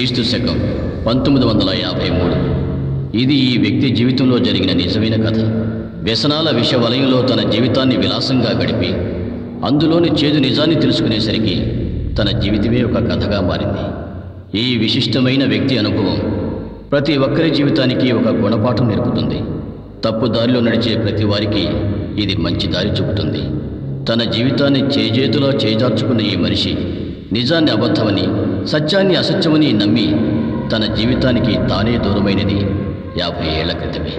క్రీస్తు శకం పంతొమ్మిది వందల యాభై మూడు. ఇది ఈ వ్యక్తి జీవితంలో జరిగిన నిజమైన కథ. వ్యసనాల విష వలయంలో తన జీవితాన్ని విలాసంగా గడిపి అందులోని చేదు నిజాన్ని తెలుసుకునేసరికి తన జీవితమే ఒక కథగా మారింది. ఈ విశిష్టమైన వ్యక్తి అనుభవం ప్రతి ఒక్కరి జీవితానికి ఒక గుణపాఠం నేర్పుతుంది. తప్పు దారిలో నడిచే ప్రతి వారికి ఇది మంచి దారి చూపుతుంది. తన జీవితాన్ని చేజేతులో చేజార్చుకున్న ఈ మనిషి నిజాన్ని అబద్ధమని సత్యాన్ని అసత్యమని నమ్మి తన జీవితానికి తానే దూరమైనది యాభై ఏళ్ళ క్రితమే.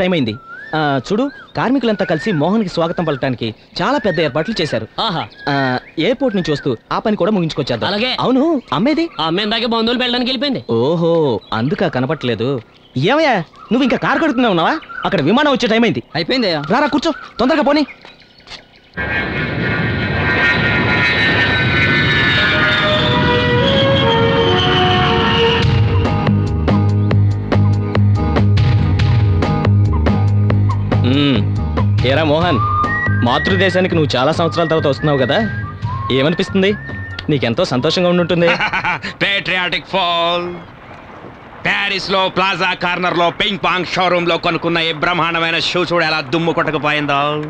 టైం అయింది. ఆ, చూడు కార్మికులంతా కలిసి మోహన్కి స్వాగతం పలకడానికి చాలా పెద్ద ఏర్పాట్లు చేశారు. ఆహా. ఆ, ఎయిర్పోర్ట్ నుంచి వస్తూ ఆ పని కూడా ముగించుకొచ్చారు అలాగే. అవును అమ్మేది? ఆ బంధువులు వెళ్ళడానికి వెళ్ళిపోయింది. ఓహో అందుక కనపట్లేదు. ఏమయ్యా నువ్వు ఇంకా కారు కడుతున్నావు అక్కడ విమానం వచ్చే టైం అయింది. అయిపోయింది రారా కూర్చో తొందరగా పోనీ. మాతృదేశానికి నువ్వు చాలా సంవత్సరాల తర్వాత వస్తున్నావు కదా? ఏమనిపిస్తుంది? నీకెంతో సంతోషంగా ఉండుంటుంది. పేట్రియాటిక్ ఫాల్ ప్యారిస్లో ప్లాజా కార్నర్లో పింక్ పాంగ్ షోరూంలో కొనుక్కున్న ఏ బ్రహ్మాండమైన షూ చూడేలా దుమ్ము కొట్టకపోయిందో.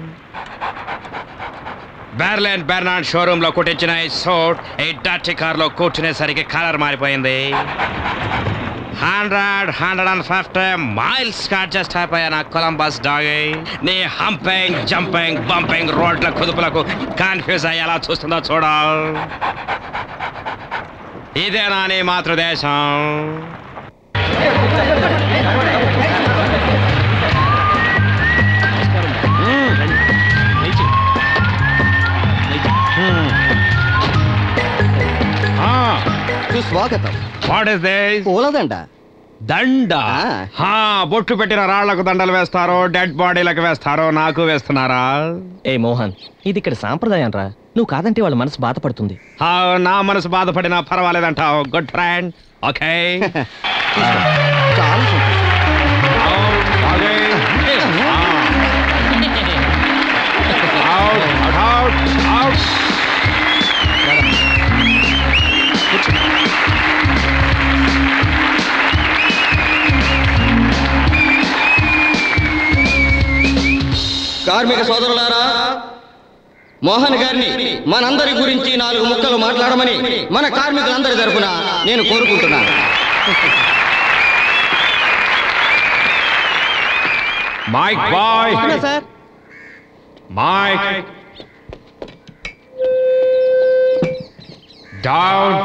బెర్లెన్ బెర్నాడ్ షోరూంలో కుట్టించిన ఈ షోట్ ఈ డర్టీ కార్లో కూర్చునేసరికి కలర్ మారిపోయింది. Hundred hundred and fifty miles adjust అయిపోయాను కొలంబస్ డాగి? నీ హంపింగ్ జంపింగ్ బంపింగ్ రోడ్ల కుదుపులకు కన్ఫ్యూజ్ అయ్యేలా చూస్తుందో చూడాలి. ఇదేనా నీ మాతృదేశం? సుస్వాగతం. వాట్ ఇస్ దిస్ పూలదండ. దండ. బొట్టు పెట్టిన రాళ్ళకు దండలు వేస్తారో డెడ్ బాడీలకు వేస్తారో నాకు వేస్తున్నారా? ఏ మోహన్ ఇది ఇక్కడ సాంప్రదాయం రా. నువ్వు కాదంటే వాళ్ళ మనసు బాధపడుతుంది. హా, నా మనసు బాధపడినా పర్వాలేదంటావు గుడ్ ఫ్రెండ్ ఓకే చాలా సంతోషం. కార్మిక సోదరులారా మోహన్ గారిని మనందరి గురించి నాలుగు ముక్కలు మాట్లాడమని మన కార్మికులందరి తరపున నేను కోరుకుంటున్నాను mike boy sir. Mike down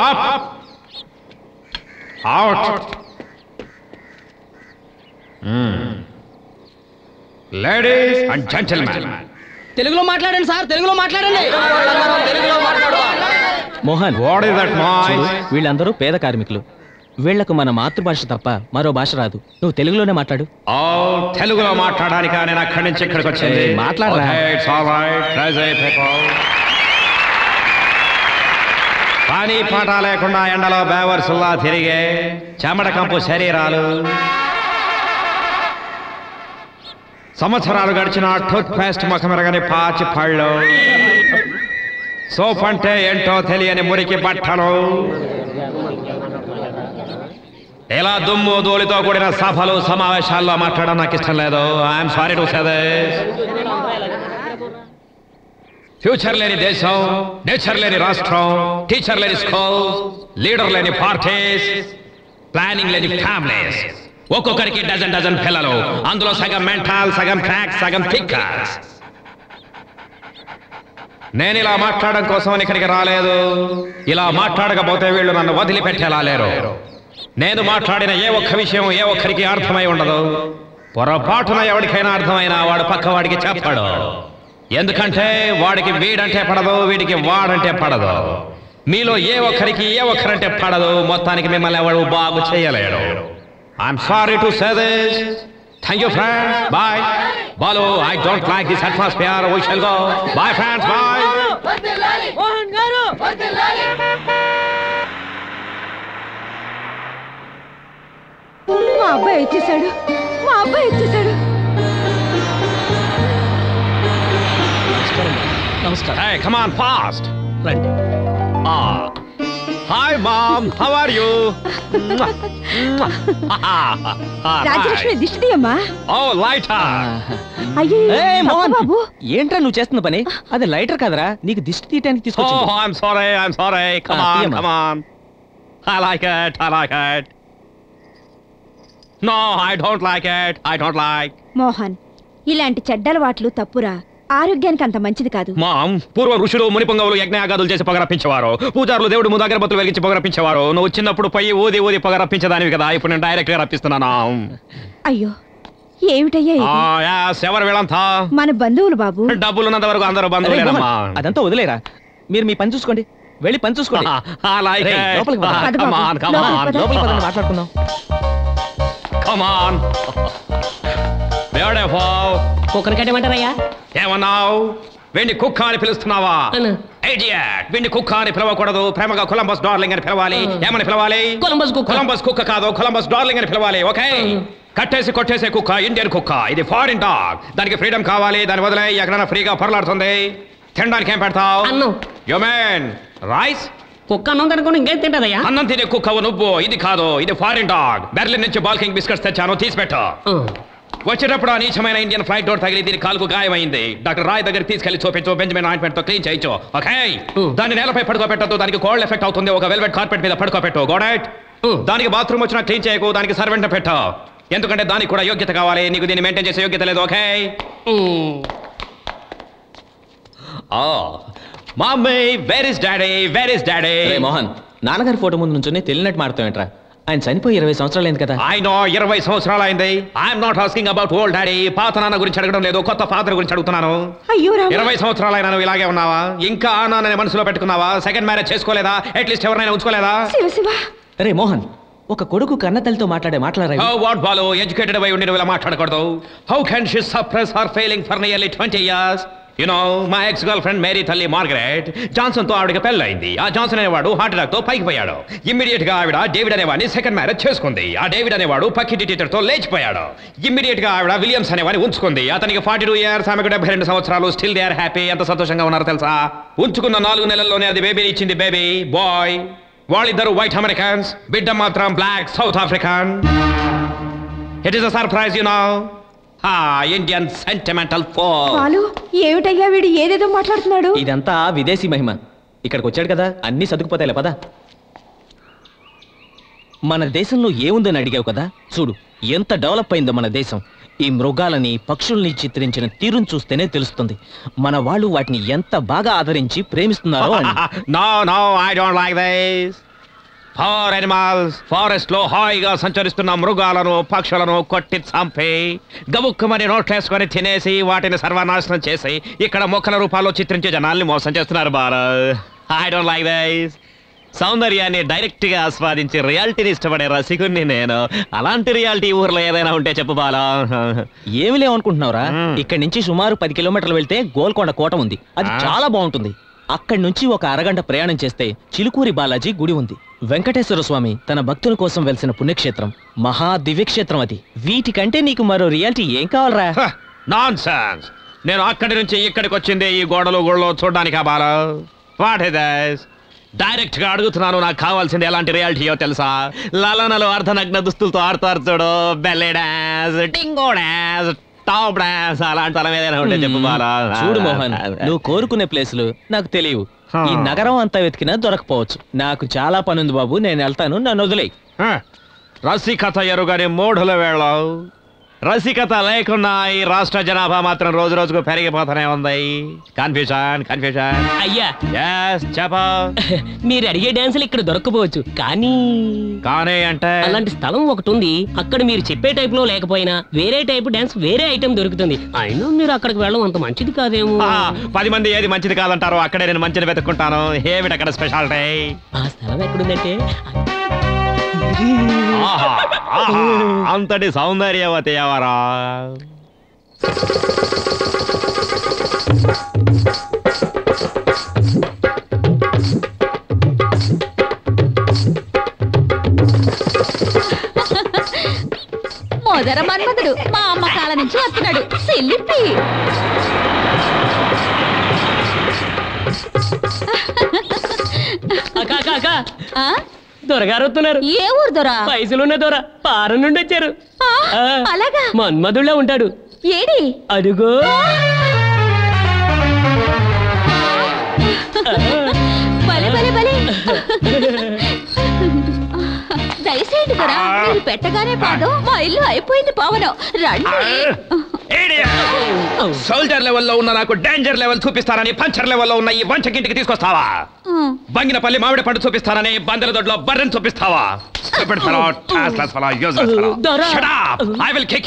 up out ladies and gentlemen తెలుగులో మాట్లాడండి సార్ తెలుగులో మాట్లాడండి. Mohan what is that my చూడు, వీళ్ళందరూ పేద కార్మికులు. వీళ్ళకు మన మాతృభాష తప్ప మరో భాష రాదు. నువ్వు తెలుగులోనే మాట్లాడు. తెలుగులో మాట్లాడడానికి నేను అక్కడి నుంచి ఇక్కడికి వచ్చింది. మాట్లాడరా. పని పాట లేకుండా ఎండలో బేవర్సుల్లా తిరిగే చెమట కంపు శరీరాలు. సంవత్సరాలు గడిచిన టూత్ పేస్ట్ ముఖమెరగని పాచి పళ్ళు. సోప్ అంటే ఏంటో తెలియని మురికి బట్టలు. ఇలా దుమ్ము ధూళితో కూడిన సభలు సమావేశాల్లో మాట్లాడడం నాకు ఇష్టం లేదు. ఐఎమ్ సారీ టు సదే ఫ్యూచర్ లేని దేశం నేచర్ లేని రాష్ట్రం టీచర్ లేని స్కూల్ లీడర్ లేని పార్టీస్ ప్లానింగ్ లేని ఫ్యామిలీస్ ఒక్కొక్కరికి డజన్ డజన్ పిల్లలు. అందులో సగం మెంటల్ సగం ఫ్యాక్స్ సగం థిక్కర్స్ నేను ఇలా మాట్లాడడం కోసం ఇక్కడికి రాలేదు. ఇలా మాట్లాడకపోతే వీళ్ళు నన్ను వదిలిపెట్టేలా లేరు. నేను మాట్లాడిన ఏ ఒక్క విషయం ఏ ఒక్కరికి అర్థమై ఉండదు. పొరపాటున ఎవరికైనా అర్థమైనా వాడు పక్కవాడికి చెప్పాడు. ఎందుకంటే వాడికి వీడంటే పడదు వీడికి వాడంటే పడదు. మీలో ఏ ఒక్కరికి ఏ ఒక్కరంటే పడదు. మొత్తానికి మిమ్మల్ని ఎవడు బాగు చేయలేడు. I'm sorry to say this thank you friends bye Balu I don't like this atmosphere we shall go bye friends bye మా అబ్బాయి వచ్చేసాడు మా అబ్బాయి వచ్చేసాడు నమస్కారం Hey, come on, fast. రండి Ah. Hi, mom. How are you? Rajalakshmi దిష్టి తీయమ్మా oh, lighter. అయ్యో మోహన్ బాబు ఏంట్రా నువ్వు చేస్తున్న పని అది లైటర్ కాదరా నీకు దిష్టి తీయటానికి Oh, తీసుకొచ్చింది I'm sorry. I'm sorry. Come Ah, on, తీయమ్మా. come on. I like it. I like it. No, I don't like it. I don't like. Mohan ఇలాంటి చెడ్డలవాట్లు తప్పురా ఆరోగ్యానికి అంత మంచిది కాదు. మామ్ పూర్వ ఋషులు మునిపొంగవులు యజ్ఞయాగాదులు చేసి పొగరప్పించేవారు. పూజారులు దేవుడు ముందు అగరబత్తులు వెలిగించి పొగరప్పించేవారు. నువ్వు చిన్నప్పుడు పోయి ఊది ఊది పొగరప్పించేదానివి కదా ఇప్పుడు నేను డైరెక్ట్గా రప్పిస్తున్నాను? అయ్యో ఏమిటయ్యా ఎవరు వీళ్ళంతా. మన బంధువులు బాబు. డబ్బులు ఉన్నంత వరకు అందరూ బంధువులేనమ్మా మోహన్, అదంతా వదిలేరా? మీరు మీ పని చూసుకోండి వెళ్ళి పని చూసుకోండి. మాట్లాడుకుందాం. కట్టమంటారయ్యా? ఏమన్నావు? వీడిని కుక్క అని పిలుస్తున్నావా. వీడిని కుక్క అని పిలవకూడదు. ప్రేమగా కొలంబస్ డార్లింగ్ అని పిలవాలి. ఏమని పిలవాలి? కొలంబస్ కుక్క. కొలంబస్ కుక్క కాదు కొలంబస్ డార్లింగ్ అని పిలవాలి ఓకే? కట్టేసి కొట్టేసే కుక్క ఇండియన్ కుక్క. ఇది ఫారిన్ డాగ్ దానికి ఫ్రీడమ్ కావాలి దాని వదిలే ఎక్కడైనా ఫ్రీగా పొరలాడుతుంది. తినడానికి ఏం పెడతావు? అన్నం. యోమెన్ రైస్ కుక్క అన్నం తినకుండా ఇంకేం తింటదయ్యా? అన్నం తినే కుక్కవు నువ్వు. ఇది కాదు ఇది ఫారిన్ డాగ్ బెర్లిన్ నుంచి బాల్కింగ్ బిస్కెట్స్ తెచ్చాను. తీసి పెట్టు వచ్చేటప్పుడు ఆ నీచమైన ఇండియన్ ఫ్లైట్ డోర్ తగిలి దీని కాలుకు గాయమైంది. డాక్టర్ రాయ్ దగ్గర తీసుకెళ్ళి చూపించు బెంజమిన్ ఆయింట్మెంట్తో క్లీన్ చేయొచ్చు ఓకే? దాన్ని నేలపై పడుకోబెట్టద్దు దానికి కోల్డ్ ఎఫెక్ట్ అవుతుంది ఒక వెల్వెట్ కార్పెట్ మీద పడుకోబెట్టు. గోడైట్ దానికి బాత్రూమ్ వచ్చినా క్లీన్ చేయకు దానికి సర్వెంట్ పెట్టు. ఎందుకంటే దానికి కూడా యోగ్యత కావాలి నీకు దీన్ని మెయింటైన్ చేసే యోగ్యత లేదు okay? Mummy where is daddy where is daddy Mohan నాన్నగారి ఫోటో ముందు నుంచొని తెలియనట్టు మాడతావేంట్రా ఆయన చనిపోయి ఇరవై సంవత్సరాలు అయింది కదా ఆయన ఇరవై సంవత్సరాలు అయింది I'm not asking about old daddy పాత నాన్న గురించి అడగడం లేదు. కొత్త ఫాదర్ గురించి అడుగుతున్నాను. అయ్యో ఇరవై సంవత్సరాలైనా నువ్వు ఇలాగే ఉన్నావా? ఇంకా ఆ నాన్నని మనసులో పెట్టుకున్నావా? సెకండ్ మ్యారేజ్ చేసుకోలేదా? అట్లీస్ట్ ఎవరినైనా ఉంచుకోలేదా? శివ శివ. రే మోహన్ ఒక కొడుకు కన్నతల్లితో మాట్లాడే మాట్లాడారు హౌ వాట్ బాలు ఎడ్యుకేటెడ్ అయి ఉండి నువ్వు ఇలా మాట్లాడకూడదు. How can she suppress or failing for nearly twenty years you know మా ఎక్స్ గర్ల్ ఫ్రెండ్ మేరీ తల్లి మార్గరెట్ జాన్సన్తో ఆవిడకి పెళ్ళైంది ఆ జాన్సన్ అనేవాడు హార్ట్ అటాక్తో పైకి పోయాడు. ఇమ్మీడియట్గా ఆవిడ డేవిడ్ అనేవాడిని సెకండ్ మ్యారేజ్ చేసుకుంది. ఆ డేవిడ్ అనేవాడు పక్కింటి టీచర్తో లేచిపోయాడు. ఇమ్మీడియట్గా ఆవిడ విలియమ్స్ అనేవాడిని ఉంచుకుంది. అతనికి ఫార్టీ టూ ఇయర్స్ ఆమెకు డెబ్బై రెండు సంవత్సరాలు స్టిల్ దే ఆర్ హ్యాపీ ఎంత సంతోషంగా ఉన్నారు తెలుసా? ఉంచుకున్న నాలుగు నెలల్లోనే అది బేబీని ఇచ్చింది. బేబీ బాయ్ వాళ్ళిద్దరు వైట్ అమెరికన్స్ బిడ్డ మాత్రం black South African it is a surprise you know Indian sentimental Balu ఏమిటయ్యా వీడు ఏదేదో మాట్లాడుతున్నాడు? ఇదంతా విదేశీ మహిమ. ఇక్కడికి వచ్చాడు కదా అన్నీ సర్దుకుపోతాయిలే పదా. మన దేశంలో ఏముందని అడిగావు కదా? చూడు ఎంత డెవలప్ అయిందో మన దేశం. ఈ మృగాలని పక్షుల్ని చిత్రించిన తీరును చూస్తేనే తెలుస్తుంది. మన వాళ్ళు వాటిని ఎంత బాగా ఆదరించి ప్రేమిస్తున్నారో అని. No no I don't like this for animals ఫారెస్ట్లో హాయిగా సంచరిస్తున్న మృగాలను పక్షులను కొట్టి చంపి గబుక్కుమని నోట్లేసుకొని తినేసి వాటిని సర్వనాశనం చేసి ఇక్కడ మొక్కల రూపాల్లో చిత్రించే జనాల్ని మోసం చేస్తున్నారు Bala I don't like this సౌందర్యాన్ని డైరెక్ట్గా ఆస్వాదించి రియాలిటీని ఇష్టపడే రసికుణ్ణి నేను. అలాంటి రియాలిటీ ఊర్లో ఏదైనా ఉంటే చెప్పు బాలా. ఏమి లేవనుకుంటున్నావురా? మ్మ్. ఇక్కడి నుంచి సుమారు పది కిలోమీటర్లు వెళ్తే గోల్కొండ కోట ఉంది. అది ఆ. చాలా బాగుంటుంది. అక్కడి నుంచి ఒక అరగంట ప్రయాణం చేస్తే చిలుకూరి బాలాజీ గుడి ఉంది. వెంకటేశ్వర స్వామి తన భక్తుల కోసం వెలిసిన పుణ్యక్షేత్రం. మహా దివ్యక్షేత్రం అది. వీటికంటే నీకు మరో రియాలిటీ ఏం కావాలరా? నాన్ సెన్స్ నేను అక్కడి నుంచి ఇక్కడికి వచ్చింది ఈ గోడలు గోడలు చూడడానికి బాల? వాట్ ఇస్ డైరెక్ట్గా అడుగుతున్నాను నాకు కావాల్సింది ఎలాంటి రియాలిటీయో తెలుసా? లలనలు అర్ధనగ్న దుస్తులతో ఆడతారు చూడు. Belly dance tango dance tap dance అలాంటి తలం ఏదైనా ఉంటే చెప్పు బాలా. చూడు మోహన్ నువ్వు కోరుకునే ప్లేసులు నాకు తెలియవు. ఈ నగరం అంతా వెతికినా దొరకపోవచ్చు. నాకు చాలా పనుంది బాబు నేను వెళ్తాను నన్ను వదిలేయి. హ, రసికత ఎరుగని మూఢుల వేళ. రసికత లేకున్నా ఈ రాష్ట్ర జనాభా మాత్రం రోజు రోజుకు పెరిగిపోతూనే ఉంది. కన్ఫ్యూజన్ కన్ఫ్యూజన్ అయ్యా. చెప్ప. మీరు అడిగే డాన్సులు ఇక్కడ దొరకపోవచ్చు. కానీ కానీ అంటే? అలాంటి స్థలం ఒకటి ఉంది. అక్కడ మీరు చెప్పే టైప్లో లేకపోయినా వేరే టైప్ డాన్స్ వేరే ఐటెం దొరుకుతుంది. అయినా మీరు అక్కడికి వెళ్ళడం అంత మంచిది కాదేమో? పది మంది ఏది మంచిది కాదంటారో అక్కడే నేను మంచిని వెతుక్కుంటాను. ఏమిటి అక్కడ స్పెషాలిటీ ఆ స్థలం ఎక్కడుందంటే? అంతటి సౌందర్యవతి ఎవరా? మొదర మన్మధుడు మా అమ్మ కాల నుంచి వస్తున్నాడు. సిల్లిపి అక్క అక్క అక్క. ఆ? దొరగారు వస్తున్నారు ఏ ఊరు దొరా? పైసలున్న దొర పార నుండి వచ్చారు. అలాగా? మన్మధుళ్ళ ఉంటాడు. ఏడి? అడుగో దయచేయండి దొరా మీరు పెట్టగానే పాదం మా ఇల్లు అయిపోయింది పావనం. రండి. సోల్జర్ లెవెల్లో ఉన్న నాకు డేంజర్ లెవెల్ చూపిస్తానని పంచర్ లెవెల్లో ఉన్న ఈ వంచకింటికి తీసుకొస్తావా. బంగినపల్లి మామిడి పండు చూపిస్తానని బందెల దొడ్లో బర్రెని చూపిస్తావా? Will kick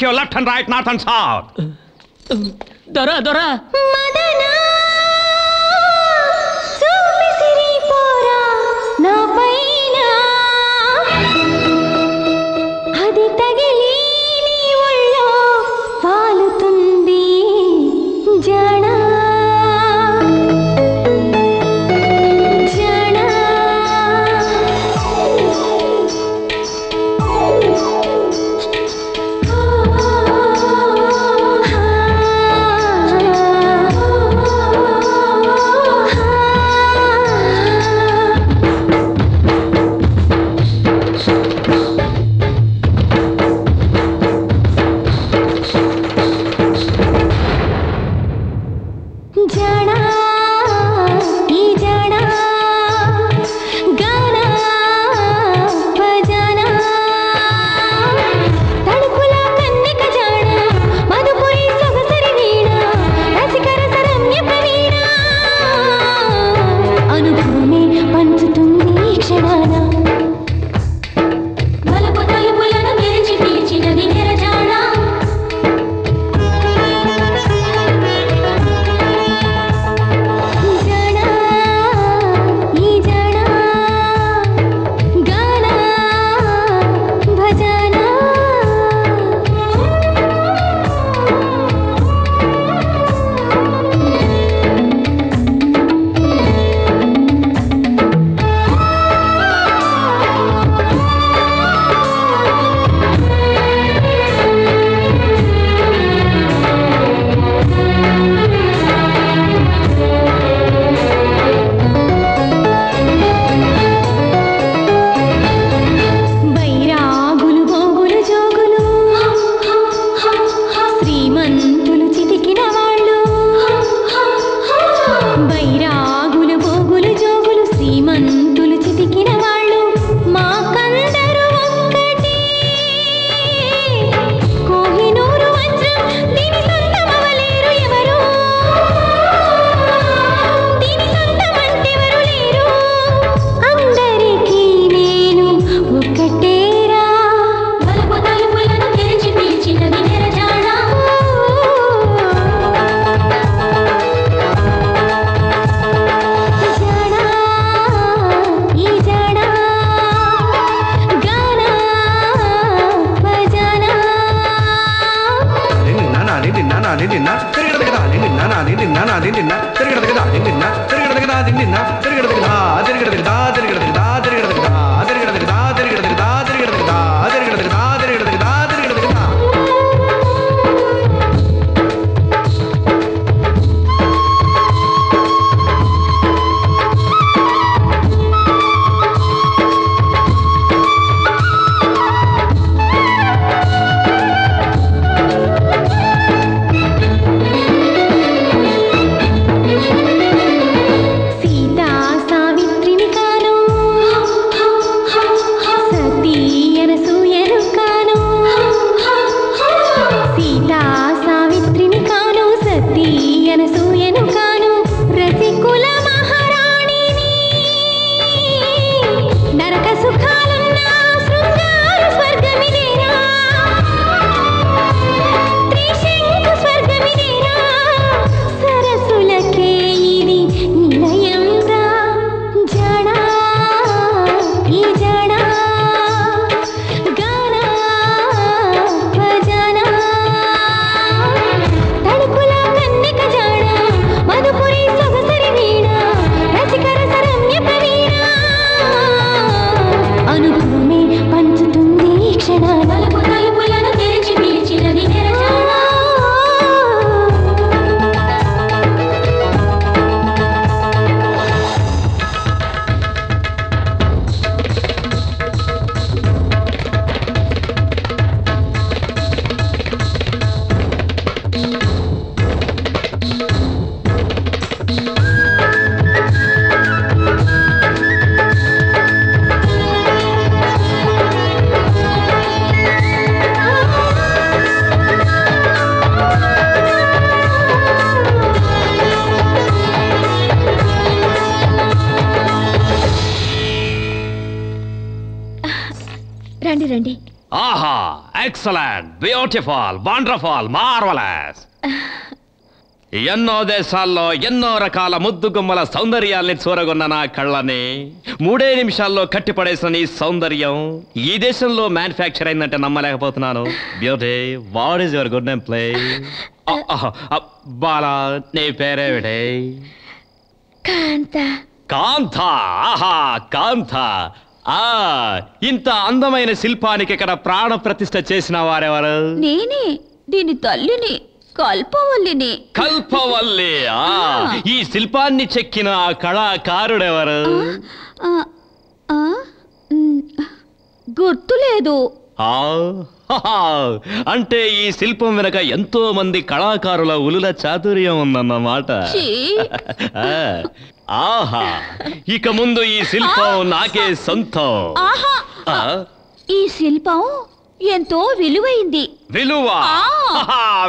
beautiful wonderful marvellous. ఎన్నో దేశాల్లో ఎన్నో రకాల ముద్దు గుమ్మల సౌందర్యాల్ని చూరగొన్న నా కళ్ళని మూడే నిమిషాల్లో కట్టిపడేసిన నీ సౌందర్యం ఈ దేశంలో మ్యానుఫ్యాక్చర్ అయిందంటే నమ్మలేకపోతున్నాను. Beauty what is your good name please Bala నీ పేరేమిటి కాంత. కాంత ఆహా కాంత. ఆ ఇంత అందమైన శిల్పానికి ఇక్కడ ప్రాణ ప్రతిష్ఠ చేసిన వారెవరు? నేనే దీని తల్లిని కల్పవల్లిని. కల్పవల్లి ఆ ఈ శిల్పాన్ని చెక్కిన ఆ కళాకారుడెవరు? గుర్తులేదు. అంటే ఈ శిల్పం వెనక ఎంతో మంది కళాకారుల ఉలుల చాతుర్యం ఉందన్నమాట. ఆహా ఇక ముందు ఈ శిల్పం నాకే సొంతం. ఆహా! ఆ, ఈ శిల్పం ఎంతో విలువైంది. విలువ?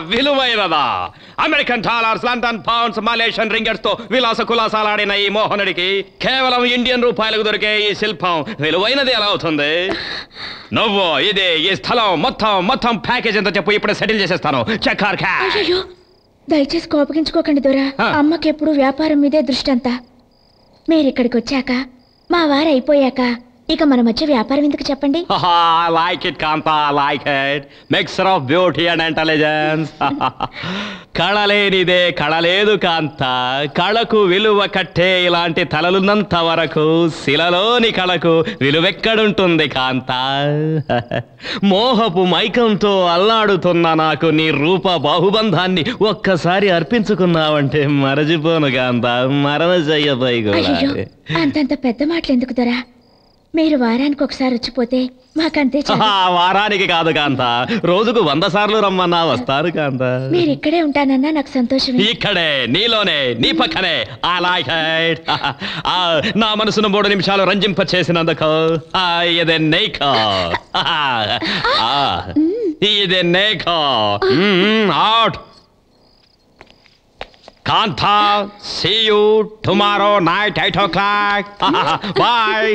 విలువైనదా? American dollars London pounds Malaysian రింగర్స్తో విలాస కులాసాలాడిన ఈ మోహనుడికి కేవలం ఇండియన్ రూపాయలకు దొరికే ఈ శిల్పం విలువైనది ఎలా అవుతుంది? నువ్వు ఇది ఈ స్థలం మొత్తం మొత్తం ప్యాకేజ్ ఎంత చెప్పు ఇప్పుడు సెటిల్ చేసేస్తాను. Cheque or cash. అయ్యో దయచేసి కోపగించుకోకండి దొరా. ఆ. అమ్మకెప్పుడు వ్యాపారం మీదే దృష్టి అంతా. మీరిక్కడికి వచ్చాక మా వారు అయిపోయాక ఇక మన మధ్య వ్యాపారం ఎందుకు చెప్పండి? Like it Kantha like it mixture of beauty and intelligence కళ లేనిదే కళ లేదు కాంత. కళకు విలువ కట్టే ఇలాంటి తలలున్నంత వరకు శిలలోని కళకు విలువెక్కడుంటుంది కాంత. మోహపు మైకంతో అల్లాడుతున్న నాకు నీ రూప బాహుబంధాన్ని ఒక్కసారి అర్పించుకున్నావంటే మరచిపోను కాంత. మరణ చెయ్యబోయి అంతంత పెద్ద మాటలు ఎందుకు దొరా? మీరు వారానికి ఒకసారి వచ్చిపోతే మాకంతే వారానికి కాదు కాంత. రోజుకు వంద సార్లు రమ్మన్నా వస్తారు కాంత. మీరు ఇక్కడే ఉంటానన్నా నాకు సంతోషమే. ఇక్కడే నీలోనే నీ పక్కనే. నా మనసును మూడు నిమిషాలు రంజింప చేసినందుకు. ఇది నీకో. ఇది నీకో. Out Kantha see you tomorrow night eight o'clock bye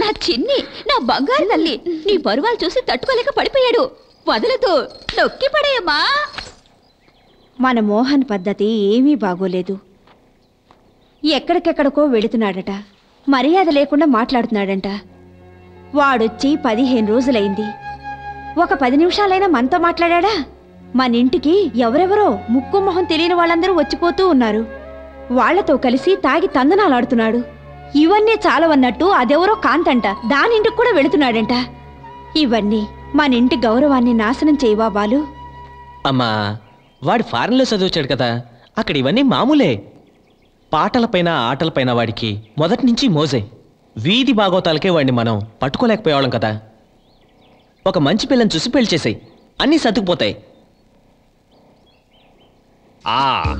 నా చిన్ని నా బంగారు తల్లి నీ పరువాలు చూసి తట్టుకోలేక పడిపోయాడు. వదలదు నొక్కి పడేయమ్మా. మన మోహన్ పద్ధతి ఏమీ బాగోలేదు. ఎక్కడికెక్కడికో వెళుతున్నాడట మర్యాద లేకుండా మాట్లాడుతున్నాడంట. వాడొచ్చి పదిహేను రోజులైంది. ఒక పది నిమిషాలైనా మనతో మాట్లాడా మన ఇంటికి ఎవరెవరో ముక్కు మొహం తెలియని వాళ్ళందరూ వచ్చిపోతూ ఉన్నారు. వాళ్ళతో కలిసి తాగి తందనాలాడుతున్నాడు. ఇవన్నీ చాలవన్నట్టు అదెవరో కాంతంట దానింటికి కూడా వెళుతున్నాడంట. ఇవన్నీ మన ఇంటి గౌరవాన్ని నాశనం చేయవా బాలు? అమ్మా వాడు ఫారెన్లో చదివచ్చాడు కదా అక్కడ ఇవన్నీ మామూలే. పాటలపైన ఆటలపైన వాడికి మొదటి నుంచి మోజే. వీధి బాగోతాలకే వాడిని మనం పట్టుకోలేకపోయేవాళ్ళం కదా. ఒక మంచి పిల్లని చూసి పెళ్ళి చేసాయి. అన్నీ సర్దుకుపోతాయి. Ah,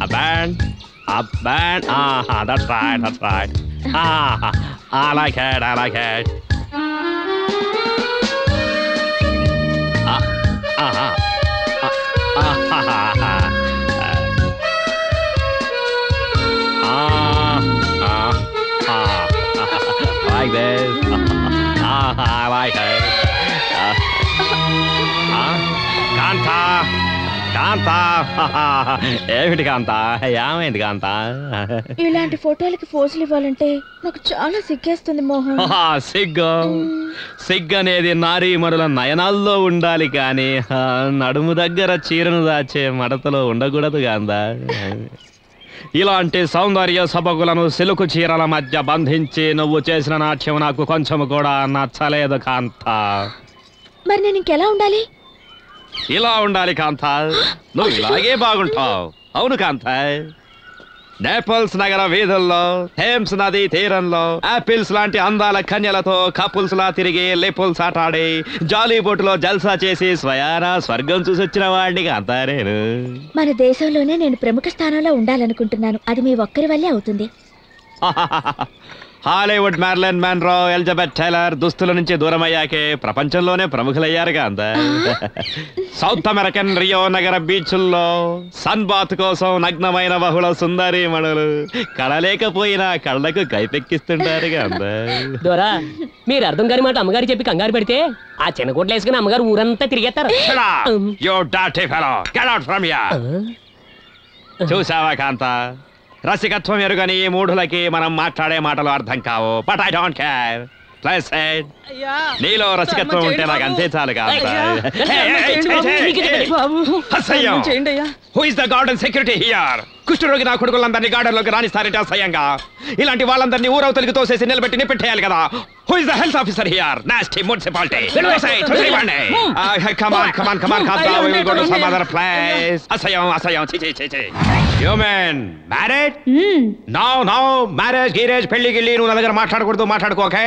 a band, a band. Ah, that's right, that's right. Ah, I like it, I like it. Ah, ah, ah, ah, కాంతా. ఏమిటి కాంతా? ఏమైంది కాంతా? ఇలాంటి ఫోటోలకి ఫోజులు ఇవ్వాలంటే నాకు చాలా సిగ్గేస్తుంది మోహన్. సిగ్గు. సిగ్గు అనేది నారీమణుల నయనాల్లో ఉండాలి కానీ నడుము దగ్గర చీరను దాచే మడతలో ఉండకూడదు కాందా ఇలాంటి సౌందర్య సభకులను సిలుకు చీరల మధ్య బంధించి నువ్వు చేసిన నాట్యం నాకు కొంచెం కూడా నచ్చలేదు కాంత. మరి నేను ఇంకెలా ఉండాలి? ఇలా ఉండాలి కాంత నువ్వు ఇలాగే బాగుంటావు. అవును కాంత నేపల్స్ నగర వీధుల్లో థేమ్స్ నది తీరంలో ఆపిల్స్ లాంటి అందాల కన్యలతో కపుల్స్ లా తిరిగి లిపుల్స్ ఆటాడి జాలీ బోటులో జల్సా చేసి స్వయానా స్వర్గం చూసి వచ్చిన వాడిని కాంత నేను. మన దేశంలోనే నేను ప్రముఖ స్థానంలో ఉండాలనుకుంటున్నాను. అది మీ ఒక్కరి వల్లే అవుతుంది. Hollywood Marilyn Monroe Elizabeth Taylor దుస్తుల నుంచి దూరం అయ్యాకే ప్రపంచంలోనే ప్రముఖులయ్యారు కాంత సౌత్ అమెరికన్ రియో నగర బీచ్ల్లో సన్ బాత్ కోసం నగ్నమైన బహుళ సుందరి మణులు కళలేకపోయినా కళ్ళకు కైపెక్కిస్తుంటారు కాంత దొరా మీరు అర్థం కాని మాట అమ్మగారు చెప్పి కంగారు పెడితే ఆ చిన్న కోట్లు వేసుకుని అమ్మగారు ఊరంతా తిరిగేస్తారు. యో డాటీ ఫెలో గెట్ అవుట్ ఫ్రమ్ యా చూసావా కాంత? రసికత్వం ఎరుగని మూఢులకి మనం మాట్లాడే మాటలు అర్థం కావు but I don't care plus నీలో రసికత్వం ఉంటే నాకు అంతే చాలు గార్డెన్ సెక్యూరిటీ హియర్ కుష్ఠరోగి నా కొడుకులందరినీ గార్డెన్లోకి రాణిస్తారంటే అసహ్యంగా. ఇలాంటి వాళ్ళందరినీ ఊరవతలికి తోసేసి నిలబెట్టి నిప్పెట్టేయాలి కదా. Who is the health officer here nasty municipality come on come on come on Kantha we will go to some other place అసహ్యం అసహ్యం. చి చి చి చి human marriage no no marriage గీరేజ్ పెళ్ళి గిల్లి నువ్వు నా దగ్గర మాట్లాడకూడదు మాట్లాడుకో ఓకే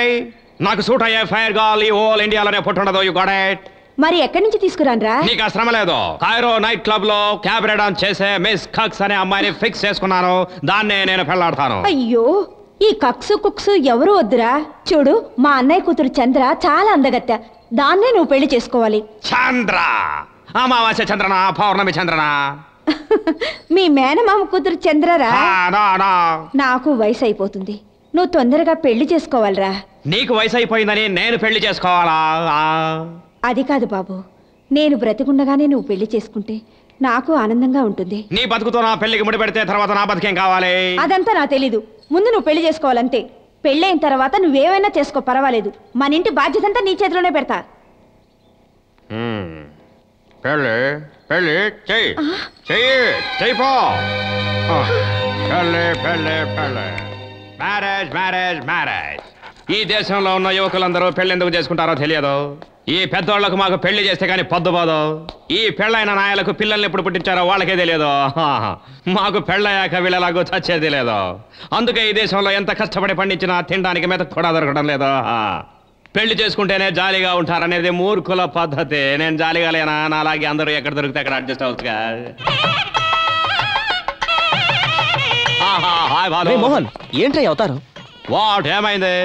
నాకు సూట్ అయ్యే ఫైర్ గాల్ ఈ హోల్ ఇండియాలోనే పుట్టుండదు యు గాట్ ఇట్ మరి ఎక్కడి నుంచి తీసుకురాన్రా? నీకు శ్రమ లేదు. కాయరో నైట్ క్లబ్లో క్యాబరెడ్ ఆన్ చేసే మిస్ కక్స్ అనే అమ్మాయిని ఫిక్స్ చేసుకున్నాను. దాన్నే నేను పెళ్ళాడతాను. అయ్యో ఈ కక్సు కుక్సు ఎవరు వద్దురా? చూడు మా అన్నయ్య కూతురు చంద్ర చాలా అందగత్త. దాన్నే నువ్వు పెళ్ళి చేసుకోవాలి. చంద్ర! అమావాస్య చంద్రన పౌర్ణమి చంద్రన? మీ మేనమామ కూతురు చంద్రరా. నాకు వయసు అయిపోతుంది నువ్వు తొందరగా పెళ్ళి చేసుకోవాలిరా. నీకు వయసు అయిపోయిందని నేను పెళ్ళి చేసుకోవాలా? ఆ. అది కాదు బాబు. నేను బ్రతికుండగానే నువ్వు పెళ్ళి చేసుకుంటే నాకు ఆనందంగా ఉంటుంది. నీ బతుకుతో నా పెళ్ళికి ముడి పెడితే తర్వాత నా బతికేం కావాలి? అదంతా నాకు తెలీదు. ముందు నువ్వు పెళ్ళి చేసుకోవాలంతే. పెళ్ళైన తర్వాత నువ్వేమైనా చేసుకో పర్వాలేదు. మన ఇంటి బాధ్యతంతా నీ చేతిలోనే పెడతా. హ్మ్. పెళ్ళి పెళ్ళి చెయ్యి. చెయ్యి చెయ్యి పో. ఆ, పెళ్ళి పెళ్ళి పెళ్ళి. మ్యారేజ్ మ్యారేజ్ మ్యారేజ్ ఈ దేశంలో ఉన్న యువకులందరూ పెళ్ళి ఎందుకు చేసుకుంటారో తెలియదు. ఈ పెద్దోళ్ళకు మాకు పెళ్ళి చేస్తే కానీ పొద్దుపోదు ఈ పెళ్ళైన నాయలకు పిల్లల్ని ఎప్పుడు పుట్టించారో వాళ్ళకే తెలియదు. ఆహా. మాకు పెళ్ళయ్యాక వీళ్ళలాగూ చచ్చేది లేదు. అందుకే ఈ దేశంలో ఎంత కష్టపడి పండించినా తినడానికి మీద కూడా దొరకడం లేదు. పెళ్ళి చేసుకుంటేనే జాలీగా ఉంటారనేది మూర్ఖుల పద్ధతి. నేను జాలీగా లేనా? నాలాగే అందరూ ఎక్కడ దొరికితే అక్కడ అడ్జస్ట్ అవుతుగా రే మోహన్ ఏంట్రా అవుతారు? వాట్ ఏమైంది?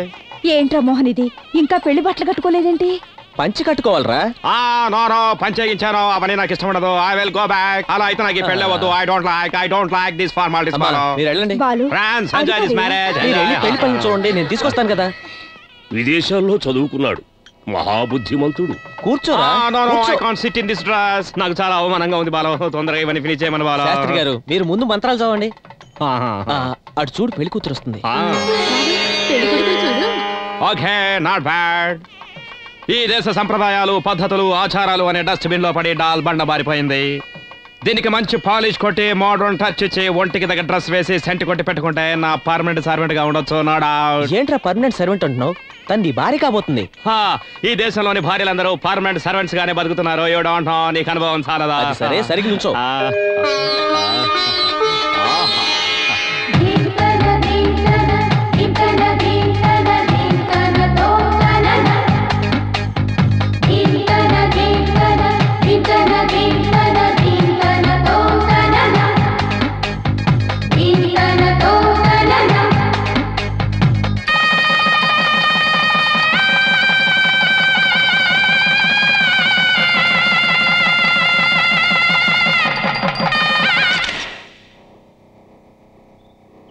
ఏంట్రా మోహన్ ఇది? ఇంకా పెళ్ళి బట్టలు కట్టుకోలేదేంటి? పంచి కట్టుకోవాలరా. ఆ నో నో పంచేయించాను అవన్నీ నాకు ఇష్టం ఉండదు. ఐ విల్ గో బ్యాక్ అలా అయితే నాకు ఈ పెళ్ళి అవ్వదు I don't like I don't like this formalities అమ్మా, మీరు వెళ్ళండి. Balu friends enjoy this marriage మీరు. వెళ్ళి పెళ్ళి చూడండి. నేను తీసుకొస్తాను కదా. విదేశాల్లో చదువుకున్నాడు. మహాబుద్ధిమంతుడు. కూర్చోరా. నో నో కూర్చో. I can't sit in this dress నాకు చాలా అవమానంగా ఉంది బాలో. తొందరగా ఇవన్నీ ఫినిష్ చేయమని బాలో. శాస్త్రి గారు మీరు ముందు మంత్రాలు చదవండి. ఆ, అటు చూడు పెళ్ళి కూతురు వస్తుంది. ఓకే నాట్ బ్యాడ్ ఈ దేశ సంప్రదాయాలు పద్ధతులు ఆచారాలు అనే డస్ట్బిన్లో పడి డాల్ బండ బారిపోయింది. దీనికి మంచి పాలిష్ కొట్టి మోడర్న్ టచ్ ఇచ్చి ఒంటికి దగ్గర డ్రెస్ వేసి సెంట్ కొట్టి పెట్టుకుంటే నా పర్మనెంట్ సర్వెంట్గా ఉండొచ్చు నాడా ఏంట్రా పర్మనెంట్ సర్వెంట్ అంటున్నావు? తనది భారీ కాబోతుంది. హా, ఈ దేశంలోని భార్యలందరూ పర్మనెంట్ సర్వెంట్స్ గానే బతుకుతున్నారు యూ డోంట్ నో నీకు అనుభవం చాలదా? అది సరే, సరిగ్గా నుంచో. ఆ,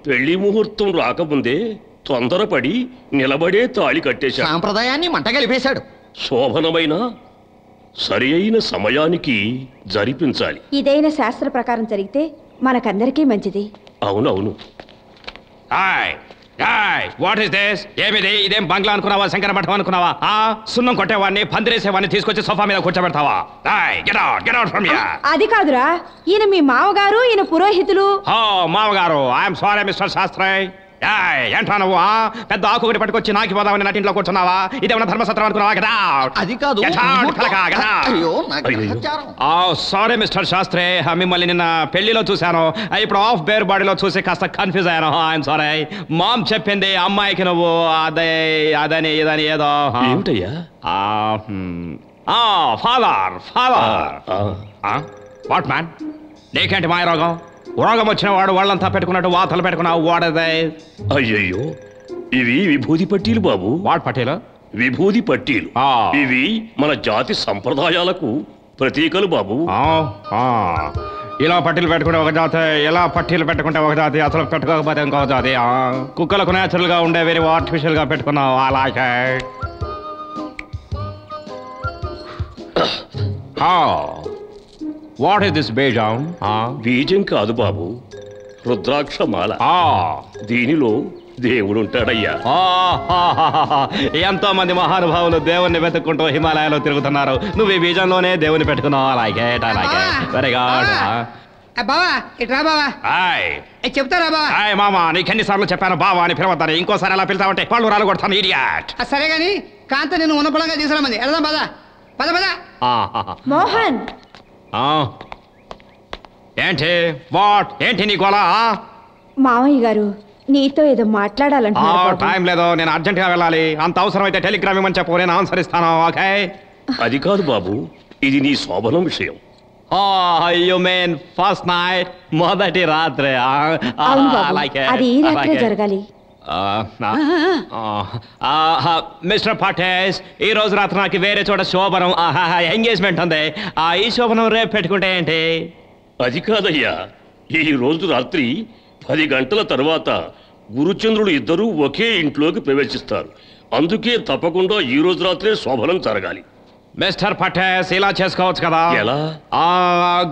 పెళ్ళి ముహూర్తం రాకముందే తొందరపడి నిలబడే తాళి కట్టేశాడు. సాంప్రదాయాన్ని మంట కలిపేశాడు. శోభనమైన సరి అయిన సమయానికి జరిపించాలి. ఇదైన శాస్త్ర ప్రకారం జరిగితే మనకందరికీ మంచిది. అవునవును. వాట్ ఇస్ దిస్ ఏమిది? ఇదేం బంగ్లా అనుకున్నావా? శంకర మఠం అనుకున్నావా? ఆ? సున్నం కొట్టేవాడిని పందిరేసేవాడిని తీసుకొచ్చి సోఫా మీద కూర్చోబెడతావా? అది కాదురా ఈయన మీ మావగారు ఈయన పురోహితులు. ఓ మామగారు ఐఎమ్ సారీ మిస్టర్ శాస్త్రి ఏయ్, ఏంట్రా నువ్వు ఆ? పెద్ద ఆకు ఒకటి పట్టుకొచ్చి నాకి పోదామని నటింట్లో కూర్చున్నావా? ఇదేమన్నా ధర్మసత్రం అనుకున్నావా? కదా అది కాదు సారీ మిస్టర్ శాస్త్రి. మిమ్మల్ని నిన్న పెళ్ళిలో చూశాను. ఇప్పుడు ఆఫ్ బేర్ బాడీలో చూసి కాస్త కన్ఫ్యూజ్ అయ్యాను. ఐఎమ్ సారీ మామ్ చెప్పింది అమ్మాయికి నువ్వు అదే అదని ఇదని ఏదో ఏమిటయ్యా? ఫాదర్ ఫాదర్ వాట్ మ్యాన్ నీకేంటి మాయ రోగం వచ్చిన వాడు వాళ్ళంతా పెట్టుకున్నట్టు వాతలు పెట్టుకున్నావు వాడదే. అయ్యయ్యో ఇవి విభూది పట్టీలు బాబు. వాట్ పట్టేలు? విభూది పట్టీలు. ఆ. ఇవి మన జాతి సంప్రదాయాలకు ప్రతీకలు బాబు. ఇలా పట్టీలు పెట్టుకుంటే ఒక జాతి ఇలా పట్టీలు పెట్టుకుంటే ఒక జాతి అసలు పెట్టుకోకపోతే ఇంకొక జాతి. కుక్కలకు న్యాచురల్గా ఉండే వేరే ఆర్టిఫిషియల్గా పెట్టుకున్నావు అలాగే. వాట్ ఈస్ దిస్ బేజాం బీజం కాదు బాబు. రుద్రాక్ష మాల దీనిలో దేవుడుంటాడయ్యా. ఎంతో మంది మహానుభావులు దేవుణ్ణి వెతుక్కుంటూ హిమాలయాలో తిరుగుతున్నారు. నువ్వు ఈ బీజంలోనే దేవుని పెట్టుకున్నావు. అలాగే అలాగే వెరీ గుడ్ ఆ, బావా ఇట్రా బావా. హాయ్ ఏ, చెప్తారా బావా? హాయ్ మామా నీకు ఎన్నిసార్లు చెప్పాను బావా అని పిలవద్దని. ఇంకోసారి ఎలా పిలుతావంటే పళ్ళు రాలు కొడతాను ఇడియాట్ సరే గాని కాంత నేను ఉన్నపడంగా తీసుకురామంది వెళ్దాం పద. పద పద. మోహన్ ఏంటి? వాట్? ఏంటి నీ గోళ మామయ్య గారు నీతో ఏదో మాట్లాడాలంటున్నారు బాబు. టైం లేదు నేను అర్జెంట్గా వెళ్ళాలి. అంత అవసరం అయితే టెలిగ్రామ్ ఇవ్వమని చెప్పు నేను ఆన్సర్ ఇస్తాను ఓకే? అది కాదు బాబు ఇది నీ శోభనం విషయం. యు మీన్ ఫస్ట్ నైట్ మొదటి రాత్రి అది ఈ రాత్రే జరగాలి. మిస్టర్ పటేష్ ఈ రోజు రాత్రి నాకు వేరే చోట శోభనం ఎంగేజ్మెంట్ ఉంది. ఆ ఈ శోభనం రేపు పెట్టుకుంటే ఏంటి? అది కాదయ్యా. ఈ రోజు రాత్రి పది గంటల తర్వాత గురుచంద్రుడు ఇద్దరూ ఒకే ఇంట్లోకి ప్రవేశిస్తారు. అందుకే తప్పకుండా ఈ రోజు రాత్రే శోభనం జరగాలి. మిస్టర్ పటేస్ ఇలా చేసుకోవచ్చు కదా? ఎలా? ఆ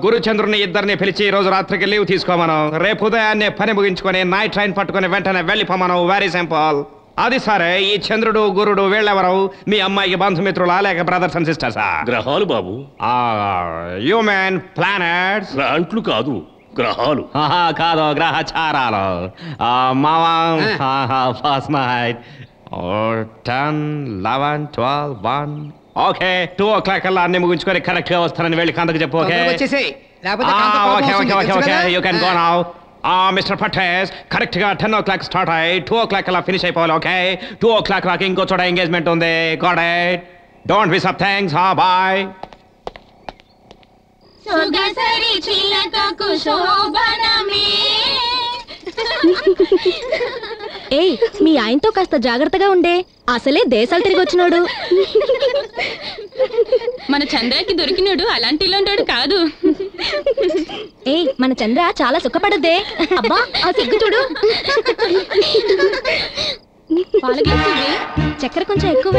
గురుచంద్రుని ఇద్దరిని పిలిచి ఈ రోజు రాత్రికి లీవ్ తీసుకోమను. రేపు ఉదయాన్నే పని ముగించుకొని నైట్ ట్రైన్ పట్టుకొని వెంటనే వెళ్ళిపోమను. వెరీ సింపుల్ అది సరే ఈ చంద్రుడు గురుడు వీళ్ళెవరు? మీ అమ్మాయికి బంధుమిత్రులా లేక బ్రదర్స్ అండ్ సిస్టర్సా గ్రహాలు బాబు. హ్యూమన్ ప్లానెట్స్ ప్లాంట్లు కాదు గ్రహాలు. కాదు గ్రహచారాలు. మావా first night ten eleven twelve one okay two o'clock అలా అన్ని ముగించుకొని కరెక్ట్గా వస్తానని వెళ్ళి కాంతకు చెప్పు ఓకే? తొందరగా వచ్చేసేయ్. లేకపోతే కాంత కోపం ఓకే వస్తుంది, ఓకే ఓకే తెలుసు ఓకే కదా? You can go now mister పటేస్ కరెక్ట్గా టెన్ ఓ క్లాక్ స్టార్ట్ అయ్యి టూ ఓ క్లాక్ అలా ఫినిష్ అయిపోవాలి ఓకే? టూ ఓ క్లాక్ నాకు ఇంకో చోట ఎంగేజ్మెంట్ ఉంది. Got it don't miss up thanks హా బాయ్ సొగసరి చిలకకు శోభనమే ఏయ్ మీ ఆయనతో కాస్త జాగ్రత్తగా ఉండే. అసలే దేశాలు తిరిగి వచ్చినాడు. మన చంద్రకి దొరికినాడు అలాంటి ఇలాంటి కాదు. ఏయ్ మన చంద్ర చాలా సుఖపడద్దే. అబ్బా ఆ సిగ్గు చూడు. పాల. చక్కెర కొంచెం ఎక్కువ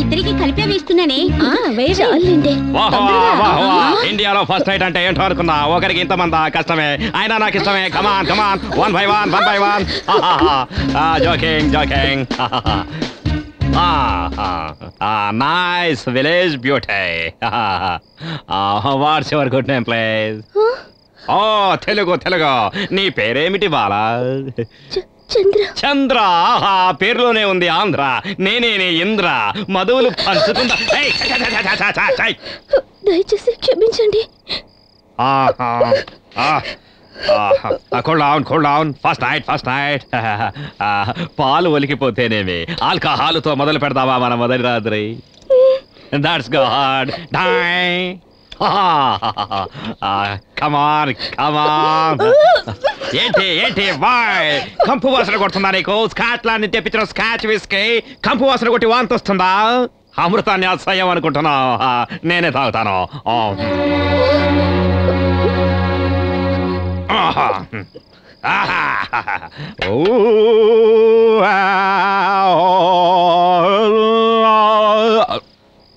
ఇద్దరికి కలిపే వేస్తున్నానే. ఇండియాలో ఫస్ట్ నైట్ అంటే ఏంటో అనుకున్నా. ఒకరికి ఇంతమంది కష్టమే. అయినా నాకు ఇష్టమే. Come on come on one by one one by one joking joking nice village beauty what's your good name please oh Telugu Telugu నీ పేరేమిటి బాలా? చంద్ర. చంద్ర ఆహా, పేరులోనే ఉంది ఆంధ్ర. నేనే నీ ఇంద్ర. మధువులు పంచుతుందా ఏయ్. దయచేసి క్షమించండి. ఆహా, ఆ, ఆహా. down, cool down. First night, first night. ఆ, పాలు ఒలికిపోతేనేమి? ఆల్కహాల్తో మొదలు పెడతావా మన మొదటి రాత్రి? That's god die come on come on ఏంటి ఏంటి బాయ్ కంపు వాసన కొడుతుందా నీకు? స్కాట్లాండ్ నుంచి తెప్పించిన స్కాచ్ విస్కీ కంపు వాసన కొట్టి వాంతి వస్తుందా? అమృతాన్ని అసహ్యం అనుకుంటున్నావు. ఆ, నేనే తాగుతాను.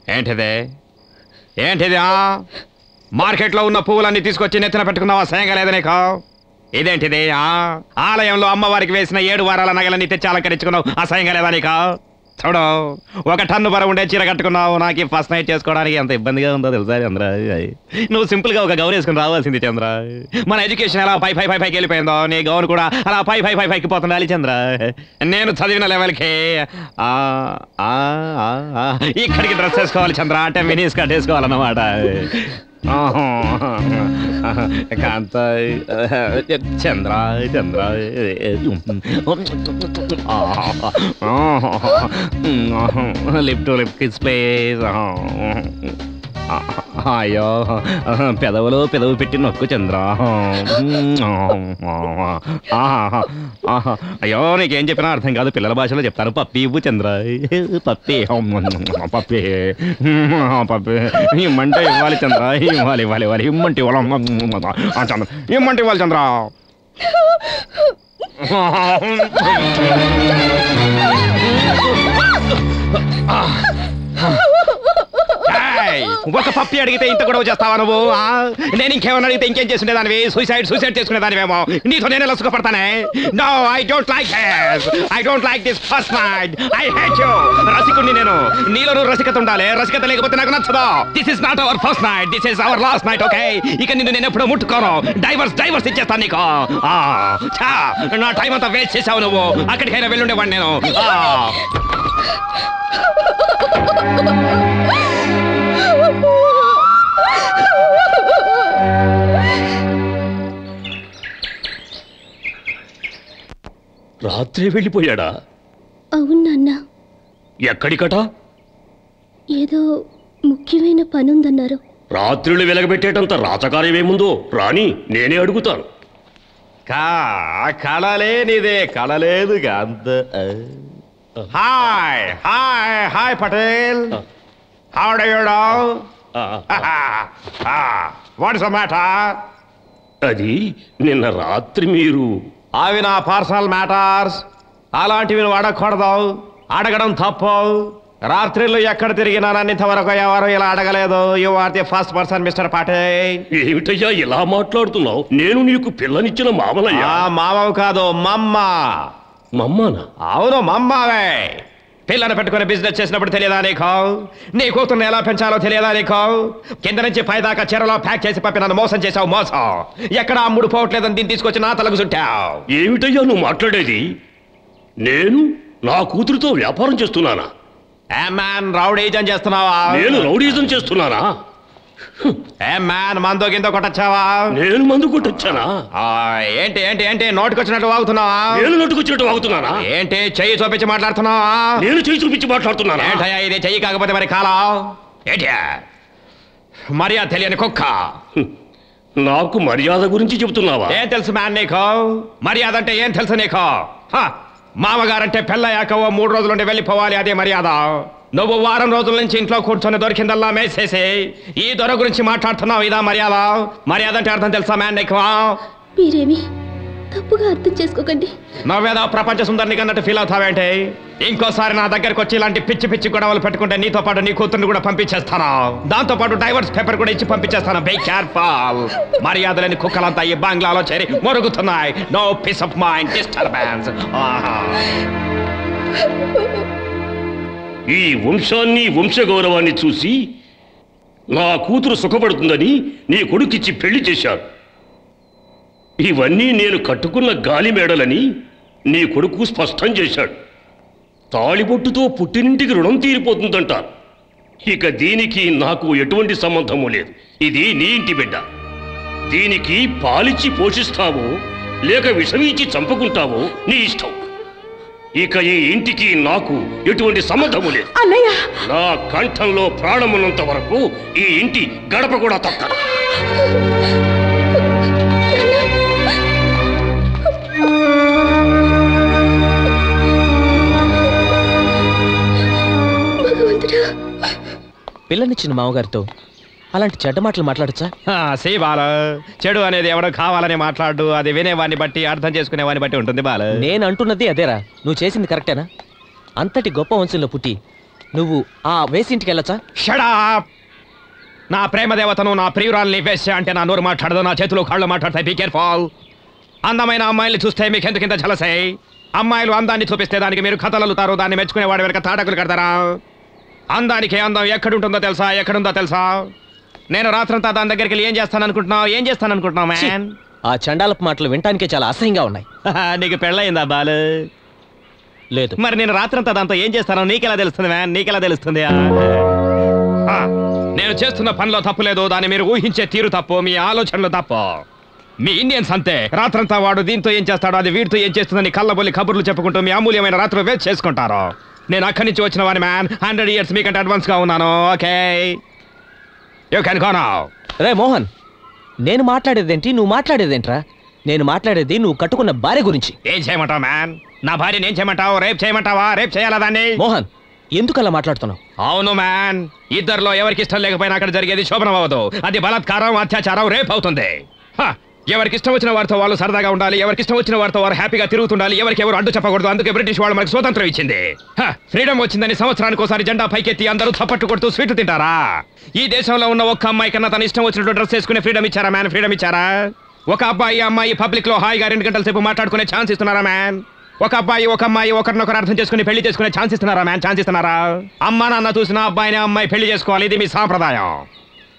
ఏంటిది? ఏంటిది మార్కెట్లో ఉన్న పువ్వులన్నీ తీసుకొచ్చి నెత్తిన పెట్టుకున్నావా? సేంగా లేదా నీకు? ఇదేంటిది ఆలయంలో అమ్మవారికి వేసిన ఏడు వారాల నగలన్నీ తెచ్చి అలంకరించుకున్నావు. అసహ్యంగా లేదా నీకు? చూడు ఒక టన్ను బర ఉండే చీర కట్టుకున్నావు నాకు ఫస్ట్ నైట్ చేసుకోవడానికి ఎంత ఇబ్బందిగా ఉందో తెలుసా చంద్ర? నువ్వు సింపుల్గా ఒక గౌన్ వేసుకుని రావాల్సింది చంద్ర. మన ఎడ్యుకేషన్ ఎలా పై పై పై పైకి వెళ్ళిపోయిందో నీ గౌన్ కూడా అలా పై పై పై పైకి పోతుండాలి చంద్ర. నేను చదివిన లెవెల్కి ఆ, ఇక్కడికి డ్రెస్ వేసుకోవాలి చంద్ర అంటే మినీ స్కర్ట్ వేసుకోవాలన్నమాట. కాంతాయ్ Kantha Chandra Chandra lip to lip kiss please అయ్యో పెదవులు పెదవు పెట్టి నొక్కు చంద్ర. అయ్యో నీకేం చెప్పినా అర్థం కాదు పిల్లల భాషలో చెప్తాను. పప్పి ఇవ్వు చంద్ర. పప్పి. పప్పి. పప్పి. ఇమ్మంటే ఇవ్వాలి చంద్ర. ఇవ్వాలి ఇవ్వాలి ఇవ్వాలి. ఇమ్మంటే ఇవ్వాలి. చంద్ర. ఇమ్మంటే ఇవ్వాలి చంద్ర. ఏయ్, ఒక పప్పి అడిగితే ఇంత గొడవ చేస్తావా నువ్వు? నేను ఇంకేమన్నా అడిగితే ఇంకేం చేసుకునేదానివి? సూసైడ్ సూసైడ్ చేసుకునేదానివేమో. నీతో నేనే లసుకపడతానే. No I don't like this I don't like this first night I hate you రసికుణ్ణి నేను. నీలో రసికత ఉండాలి. రసికత లేకపోతే నాకు నచ్చదు. This is not our first night this is our last night okay ఇక నిన్ను నేను ఎప్పుడు ముట్టుకోను. డైవర్స్ డైవర్స్ ఇచ్చేస్తాను నీకు. నా టైం అంతా వేస్ట్ చేసావు నువ్వు. అక్కడికైనా వెళ్ళుండేవాడిని నేను. రాత్రే వెళ్ళిపోయాడా? అవును నాన్న. ఎక్కడికట? ఏదో ముఖ్యమైన పని ఉందన్నారు రాత్రులు వెలగబెట్టేటంత రాచకార్యమేముందో రాని నేనే అడుగుతాను. కా కళలేనిదే కళలేదు అంత hi hi hi Patel. How do you do what is the matter అది నిన్న రాత్రి మీరు అవి నా పర్సనల్ మ్యాటర్స్. అలాంటివి నువ్వు అడగకూడదు అడగడం తప్పు. రాత్రిళ్ళు ఎక్కడ తిరిగినా ఇంతవరకు ఎవరు ఇలా అడగలేదు. You are the first person mister Patel ఏమిటయ్యా ఇలా మాట్లాడుతున్నావు? నేను నీకు పిల్లనిచ్చిన మామలయ్యా? మామవు కాదు మమ్మ. మమ్మనా? అవును మమ్మవే. పిల్లని పెట్టుకుని బిజినెస్ చేసినప్పుడు తెలియదా నీకు? నీ కూతుర్ని ఎలా పెంచాలో తెలియదా నీకు? కింద నుంచి పైదాకా చీరలో ప్యాక్ చేసి పంపి నన్ను మోసం చేసావు మోసం. ఎక్కడ అమ్ముడు పోవట్లేదని దీన్ని తీసుకొచ్చి నా తలకు చుట్టావు. ఏమిటయ్యా నువ్వు మాట్లాడేది? నేను నా కూతురితో వ్యాపారం చేస్తున్నానా? రౌడీజం చేస్తున్నావా? నేను రౌడీజం చేస్తున్నానా? మందో కింద కొట్టచ్చావా? నేను మందు కొట్టొచ్చానా? ఆ, ఏంటి ఏంటి ఏంటి నోటికొచ్చినట్టు వాగుతున్నావా? నేను నోటుకొచ్చినట్టు వాగుతున్నానా? ఏంటి చెయ్యి చూపించి మాట్లాడుతున్నావా? నేను చెయ్యి చూపించి మాట్లాడుతున్నానా? ఏంటయ్యా ఇది చెయ్యి కాకపోతే మరి కాలా? ఏంటి? మర్యాద తెలియని కుక్క. నాకు మర్యాద గురించి చెబుతున్నావా? ఏం తెలుసు మ్యాన్ నీకు? మర్యాద అంటే ఏం తెలుసు నీకు? హ, మామగారంటే పెళ్ళయ్యాక ఓ మూడు రోజులుండి వెళ్ళిపోవాలి అదే మర్యాద. నువ్వు వారం రోజుల నుంచి ఇంట్లో కూర్చొని దొరికిందల్లా మేసేసి. ఈ దొర గురించి మాట్లాడుతున్నావు ఇదా మర్యాద? మర్యాద అంటే అర్థం తెలుసా మ్యాన్ నీకు? మీరేమి తప్పుగా అర్థం చేసుకోకండి. నువ్వేదో ప్రపంచ సుందరిని కన్నట్టు ఫీల్ అవుతావేంటి? ఇంకోసారి నా దగ్గరకు వచ్చి ఇలాంటి పిచ్చి పిచ్చి గొడవలు పెట్టుకుంటే నీతో పాటు నీ కూతుర్ని కూడా పంపించేస్తాను? దాంతో పాటు డైవర్స్ పేపర్ కూడా ఇచ్చి పంపించేస్తాను? బై కేర్ఫుల్ మర్యాదలేని కుక్కలంతా ఈ బంగ్లాలో చేరి మొరుగుతున్నాయి. No peace of mind disturbance ఈ వంశాన్ని వంశగౌరవాన్ని చూసి నా కూతురు సుఖపడుతుందని నీ కొడుకిచ్చి పెళ్ళి చేశారు. ఇవన్నీ నేను కట్టుకున్న గాలి మేడలని నీ కొడుకు స్పష్టం చేశాడు. తాళిబొట్టుతో పుట్టినింటికి రుణం తీరిపోతుందంట ఇక దీనికి నాకు ఎటువంటి సంబంధము లేదు. ఇది నీ ఇంటి బిడ్డ. దీనికి పాలిచ్చి పోషిస్తావో లేక విషమించి చంపుకుంటావో నీ ఇష్టం. ఇక ఈ ఇంటికి నాకు ఎటువంటి సంబంధము లేదు. అన్నయ్య! నా కంఠంలో ప్రాణమున్నంత వరకు ఈ ఇంటి గడప కూడా తొక్కను పిల్లనిచ్చిన మామగారితో అలాంటి చెడ్డ మాటలు మాట్లాడచ్చా? సే బాల చెడు అనేది ఎవడో కావాలని మాట్లాడు అది వినేవాడిని బట్టి అర్థం చేసుకునే వాడిని బట్టి ఉంటుంది బాల. నేను అంటున్నది అదేరా. నువ్వు చేసింది కరెక్టేనా? అంతటి గొప్ప వంశంలో పుట్టి నువ్వు ఆ వేసింటికి వెళ్ళొచ్చా? షడా నా ప్రేమ దేవతను నా ప్రియురాల్ని వేసే అంటే నా నోరు మాట్లాడదు నా చేతులు కాళ్ళు మాట్లాడతాయి. బీ కేర్ఫాల్ అందమైన అమ్మాయిల్ని చూస్తే మీకు ఎందుకింత జలసాయి అమ్మాయిలు అందాన్ని చూపిస్తే దానికి మీరు కథలు అల్లుతారు దాన్ని మెచ్చుకునే వాడి వెనక తాటకులు కడతారా? అందానికి అందం ఎక్కడుంటుందో తెలుసా? ఎక్కడుందో తెలుసా? నేను రాత్రంతా దాని దగ్గరికి వెళ్ళి ఏం చేస్తాను అనుకుంటున్నావు ఏం చేస్తాను అనుకుంటున్నావు మ్యాన్ ఆ చండాలపు మాటలు వినటానికే చాలా అసహ్యంగా ఉన్నాయి. నీకు పెళ్ళయిందా బాలు? లేదు. మరి నేను రాత్రంతా దాంతో ఏం చేస్తానో నీకెలా తెలుస్తుంది మ్యాన్ నీకెలా తెలుస్తుంది నేను చేస్తున్న పనిలో తప్పు లేదు దాన్ని మీరు ఊహించే తీరు తప్పు మీ ఆలోచనలు తప్పు. మీ ఇండియన్స్ అంతే. రాత్రంతా వాడు దీంతో ఏం చేస్తాడో అది వీడితో ఏం చేస్తుందని కళ్ళబొల్లి కబుర్లు చెప్పుకుంటూ మీ అమూల్యమైన రాత్రులు వేస్ట్ చేసుకుంటారు. నేను అక్కడి నుంచి వచ్చిన వాడిని మ్యాన్ హండ్రెడ్ ఇయర్స్ మీకంటే అడ్వాన్స్గా ఉన్నాను okay you can go now రే మోహన్ నేను మాట్లాడేదేంటి నువ్వు మాట్లాడేదేంట్రా? నేను మాట్లాడేది నువ్వు కట్టుకున్న భార్య గురించి. ఏం చేయమంటావు మ్యాన్ నా భార్యని ఏం చేయమంటావు రేపు చేయమంటావా రేపు చేయాలా దాన్ని? మోహన్ ఎందుకు అలా మాట్లాడుతున్నావు? అవును మ్యాన్ ఇద్దరిలో ఎవరికి ఇష్టం లేకపోయినా అక్కడ జరిగేది శోభనం అవ్వదు. అది బలాత్కారం అత్యాచారం రేపు అవుతుంది. హ, ఎవరికి ఇష్టం వచ్చిన వారితో వాళ్ళు సరదాగా ఉండాలి ఎవరికి ఇష్టం వచ్చిన వారితో వారు హ్యాపీగా తిరుగుతుండాలి ఎవరికి ఎవరు అడ్డు చెప్పకూడదు అందుకే బ్రిటిష్ వాళ్ళు మనకు స్వతంత్రం ఇచ్చింది. ఫ్రీడమ్ వచ్చిందని సంవత్సరానికి ఒకసారి జెండా పైకెత్తి అందరూ చప్పట్టు కొడుతూ స్వీట్ తింటారా? ఈ దేశంలో ఉన్న ఒక్క అమ్మాయి కన్నా తన ఇష్టం వచ్చినట్టు డ్రెస్ వేసుకునే ఫ్రీడమ్ ఇచ్చారా మ్యాన్? ఫ్రీడమ్ ఇచ్చారా? ఒక అబ్బాయి అమ్మాయి పబ్లిక్లో హాయిగా రెండు గంటల సేపు మాట్లాడుకునే ఛాన్స్ ఇస్తున్నారా మ్యాన్? ఒక అబ్బాయి ఒక అమ్మాయి ఒకరినొకరు అర్థం చేసుకుని పెళ్ళి చేసుకునే ఛాన్స్ ఇస్తున్నారా మ్యాన్? ఛాన్స్ ఇస్తున్నారా? అమ్మా నాన్న చూసిన అబ్బాయిని అమ్మాయి పెళ్ళి చేసుకోవాలి ఇది మీ సాంప్రదాయం.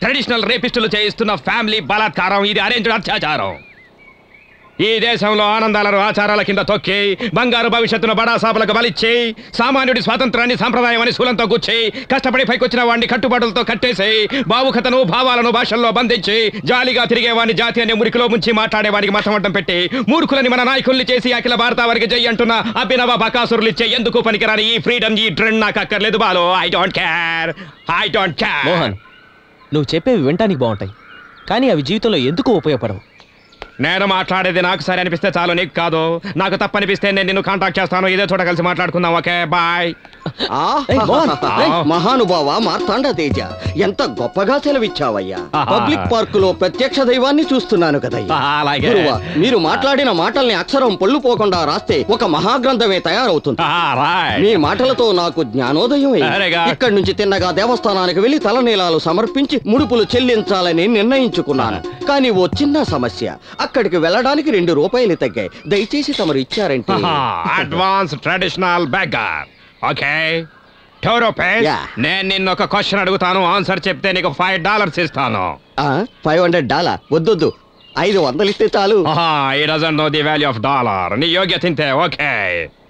ట్రెడిషనల్ రేపిస్టులు చేయిస్తున్న ఫ్యామిలీ బలాత్కారం ఇది అరేంజ్డ్ అత్యాచారం. ఈ దేశంలో ఆనందాలను ఆచారాల కింద తొక్కి బంగారు భవిష్యత్తును బడాసాపులకు బలిచ్చేయి బలిచ్చి సామాన్యుడి స్వాతంత్రాన్ని సంప్రదాయం అని శూలంతో గుచ్చి కష్టపడి పైకొచ్చిన వాడిని కట్టుబాటులతో కట్టేసి భావుకతను భావాలను భాషల్లో బంధించి జాలిగా తిరిగేవాడిని జాతి అనే మురికిలో ముంచి మాట్లాడేవాడికి మతమట్టం పెట్టి మూర్ఖులని మన నాయకుల్ని చేసి అఖిల భారత వారికి జై అంటున్న అభినవ బకాసురులు ఇచ్చే ఎందుకు పనికిరాని ఈ ఫ్రీడమ్ ఈ ట్రెండ్ నాకు అక్కర్లేదు బాలో. I don't care I don't care Mohan నువ్వు చెప్పేవి వినటానికి బాగుంటాయి. కానీ అవి జీవితంలో ఎందుకు ఉపయోగపడవు? నేను మాట్లాడేది నాకు సరే అనిపిస్తే చాలు నీకు కాదు. నాకు తప్పనిపిస్తే నేను నిన్ను కాంటాక్ట్ చేస్తాను. ఇదే చోట కలిసి మాట్లాడుకుందాం ఓకే? బాయ్ మహానుభావ మార్తాండ తేజ ఎంత గొప్పగా సెలవిచ్చావయ్యా. పబ్లిక్ పార్క్లో ప్రత్యక్ష దైవాన్ని చూస్తున్నాను కదయ్యా. ఆహా, అలాగే. మీరు మాట్లాడిన మాటల్ని అక్షరం పొల్లు పోకుండా రాస్తే ఒక మహాగ్రంథమే తయారవుతుంది. మీ మాటలతో నాకు జ్ఞానోదయం. ఇక్కడి నుంచి తిన్నగా దేవస్థానానికి వెళ్ళి తలనీలాలు సమర్పించి ముడుపులు చెల్లించాలని నిర్ణయించుకున్నాను. కానీ ఓ చిన్న సమస్య. అక్కడికి వెళ్ళడానికి రెండు రూపాయలు తగ్గాయి. దయచేసి తమరు ఇచ్చారంటే. Advance traditional beggar okay. నేను నిన్ను ఒక క్వశ్చన్ అడుగుతాను. ఆన్సర్ చెప్తే నీకు ఫైవ్ డాలర్స్ ఇస్తాను. ఫైవ్ హండ్రెడ్ డాలర్ వద్దొద్దు. ఐదు వందలు ఇస్తే చాలు. ఈ dozen know the value of dollar నీ యోగ్యత ఇంతే. ఓకే.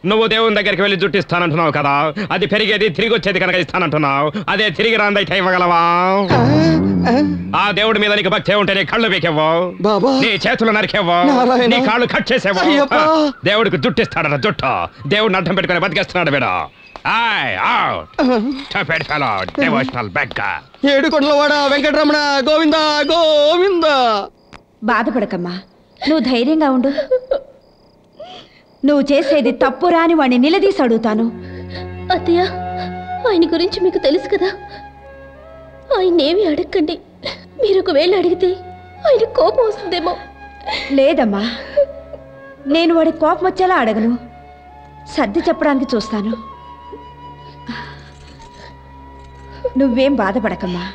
నువ్వు దేవుని దగ్గరికి వెళ్ళి జుట్టు ఇస్తానంటున్నావు కదా. అది పెరిగేది తిరిగి వచ్చేది కనుక ఇస్తానంటున్నావు. అదే తిరిగి రాందైతే ఇవ్వగలవా? ఆ దేవుడి మీద నీకు భక్తి ఉంటే నీ కళ్ళు పీకెవ్వు. బాబా నీ చేతులు నరికెవ్వు. నారాయణ. నీ కాళ్ళు కట్ చేసేవు. దేవుడికి జుట్టు ఇస్తాడట జుట్టు. దేవుడిని అడ్డం పెట్టుకుని బతికేస్తున్నాడు వీడు. ఆయ్ ఫెలో డివోషనల్ బ్యాగ్ ఏడు కొండలవాడ వెంకటరమణ గోవింద గోవింద. బాధపడకమ్మా. నువ్వు ధైర్యంగా ఉండు. నువ్వు చేసేది తప్పు రాని వాడిని నిలదీసి అడుగుతాను. అత్తయ్య ఆయన గురించి మీకు తెలుసు కదా? ఆయన్నేమి అడగండి మీరు ఒకవేళ అడిగితే ఆయన కోపం వస్తుందేమో. లేదమ్మా నేను వాడి కోపం వచ్చేలా అడగను. సర్ది చెప్పడానికి చూస్తాను. నువ్వేం బాధపడకమ్మా.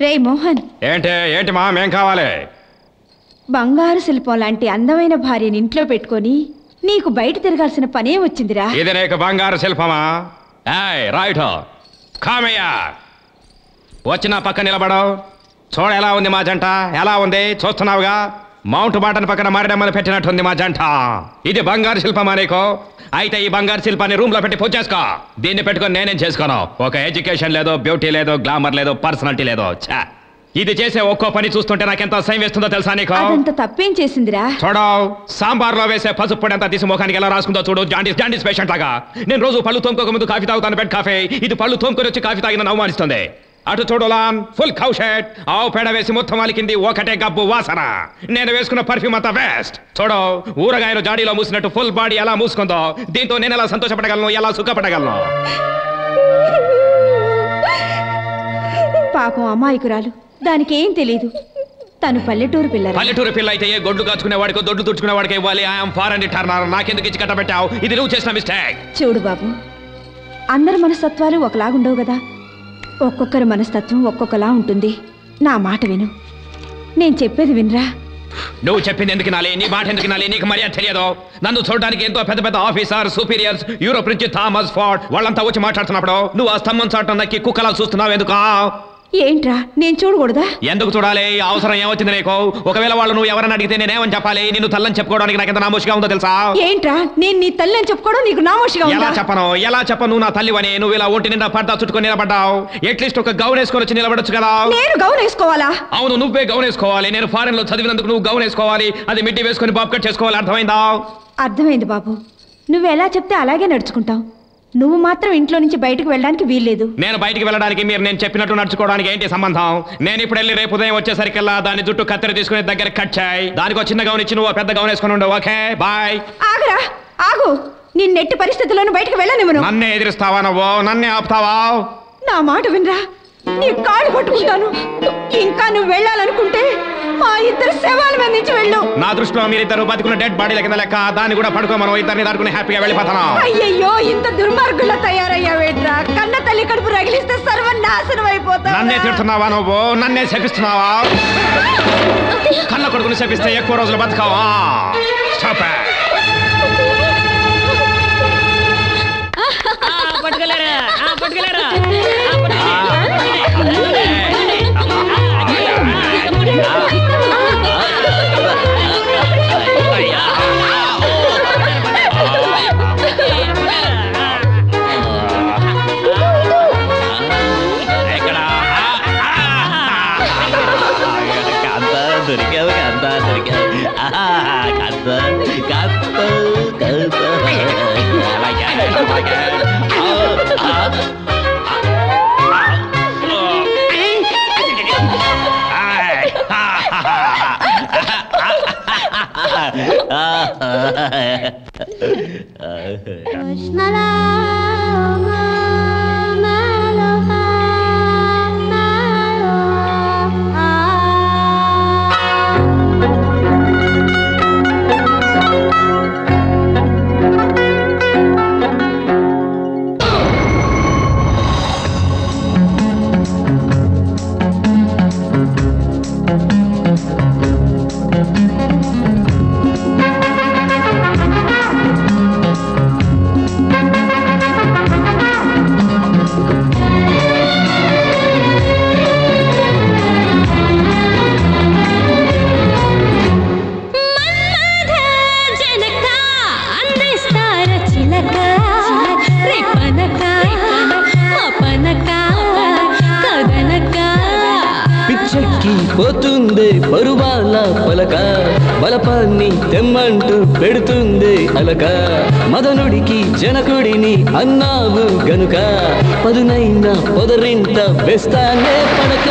రే మోహన్. ఏంటి ఏంటి మా మేం కావాలి? బంగారు శిల్పం లాంటి అందమైన భార్యని ఇంట్లో పెట్టుకొని నీకు బయట తిరగాల్సిన పనే వచ్చిందిరా. ఇది నీకు బంగారు శిల్పమా? ఏయ్ రైట్ కామయ్యా! వచ్చి నా పక్క నిలబడవు. చూడ ఎలా ఉంది మా జంట ఎలా ఉంది? చూస్తున్నావుగా? మౌంట్ బాటన్ పక్కన మరిడమ్మలు పెట్టినట్టుంది మా జంట. ఇది బంగారు శిల్పమా నీకు అయితే ఈ బంగారు శిల్పాన్ని రూమ్లో పెట్టి పూజ చేసుకో. దీన్ని పెట్టుకొని నేనేం చేసుకోను? ఒక ఎడ్యుకేషన్ లేదో బ్యూటీ లేదో గ్లామర్ లేదో పర్సనాలిటీ లేదో! ఇది చేసే ఒక్కో పని చూస్తుంటే నాకెంత అసహ్యం వేస్తుందో తెలుసా నీకు? అదంత తప్పేం చేసిందిరా? చూడవు సాంబార్లో వేసే పసుపు పొడి అంతా తీసి ముఖానికి ఎలా రాసుకుందో చూడు. జాండీస్ జాండీస్ పేషెంట్ లాగా. నేను రోజు పళ్ళు తోముకోక ముందు కాఫీ తాగుతాను బెడ్ కాఫీ. ఇది పళ్ళు తోముకొని వచ్చి కాఫీ తాగిన అవమానిస్తుంది అటు చూడలాన్ ఫుల్ కౌ షర్ట్ ఆవు పేడ వేసి మొత్తం అలికింది ఒకటే గబ్బు వాసన. నేను వేసుకున్న పర్ఫ్యూమ్ అంతా వేస్ట్. చూడు ఊరగాయలు జాడీలో మూసినట్టు ఫుల్ బాడీ ఎలా మూసుకుందో దీంతో నేను ఎలా సంతోషపడగలను ఎలా సుఖపడగలను? పాపం అమాయకురాలు దానికి ఏం తెలీదు. తను పల్లెటూరు పిల్లరా. పల్లెటూరు పిల్ల అయితే ఏ గొడ్లు కాచుకునే వాడికో దొడ్లు తుడుచుకునే వాడికి ఇవ్వాలి. ఐఎమ్ ఫారెన్ రిటర్నర్ నాకెందుకు ఇచ్చి కట్టబెట్టావు? ఇది నువ్వు చేసిన మిస్టేక్ చూడు బాబు అందరి మనస్తత్వాలు ఒకలాగుండవు కదా. ఒక్కొక్కరి మనస్తత్వం ఒక్కొక్కలా ఉంటుంది. నా మాట విను. నేను చెప్పేది వినరా? నువ్వు చెప్పింది ఎందుకు నాలే నీ మాట ఎందుకు నాలే నీకు మర్యాద తెలియదు. నన్ను చూడడానికి ఎంతో పెద్ద పెద్ద ఆఫీసర్ సూపీరియర్స్ యూరోప్ నుంచి థామస్ ఫార్డ్ వాళ్ళంతా వచ్చి మాట్లాడుతున్నప్పుడు నువ్వు ఆ స్తంభం చాటం నక్కి కుక్కలా చూస్తున్నావు ఎందుకు? ఏంట్రా? నేను చూడకూడదా? ఎందుకు చూడాలి? అవసరం ఏమొచ్చింది నీకు? ఒకవేళ వాళ్ళు నువ్వు ఎవరైనా అడిగితే నేనేమని చెప్పాలి? నిన్ను తల్లని చెప్పుకోవడానికి నాకు ఎంత నామోషిగా ఉందో తెలుసా? ఏంట్రా? నేను నీ తల్లి అని చెప్పుకోవడం నీకు నామోషిగా ఎలా చెప్పను? ఎలా చెప్పను నా తల్లివని? నువ్వు ఇలా ఒంటి నిండా పడ్డా చుట్టుకొని నిలబడ్డావు. అట్లీస్ట్ ఒక గౌన్ వేసుకొని వచ్చి నిలబడొచ్చు కదా? నేను గౌన్ వేసుకోవాలా? అవును నువ్వే గౌన్ వేసుకోవాలి. నేను ఫారెన్లో చదివినందుకు నువ్వు గౌన్ వేసుకోవాలి. అది మిడ్డి వేసుకొని బాబ్ కట్ చేసుకోవాలి. అర్థమైందా? అర్థమైంది బాబు. నువ్వు ఎలా చెప్తే అలాగే నడుచుకుంటావు. నువ్వు మాత్రం ఇంట్లో నుంచి బయటకు వెళ్ళడానికి వీల్లేదు. నేను బయటికి వెళ్ళడానికి మీరు నేను చెప్పినట్టు నడుచుకోవడానికి ఏంటి సంబంధం? నేను ఇప్పుడు వెళ్ళి రేపు ఉదయం వచ్చేసరికల్లా దాని జుట్టు కత్తెర తీసుకుని దగ్గర కట్ చేయి. దానికి చిన్న గౌన్ ఇచ్చి నువ్వు పెద్ద గౌన్ వేసుకుని ఉండవు ఓకే? బాయ్. ఆగరా ఆగు. నిన్నెట్టి పరిస్థితుల్లోనూ బయటకు వెళ్ళనివ్వను. నన్నే ఎదిరిస్తావా నువ్వు? నన్నే ఆపుతావా? నా మాట వినరా? నీ కాళ్ళు పట్టుకుంటాను. ఇంకా నువ్వు వెళ్ళాలనుకుంటే మా ఇద్దరు శవాల మీద నుంచి వెళ్ళు. నా దృష్టిలో మీరిద్దరు బతుకున్న డెడ్ బాడీల కింద లెక్క దాన్ని కూడా పడుకోమను. ఇద్దరిని దాటుకుని హ్యాపీగా వెళ్ళిపోతాను. అయ్యయ్యో ఇంత దుర్మార్గుల్లో తయారయ్యావేట్రా. కన్న తల్లి కడుపు రగిలిస్తే సర్వనాశనం అయిపోతా నన్నే తిడుతున్నావా నువ్వు? నన్నే శపిస్తున్నావా? కన్న కొడుకుని శపిస్తే ఎక్కువ రోజులు బతకావా? It. Yeah. Krishna Rama పోతుంది బరువాల పలక. బలపాన్ని తెమ్మంటూ పెడుతుంది అలక. మదనుడికి జనకుడిని అన్నావు గనుక. పదునైన పొదరింత వేస్తానే పడక.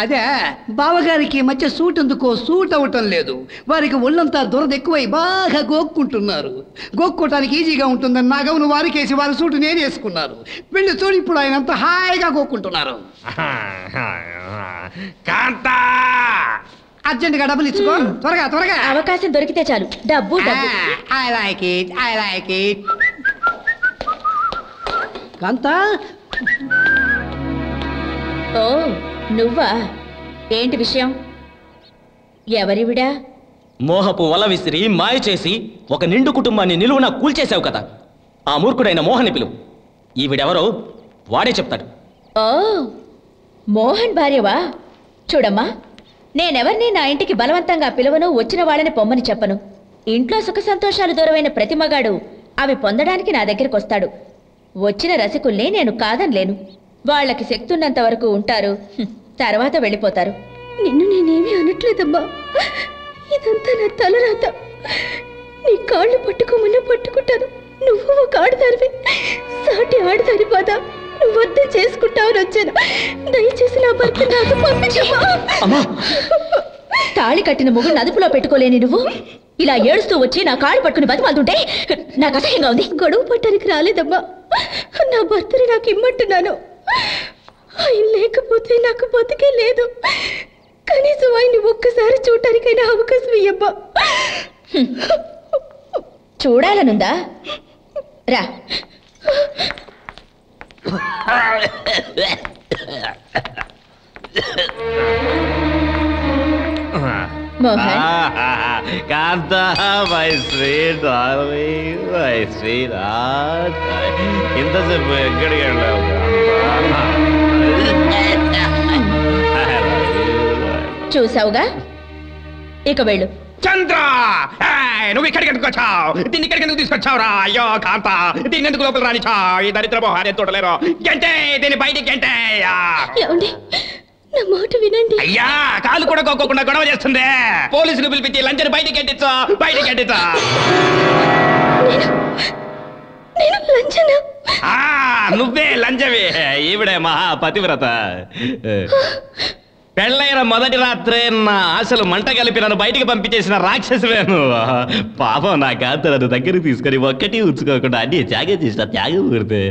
అదే బావగారికి ఈ మధ్య సూట్ ఎందుకో సూట్ అవటం లేదు. వారికి ఒళ్ళంతా దురద ఎక్కువై బాగా గోక్కుంటున్నారు. గోక్కోటానికి ఈజీగా ఉంటుందని నా గౌను వారికేసి వారి సూట్ నేను వేసుకున్నారు. వెళ్ళి చూడు ఇప్పుడు ఆయన అంతా హాయిగా గోక్కుంటున్నారు. కాంతా! అర్జెంటుగా డబ్బులు ఇచ్చుకో. త్వరగా త్వరగా. అవకాశం దొరికితే చాలు. డబ్బు డబ్బు. I like it I like it Kantha నువ్వా? ఏంటి విషయం? ఎవరివిడా మోహపు వల విసిరి మాయ చేసి ఒక నిండు కుటుంబాన్ని నిలువున కూల్చేశావు కదా. ఆ మూర్ఖుడైన మోహని పిలువు. ఈవిడెవరో వాడే చెప్తాడు. ఓ మోహన్ భార్యవా? చూడమ్మా నేనెవరిని నా ఇంటికి బలవంతంగా పిలవను వచ్చిన వాళ్ళని పొమ్మని చెప్పను. ఇంట్లో సుఖ సంతోషాలు దూరమైన ప్రతి మగాడు అవి పొందడానికి నా దగ్గరికి వస్తాడు. వచ్చిన రసికుల్ని నేను కాదనలేను. వాళ్ళకి శక్తి ఉన్నంత వరకు ఉంటారు. తర్వాత వెళ్ళిపోతారు. నిన్ను నేనేమీ అనట్లేదమ్మా. ఇదంతా నా తలరాత. నీ కాళ్ళు పట్టుకోమన్నా పట్టుకుంటాను. నువ్వు ఒక ఆడదానివి. సాటి ఆడదాని బాధ. నువ్వు అర్థం చేసుకుంటావని వచ్చాను. దయచేసి నా భర్త నాకు పంపించమ్మా. తాళి కట్టిన ముగ్గురు నదుపులో పెట్టుకోలేని నువ్వు? ఇలా ఏడుస్తూ వచ్చి నా కాళ్ళు పట్టుకుని బతిమాలుతుంటే నాకు అసహ్యంగా ఉంది. గొడవ పట్టడానికి రాలేదమ్మా. నా భర్తని నాకు ఇమ్మంటున్నాను. ఆయన లేకపోతే నాకు బతికే లేదు. కనీసం ఆయన్ని ఒక్కసారి చూడటానికైనా అవకాశం ఇయ్యమ్మా చూడాలనుందా? రా. Kantha my sweet darling my sweet ఇంతసేపు ఎక్కడికి వెళ్ళావు? చూసావుగా? ఇక వెళ్ళు. చంద్ర! నువ్వు ఇక్కడికి ఎందుకు వచ్చావు? దీన్ని ఇక్కడికి ఎందుకు తీసుకొచ్చావు రా అయ్యో కాంత! దీన్ని ఎందుకు లోపల రానిచ్చావు? ఈ దరిద్ర మొహాన్ని తోటలేరు. గంటే దీన్ని బయటికి గంటే! నా మాట వినండి. అయ్యా కాలు కూడా కోకోకుండా గొడవ చేస్తుంది. పోలీసులు పిలిపించి లంచం బయటికి ఎంటిచ్చా బయటికి ఎంటిచ్చా నేను లంచనా? నువ్వే లంచవే ఈవిడే మహా పతివ్రత పెళ్ళైన మొదటి రాత్రే నా ఆశలు మంట కలిపి నన్ను బయటికి పంపించేసిన రాక్షసువేను. పాపం నా కాంత నన్ను దగ్గరికి తీసుకొని ఒక్కటి ఉంచుకోకుండా అన్ని త్యాగం చేసిన త్యాగం ఊరితే.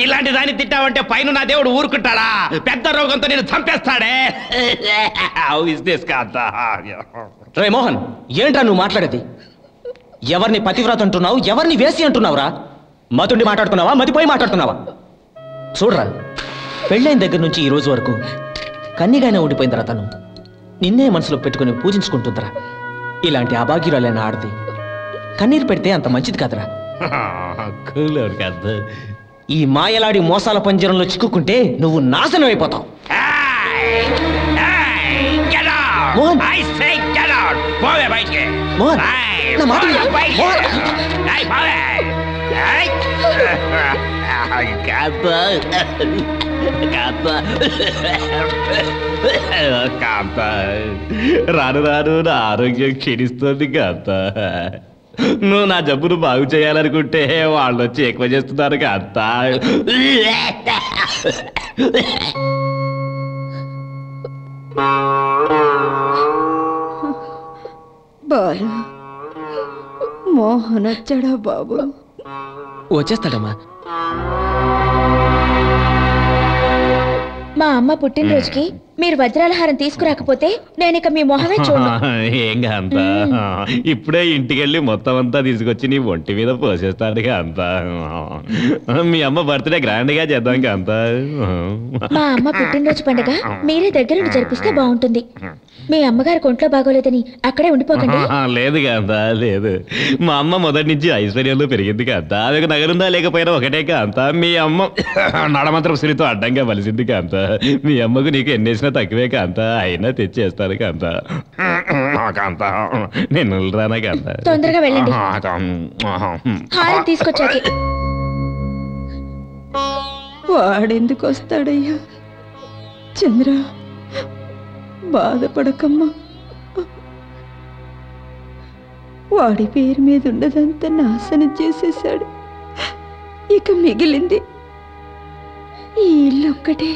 ఇలాంటి దాన్ని తిట్టావంటే పైన నా దేవుడు ఊరుకుంటాడా? పెద్ద రోగంతో నేను చంపేస్తాడే. How కాంత రే మోహన్ ఏంట్రా నువ్వు మాట్లాడేది? ఎవరిని పతివ్రత అంటున్నావు? ఎవరిని వేసి అంటున్నావురా? మతుండి మాట్లాడుతున్నావా మతిపోయి మాట్లాడుతున్నావా చూడరా పెళ్ళైన దగ్గర నుంచి ఈ రోజు వరకు కన్నిగానే ఉండిపోయిందిరా తను నిన్నే మనసులో పెట్టుకుని పూజించుకుంటుందిరా. ఇలాంటి అభాగ్యురాలైన ఆడది. కన్నీరు పెడితే అంత మంచిది కాదురా. ఈ మాయలాడి మోసాల పంజరంలో చిక్కుకుంటే నువ్వు నాశనం అయిపోతావు. మోహన్! I say get కాంత రాను రాను నా ఆరోగ్యం క్షీణిస్తుంది కాంత నువ్వు నా జబ్బును బాగు చేయాలనుకుంటే వాళ్ళు వచ్చి ఎక్కువ చేస్తున్నారు కాంత బాలు మోహన్ వచ్చాడా బాబు? వచ్చేస్తాడమ్మా. మా అమ్మ పుట్టినరోజుకి మీరు వజ్రాలహారం తీసుకురాకపోతే నేను ఇక మీ మొహమే చూడను. ఏం కాంత ఇప్పుడే ఇంటికెళ్ళి మొత్తం అంతా తీసుకొచ్చి నీ ఒంటి మీద పోసేస్తాడు కాంత మీ అమ్మ బర్త్డే గ్రాండ్గా చేద్దాం కాంత మా అమ్మ పుట్టినరోజు పండుగ మీరే దగ్గరుండి జరిపిస్తే బాగుంటుంది. మీ అమ్మగారు కొంట్లో బాగోలేదని అక్కడే ఉండిపోకండి. లేదు కాంత లేదు. మా అమ్మ మొదటి నుంచి ఐశ్వర్యంలో పెరిగింది కాంత ఆమెకు నగరుందా లేకపోయినా ఒకటే కాంత మీ అమ్మ నడమంత్రం సిరితో అడ్డంగా వలిసింది కాంత మీ అమ్మకు నీకు ఎన్నేసినా తక్కువే కాంత అయినా తెచ్చేస్తాను కాంత. కాంత నేను రానా కాంత? తొందరగా వెళ్ళండి. హారం తీసుకొచ్చాకి. వాడెందుకు వస్తాడయ్యా? చంద్ర బాధపడకమ్మా. వాడి పేరు మీద ఉండదంతా నాశనం చేసేశాడు. ఇక మిగిలింది ఈ ఇల్లు ఒక్కటే.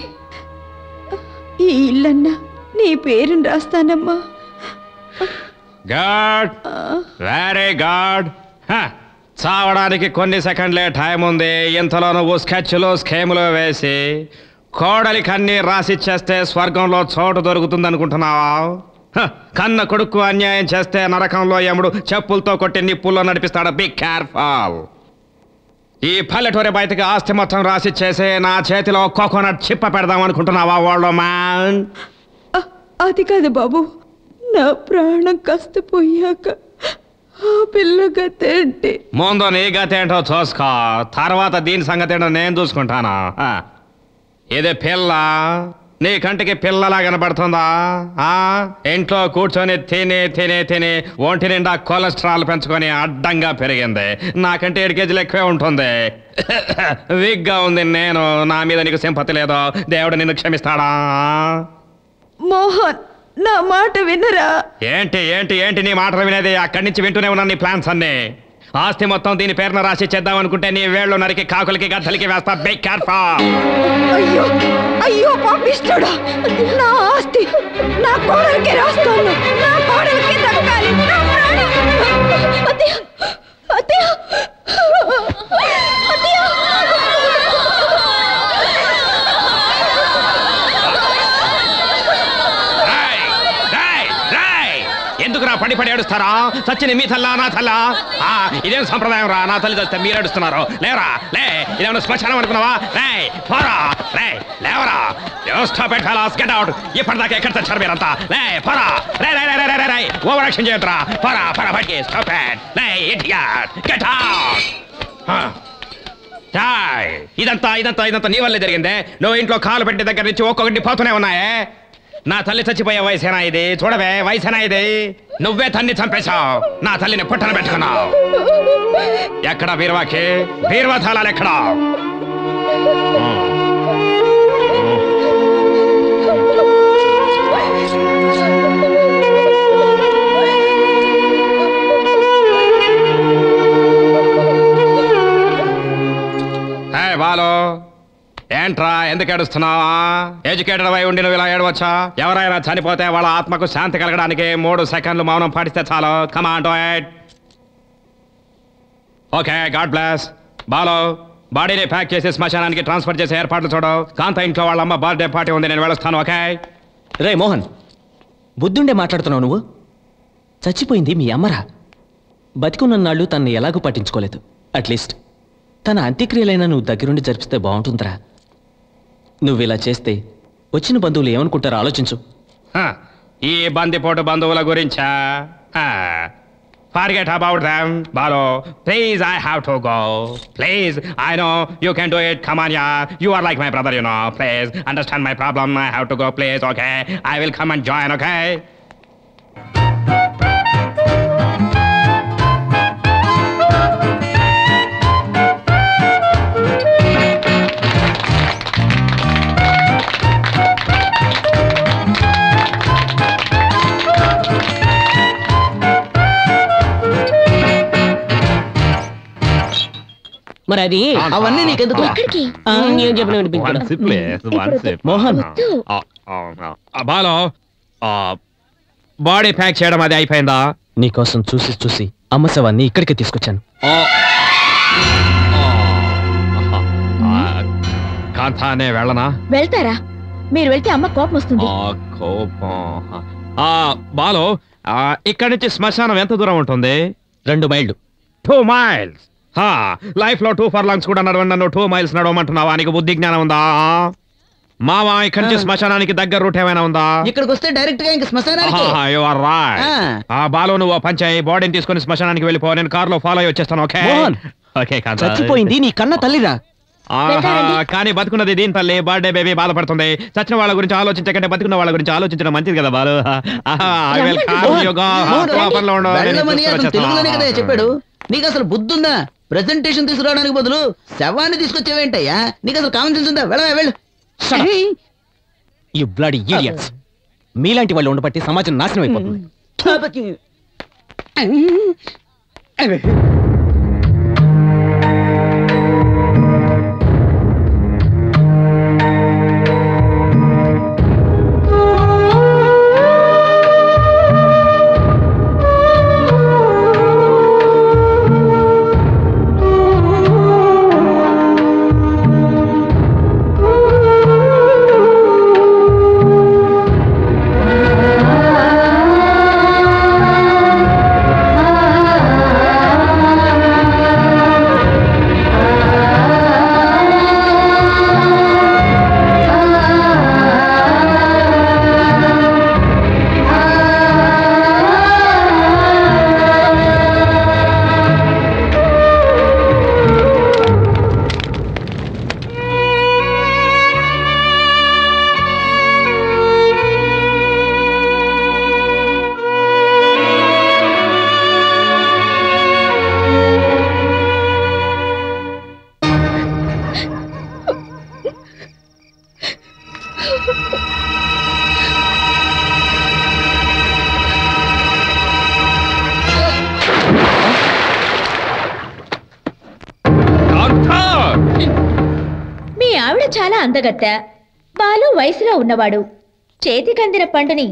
ఈ ఇల్లన్నా నీ పేరుని రాస్తానమ్మా. గాడ్. Very God. చావడానికి కొన్ని సెకండ్లే టైం ఉంది. ఇంతలో నువ్వు స్కెచ్లు స్కేములు వేసి కోడలికి అన్ని రాసిచ్చేస్తే స్వర్గంలో చోటు దొరుకుతుంది అనుకుంటున్నావా కన్న కొడుకు అన్యాయం చేస్తే నరకంలో యముడు చెప్పులతో కొట్టి నిప్పుల్లో నడిపిస్తాడు. Be careful. ఈ పల్లెటూరి బయటకి ఆస్తి మొత్తం రాసిచ్చేసి నా చేతిలో కోకోనట్ చిప్ప పెడదాం అనుకుంటున్నావా వాళ్ళు మ్యాన్? అది కాదు బాబు. నా ప్రాణం కష్ట పోయాక ఆ పిల్ల గతే అంటే ముందు నీ గతి ఏంటో చూసుకో తర్వాత దీని సంగతి ఏంటో నేను చూసుకుంటాను. ఇది పిల్ల. నీ కంటికి పిల్లలా కనబడుతుందా? ఆ? ఇంట్లో కూర్చొని తిని తిని తిని ఒంటి నిండా కొలెస్ట్రాల్ పెంచుకొని అడ్డంగా పెరిగింది. నాకంటే ఏడు కేజీలు ఎక్కువే ఉంటుంది. వీక్గా ఉంది నేను. నా మీద నీకు సింపతి లేదో? దేవుడు నిన్ను క్షమిస్తాడా? మోహన్ నా మాట వినరా? ఏంటి ఏంటి ఏంటి నీ మాటలు వినేది? అక్కడి నుంచి వింటూనే ఉన్నాను నీ ప్లాన్స్ అన్ని. ఆస్తి మొత్తం దీని పేరున రాసి చేద్దాం అనుకుంటే నీ వేళ్ళు నరికి కాకులకి గద్దలకి వేస్తా. బే కేర్ఫుల్ అయ్యో అయ్యో పాపిస్తాడా నా ఆస్తి నా కోడలికి రాస్తాను నా కోడలికి దక్కాలి. నా ప్రాణం. అత్తయ్య అత్తయ్య. అత్తయ్య ఎందుకు రా పడి పడి ఏడుస్తారా చచ్చిన మీ తల్లా నా తల్లా? ఆ, ఇదేం సంప్రదాయం రా? నా తల్లి చస్తే మీరు ఏడుస్తున్నారు లేరా లే ఇదేమన్నా శ్మశానం అనుకున్నావా? రే పోరా. రే లేవరా. వ్యవస్థ పెట్టాలా గెట్ అవుట్. ఇప్పటిదాకా ఎక్కడ తెచ్చారు మీరంతా? లే పోరా. రే రే రే రే రే ఓవర్ యాక్షన్ చేయట్రా పోరా పోరా బయటికి స్టాప్ ఇట్ లే ఇడియట్ గెట్ అవుట్ ఇదంతా ఇదంతా ఇదంతా నీ వల్లే జరిగిందే. నువ్వు ఇంట్లో కాలు పెట్టే దగ్గర నుంచి ఒక్కొక్కటి పోతూనే ఉన్నాయే. నా తల్లి చచ్చిపోయే వయసేనా ఇది చూడవే వయసేనా ఇది నువ్వే తన్ని చంపేశావు. నా తల్లిని పుట్టన పెట్టుకున్నావు. ఎక్కడ బీర్వాకి? బీర్వా తాళాలు ఎక్కడ బాలో. ఏంట్రా ఎందుకు ఏడుస్తున్నావా? ఎడ్యుకేటెడ్ అయి ఉండి నువ్వు ఇలా ఏడవచ్చా? ఎవరైనా చనిపోతే వాళ్ళ ఆత్మకు శాంతి కలగడానికి మూడు సెకండ్లు మౌనం పాటిస్తే చాలు. కమాండ్ ఓకే గాడ్ బ్లాస్ బాలో బాడీని ప్యాక్ చేసి శ్మశానానికి ట్రాన్స్ఫర్ చేసే ఏర్పాట్లు చూడవు కాంత ఇంట్లో వాళ్ళ అమ్మ బర్త్డే పార్టీ ఉంది నేను వెళ్ళొస్తాను ఓకే రే మోహన్ బుద్ధుండే మాట్లాడుతున్నావు నువ్వు? చచ్చిపోయింది మీ అమ్మరా. బతికున్నన్నాళ్ళు తనని ఎలాగూ పట్టించుకోలేదు. అట్లీస్ట్ తన అంత్యక్రియలైనా నువ్వు దగ్గరుండి జరిపిస్తే బాగుంటుందిరా. నువ్వు ఇలా చేస్తే వచ్చిన బంధువులు ఏమనుకుంటారో ఆలోచించు. ఈ బందిపోటు బంధువుల గురించా? Forget about dum బాలో please I have to go please I know you can do it come on yeah you are like my brother you know please understand my problem I have to go please okay I will come and join okay మరి అది అవన్నీ నీకెందుకు? ఎక్కడికి? ఏం చెప్పిన sip. Mohan ఆ, ఆ, ఆ. ఆ, బాలో బాడీ ప్యాక్ చేయడం అది అయిపోయిందా? నీకోసం చూసి చూసి అమ్మ శవాన్ని ఇక్కడికే తీసుకొచ్చాను. కాంతానే వెళ్ళనా? వెళ్తారా? మీరు వెళ్తే అమ్మ కోపం వస్తుంది. ఆ, కోపం ఆ, బాలో ఆ, ఇక్కడి నుంచి శ్మశానం ఎంత దూరం ఉంటుంది? రెండు మైళ్ళు. టూ మైల్స్ లైఫ్లో టూ ఫర్లాంగ్స్ కూడా నడవండి నన్ను టూ మైల్స్ నడవమంటున్నావా? నీకు బుద్ధి జ్ఞానం ఉందా? మావా ఇక్కడి నుంచి శ్మశానానికి దగ్గర రూట్ ఏమైనా ఉందా? ఇక్కడికి వస్తే డైరెక్ట్గా ఇంక శ్మశానానికి. ఆ. బాలు నువ్వు ఓ పని చేయి బాడీని తీసుకొని శ్మశానానికి వెళ్ళిపో. నేను కార్లో ఫాలో అయ్యి వచ్చేస్తాను ఓకే. ఓకే చచ్చిపోయింది నీ కన్న తల్లిరా. ఆహా, కానీ బతుకున్నది దీని తల్లి బర్త్డే బేబీ బాధపడుతుంది. చచ్చిన వాళ్ళ గురించి ఆలోచించకంటే బతుకున్న వాళ్ళ గురించి ఆలోచించడం మంచిది కదా బాలు. వచ్చేస్తాను. చెప్పాడు. నీకు అసలు బుద్ధుందా? ప్రెజెంటేషన్ తీసుకురావడానికి బదులు శవాన్ని తీసుకొచ్చేవేంటయ్యా? నీకు అసలు కామన్ సెన్స్ ఉందా? వెళ్ళవా వెళ్ళు. యు బ్లడీ ఇడియట్స్ మీలాంటి వాళ్ళు ఉండబట్టి సమాజం నాశనం అయిపోతుంది. ఉన్నవాడు. చేతికందిన పండుని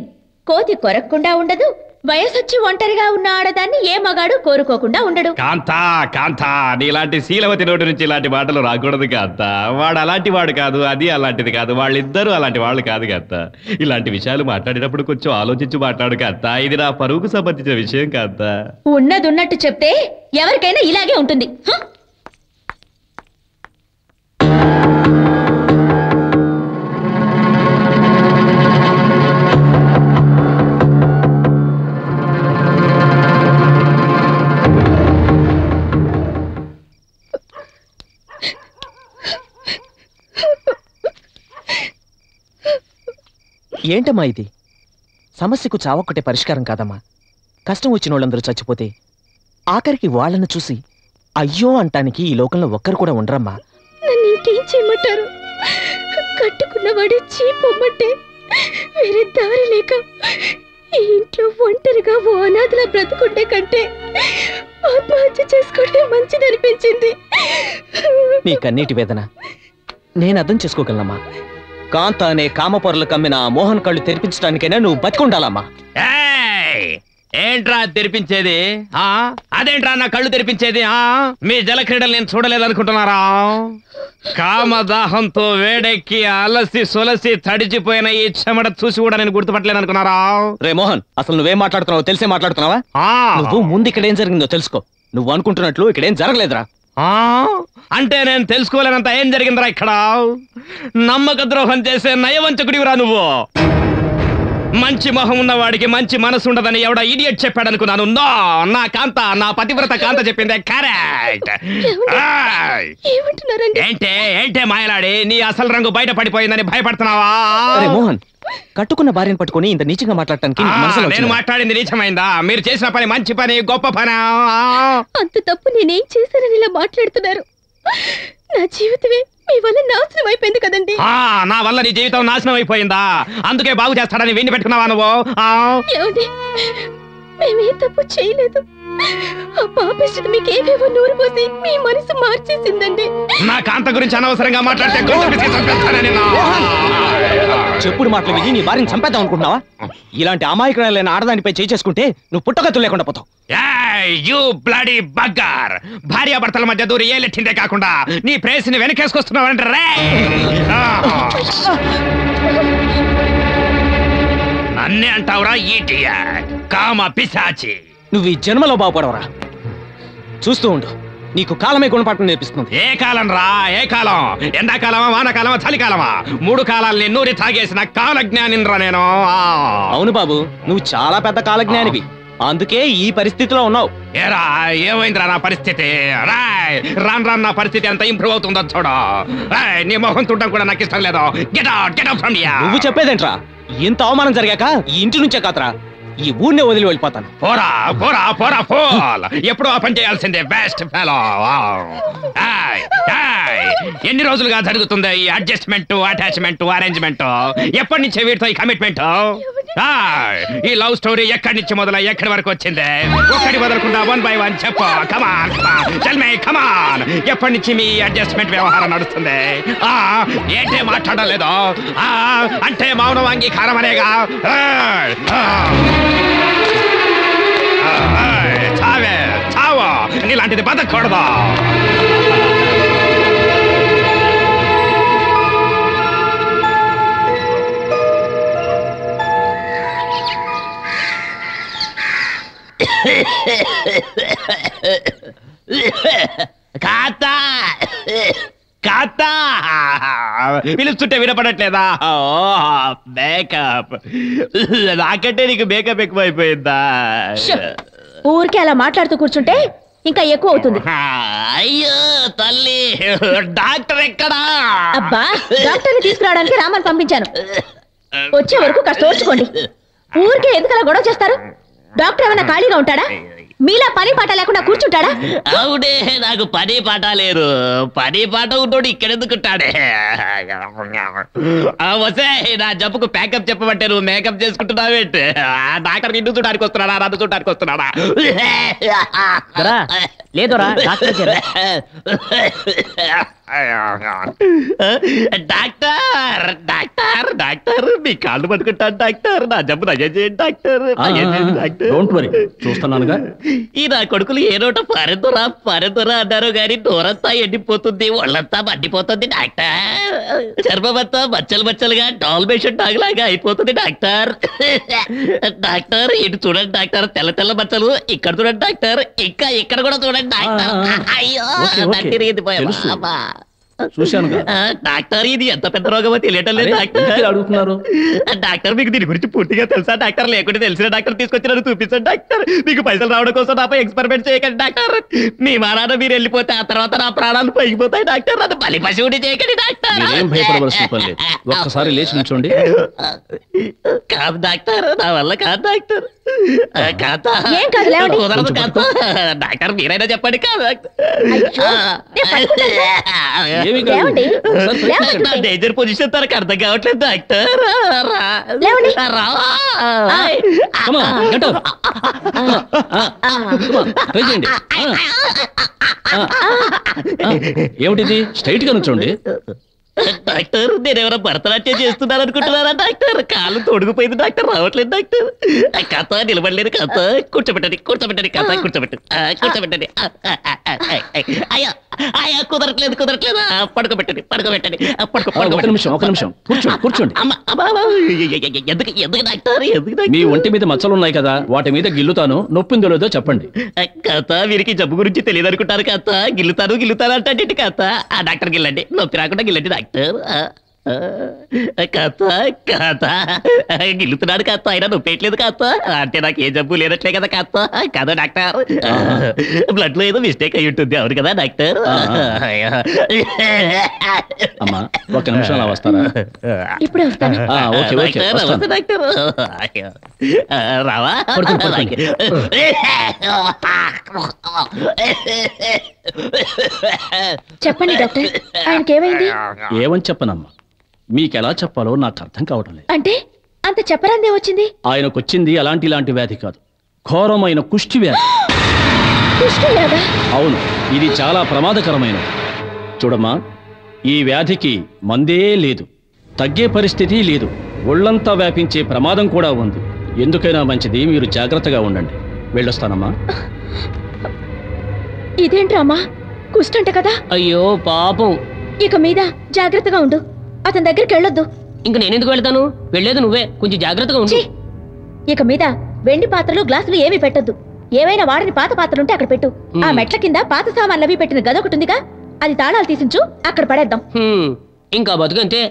కోతి కొరక్కుండా ఉండదు వయసొచ్చి ఒంటరిగా ఉన్న ఆడదాన్ని ఏ మగాడు కోరుకోకుండా ఉండడు. కాంతా కాంతా నీలాంటి శీలవతి నోటి నుంచి ఇలాంటి మాటలు రాకూడదు కాంత. వాడు అలాంటి వాడు కాదు అది అలాంటిది కాదు వాళ్ళిద్దరూ అలాంటి వాళ్ళు కాదు కాంత. ఇలాంటి విషయాలు మాట్లాడేటప్పుడు కొంచెం ఆలోచించి మాట్లాడు కాంత. ఇది నా పరువుకు సంబంధించిన విషయం కాంత. ఉన్నదున్నట్టు చెప్తే ఎవరికైనా ఇలాగే ఉంటుంది. ఏంటమ్మా ఇది? సమస్యకు చావొక్కటే పరిష్కారం కాదమ్మా. కష్టం వచ్చిన వాళ్ళందరూ చచ్చిపోతే ఆఖరికి వాళ్ళను చూసి అయ్యో అంటానికి ఈ లోకంలో ఒక్కరు కూడా ఉండరమ్మా. నన్ను ఇంకేం చేయమంటారు? కట్టుకున్నవాడే చీపొమ్మంటే వేరే దారి లేక ఈ ఇంట్లో ఒంటరిగా ఓ అనాథలా బ్రతుకుంటే కంటే ఆత్మహత్య చేసుకుంటే మంచిదనిపించింది. నీ కన్నీటి వేదన. నేను అర్థం చేసుకోగలనమ్మా. కాంత అనే కామపొరలు కమ్మిన ఆ మోహన్ కళ్ళు తెరిపించడానికైనా నువ్వు బతికుండాలమ్మా. ఏయ్! ఏంట్రా తెరిపించేది? ఆ? అదేంట్రా నా కళ్ళు తెరిపించేది? ఆ? మీ జలక్రీడలు నేను చూడలేదనుకుంటున్నారా? కామదాహంతో వేడెక్కి అలసి సొలసి తడిచిపోయిన ఈ చెమట చూసి కూడా నేను గుర్తుపట్టలేదు అనుకున్నారా రే మోహన్ అసలు నువ్వేం మాట్లాడుతున్నావు తెలిసే మాట్లాడుతున్నావా? ఆ. నువ్వు ముందు ఇక్కడ ఏం జరిగిందో తెలుసుకో. నువ్వు అనుకుంటున్నట్లు ఇక్కడేం జరగలేదురా. అంటే నేను తెలుసుకోలేనంత ఏం జరిగిందిరా ఇక్కడ? నమ్మక ద్రోహం చేసే నయవంచకుడివిరా నువ్వు. మంచి మొహం ఉన్నవాడికి మంచి మనసు ఉండదని ఎవడ ఇడియట్ చెప్పాడు అనుకున్నాను నో నా కాంత నా పతివ్రత కాంత చెప్పిందే కరెక్ట్ ఏంటే ఏంటే మాయలాడి? నీ అసలు రంగు బయట పడిపోయిందని భయపడుతున్నావా? మోహన్ కట్టుకున్న భార్యను పట్టుకొని ఇంత నీచంగా మాట్లాడటానికి నేను? మాట్లాడింది నీచమైందా? మీరు చేసిన పని మంచి పని గొప్ప పని? అంత తప్పు నేనేం చేశానని ఇలా మాట్లాడుతున్నారు. నా జీవితమే మీ వల్ల నాశనం అయిపోయింది కదండి. ఆ, నా వల్ల నీ జీవితం నాశనం అయిపోయిందా? అందుకే బాగు చేస్తాడని విని పెట్టుకున్నావా నువ్వు? మేమే తప్పు చేయలేదు. ఆ పాపిస్తుంది మీకేవేవో నూరు పోసి మీ మనసు మార్చేసిందండి. నా కాంత గురించి అనవసరంగా మాట్లాడితే గొంతు పిసికి చంపేస్తానని నా- చెప్పుడు మాటలు విని నీ భార్యను చంపేద్దాం అనుకుంటున్నావా? ఇలాంటి అమాయకురాలైన ఆడదానిపై చేయి చేసుకుంటే నువ్వు పుట్టగతులు లేకుండా పోతావు. You bloody bugger. భార్యాభర్తల మధ్య దూరి ఏలెట్టిందే కాకుండా నీ ప్రేసిని వెనకేసుకొస్తున్నావంటే రే. అన్నీ అంటావురా ఈటియట్ కామ పిశాచి. నువ్వు ఈ జన్మలో బాగుపడవరా. చూస్తూ ఉండు నీకు కాలమే గుణపాఠం నేర్పిస్తుంది. ఏ కాలం రా ఏ కాలం? ఎండాకాలమా వానకాలమా చలికాలమా? మూడు కాలాల్ని నూరి తాగేసిన కాల జ్ఞానిన్రా నేను. ఆ. అవును బాబు నువ్వు చాలా పెద్ద కాలజ్ఞానివి. అందుకే ఈ పరిస్థితిలో ఉన్నావు. ఏరా ఏమైందిరా నా పరిస్థితి? రాయ్ రాన్ రాన్ నా పరిస్థితి ఎంత ఇంప్రూవ్ అవుతుందో చూడు. నీ మొహం చూడడం కూడా నాకు ఇష్టం లేదు. Get out get out from నువ్వు చెప్పేదేంట్రా? ఇంత అవమానం జరిగాక ఈ ఇంటి నుంచే కాతరా ఈ ఊరినే వదిలి వెళ్ళిపోతాను. పోరా పోరా పోరా పోల్. ఎప్పుడు ఆ పని చేయాల్సిందే బెస్ట్ ఫెలో ఎన్ని రోజులుగా జరుగుతుంది ఈ అడ్జస్ట్మెంట్ అటాచ్మెంట్ అరేంజ్మెంట్ ఎప్పటి నుంచి వీటితో ఈ కమిట్మెంట్ ఈ లవ్ స్టోరీ ఎక్కడి నుంచి మొదల ఎక్కడి వరకు వచ్చింది? ఒక్కడి వదలకుండా వన్ బై వన్ చెప్పు. కమాన్ చల్మే కమాన్ ఎప్పటి నుంచి మీ అడ్జస్ట్మెంట్ వ్యవహారం నడుస్తుంది? ఏంటే మాట్లాడలేదు అంటే మౌనవాంగీకారం అనేగా? ఏయ్, చావే చావా నీలాంటిది బతకూడదా కాతా కాతా? పిలుస్తుంటే వినపడట్లేదా? మేకప్. నాకంటే నీకు మేకప్ ఎక్కువైపోయిందా? షో! ఊరికే అలా మాట్లాడుతూ కూర్చుంటే ఇంకా ఎక్కువ అవుతుంది. అయ్యో తల్లి డాక్టర్ ఎక్కడా? అబ్బా డాక్టర్ని తీసుకురావడానికి రామని పంపించాను. వచ్చే వరకు కాస్త ఓర్చుకోండి. ఊరికే ఎందుకలా గొడవ చేస్తారు? డాక్టర్ ఏమైనా ఖాళీగా ఉంటాడా? మీలా పని పాట లేకుండా కూర్చుంటాడా? అవునే నాకు పని పాట లేదు. పని పాట ఉంటోడు ఇక్కడెందుకుంటాడే? వసే నా జబ్బుకు ప్యాకప్ చెప్పమంటే నువ్వు మేకప్ చేసుకుంటున్నావేంటి ఆ, డాక్టర్ నిన్ను చూడడానికి వస్తున్నాడా నన్ను చూడడానికి వస్తున్నాడా? దొరా, లేదోరా, డాక్టర్. డాక్టర్ డాక్టర్ డాక్టర్ మీ కాళ్ళు పట్టుకుంటాను డాక్టర్. నా జబ్బు నయం చేయండి డాక్టర్. Don't worry చూస్తున్నానుగా. ఈ నా కొడుకులు ఏ నోట పరెదొరా పరెదొరా అన్నారు గాని నోరంతా ఎండిపోతుంది ఒళ్ళంతా మండిపోతుంది డాక్టర్. చర్మమంతా మచ్చలు మచ్చలుగా డాల్మేషన్ డాగ్ లాగా అయిపోతుంది డాక్టర్. డాక్టర్ ఇటు చూడండి డాక్టర్ తెల్ల తెల్ల మచ్చలు ఇక్కడ చూడండి డాక్టర్ ఇంకా ఇక్కడ కూడా చూడండి డాక్టర్. అయ్యో ఓకే, ఓకే. నట్టి రేగింది పోయా ఆ, డాక్టర్ ఇది ఎంత పెద్ద రోగమో తెలియటం లేదు డాక్టర్. అడుగుతున్నారు? డాక్టర్ మీకు దీని గురించి పూర్తిగా తెలుసా డాక్టర్? లేకుంటే తెలిసిన డాక్టర్ తీసుకొచ్చి నన్ను చూపించండి డాక్టర్. మీకు పైసలు రావడం కోసం నాపై ఎక్స్పెరిమెంట్ చేయకండి డాక్టర్. మీ మారాన మీరు వెళ్ళిపోతే ఆ తర్వాత నా ప్రాణాలు పైకిపోతాయి డాక్టర్. నన్ను బలి పశువుని చేయకండి డాక్టర్. మీరేం భయపడవలసిన పని లేదు. ఒక్కసారి లేచి నిల్చోండి. కాదు డాక్టర్. నా వల్ల కాదు డాక్టర్. ఏం. కుదరదు డాక్టర్ మీరైనా చెప్పండి కాదు ఏమీ కాదు. లేవండి. ఒకసారి లేవండి. నా డేంజర్ పొజిషన్ తనకు అర్థం కావట్లేదు డాక్టర్ రా. లేవండి. రా. Come on, get up. Come on, try చేయండి ఆ. ఆ. ఆ. ఏమిటిది స్ట్రైట్గా నుంచోండి డాక్టర్ నేనెవరో భరతనాట్యం చేస్తున్నాను అనుకుంటున్నారా డాక్టర్ కాలు తొడుగుపోయింది డాక్టర్ రావట్లేదు డాక్టర్ ఆ కథ నిలబడలేదు కథ కూర్చోబెట్టండి కూర్చోబెట్టండి కథ ఆ, కూర్చోబెట్టండి ఆ, ఆ, ఆ, ఆ, ఆ, అయ్యా అయ్యా కుదరట్లేదు కుదరట్లేదు. పడుకోబెట్టండి పడుకోబెట్టండి. పడుకో ఒక నిమిషం ఒక నిమిషం. కూర్చోండి కూర్చోండి. ఎందుకు ఎందుకు డాక్టర్ ఎందుకు మీ ఒంటి మీద మచ్చలు ఉన్నాయి కదా వాటి మీద గిల్లుతాను. నొప్పిందో లేదో చెప్పండి. కథ వీరికి జబ్బు గురించి తెలియదు అనుకుంటారు కథ గిల్లుతారు గిల్లుతారు అంటే కథ? ఆ డాక్టర్ గిల్లండి నొప్పి రాకుండా గిల్లండి డాక్టర్. కథ కథ గిల్లుతున్నాడు కథ అయినా నొప్పేయట్లేదు కథ అంటే నాకు ఏ జబ్బు లేనట్లే కదా కథ కదా డాక్టర్. బ్లడ్లో ఏదో మిస్టేక్ అయి ఉంటుంది. అవును కదా డాక్టర్? అమ్మా ఒక నిమిషం అలా వస్తారా? ఇప్పుడే వస్తాను. ఆ, ఓకే ఓకే డాక్టర్, రావా. చెప్పండి డాక్టర్. ఆయనకి ఏమైంది? ఏమని చెప్పనమ్మా? మీకెలా చెప్పాలో నాకు అర్థం కావడం లేదు. అంటే అంత చెప్పరాందే వచ్చింది ఆయనకొచ్చింది అలాంటి ఇలాంటి వ్యాధి కాదు. ఘోరమైన కుష్టి వ్యాధి. కుష్టి వ్యాధా? అవును ఇది చాలా ప్రమాదకరమైనది. చూడమ్మా ఈ వ్యాధికి మందే లేదు తగ్గే పరిస్థితి లేదు ఒళ్ళంతా వ్యాపించే ప్రమాదం కూడా ఉంది. ఎందుకైనా మంచిది మీరు జాగ్రత్తగా ఉండండి. వెళ్ళొస్తానమ్మా. ఇదేంట్రామా కుష్టంట కదా? అయ్యో పాపం. ఇక మీద జాగ్రత్తగా ఉండు. అతని దగ్గరికి వెళ్ళొద్దు. ఇంక నేనెందుకు వెళ్తాను? వెళ్ళేది నువ్వే. కొంచెం జాగ్రత్తగా ఉండు. ఇక మీద వెండి పాత్రలు గ్లాసులు ఏమీ పెట్టొద్దు. ఏవైనా వాడిని పాత పాత్రలుంటే అక్కడ పెట్టు. ఆ మెట్ల కింద పాత సామాన్లు అవి పెట్టిన గది ఒకటి ఉందిగా. అది తాళాలు తీసించు అక్కడ పడేద్దాం. ఇంకా బతుకంతే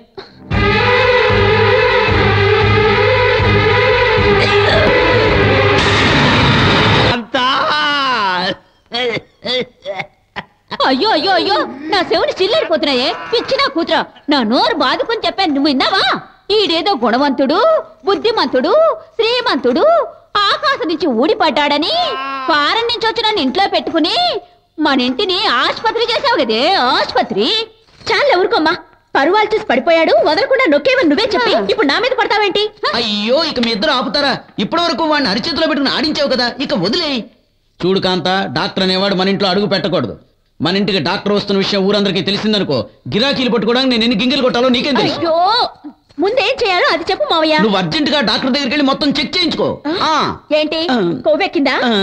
అయ్యో అయ్యో అయ్యో నా చెవులు చిల్లరిపోతున్నాయే. పిచ్చి నా కూతురా నా నోరు బాదుకొని చెప్పాను నువ్వు విన్నావా? ఈడేదో గుణవంతుడు బుద్ధిమంతుడు శ్రీమంతుడు ఆకాశం నుంచి ఊడిపడ్డాడని ఫారెన్ నుంచి వచ్చి నన్ను ఇంట్లో పెట్టుకుని మన ఇంటిని ఆసుపత్రి చేసావు కదే ఆసుపత్రి? చాలు ఎవరుకోమ్మా పరువాలు చూసి పడిపోయాడు వదలకుండా నొక్కేవని నువ్వే చెప్పి ఇప్పుడు నా మీద పడతావేంటి? అయ్యో ఇక మీ ఇద్దరు ఆపుతారా? ఇప్పటి వరకు వాడిని అరిచేతిలో పెట్టుకుని ఆడించావు కదా ఇక వదిలేయి. చూడు కాంత డాక్టర్ అనేవాడు మన ఇంట్లో అడుగు పెట్టకూడదు. మన ఇంటికి డాక్టర్ వస్తున్న విషయం ఊరందరికీ తెలిసిందనుకో గిరాకీలు పట్టుకోవడానికి నేను ఎన్ని గింగిలు కొట్టాలో నీకేం తెలుసు? అయ్యో! ముందేం చేయాలో అది చెప్పు మావయ్య. నువ్వు అర్జెంట్గా డాక్టర్ దగ్గరికి వెళ్ళి మొత్తం చెక్ చేయించుకో. ఆ, ఏంటి? కొవ్వెక్కిందా? ఆ,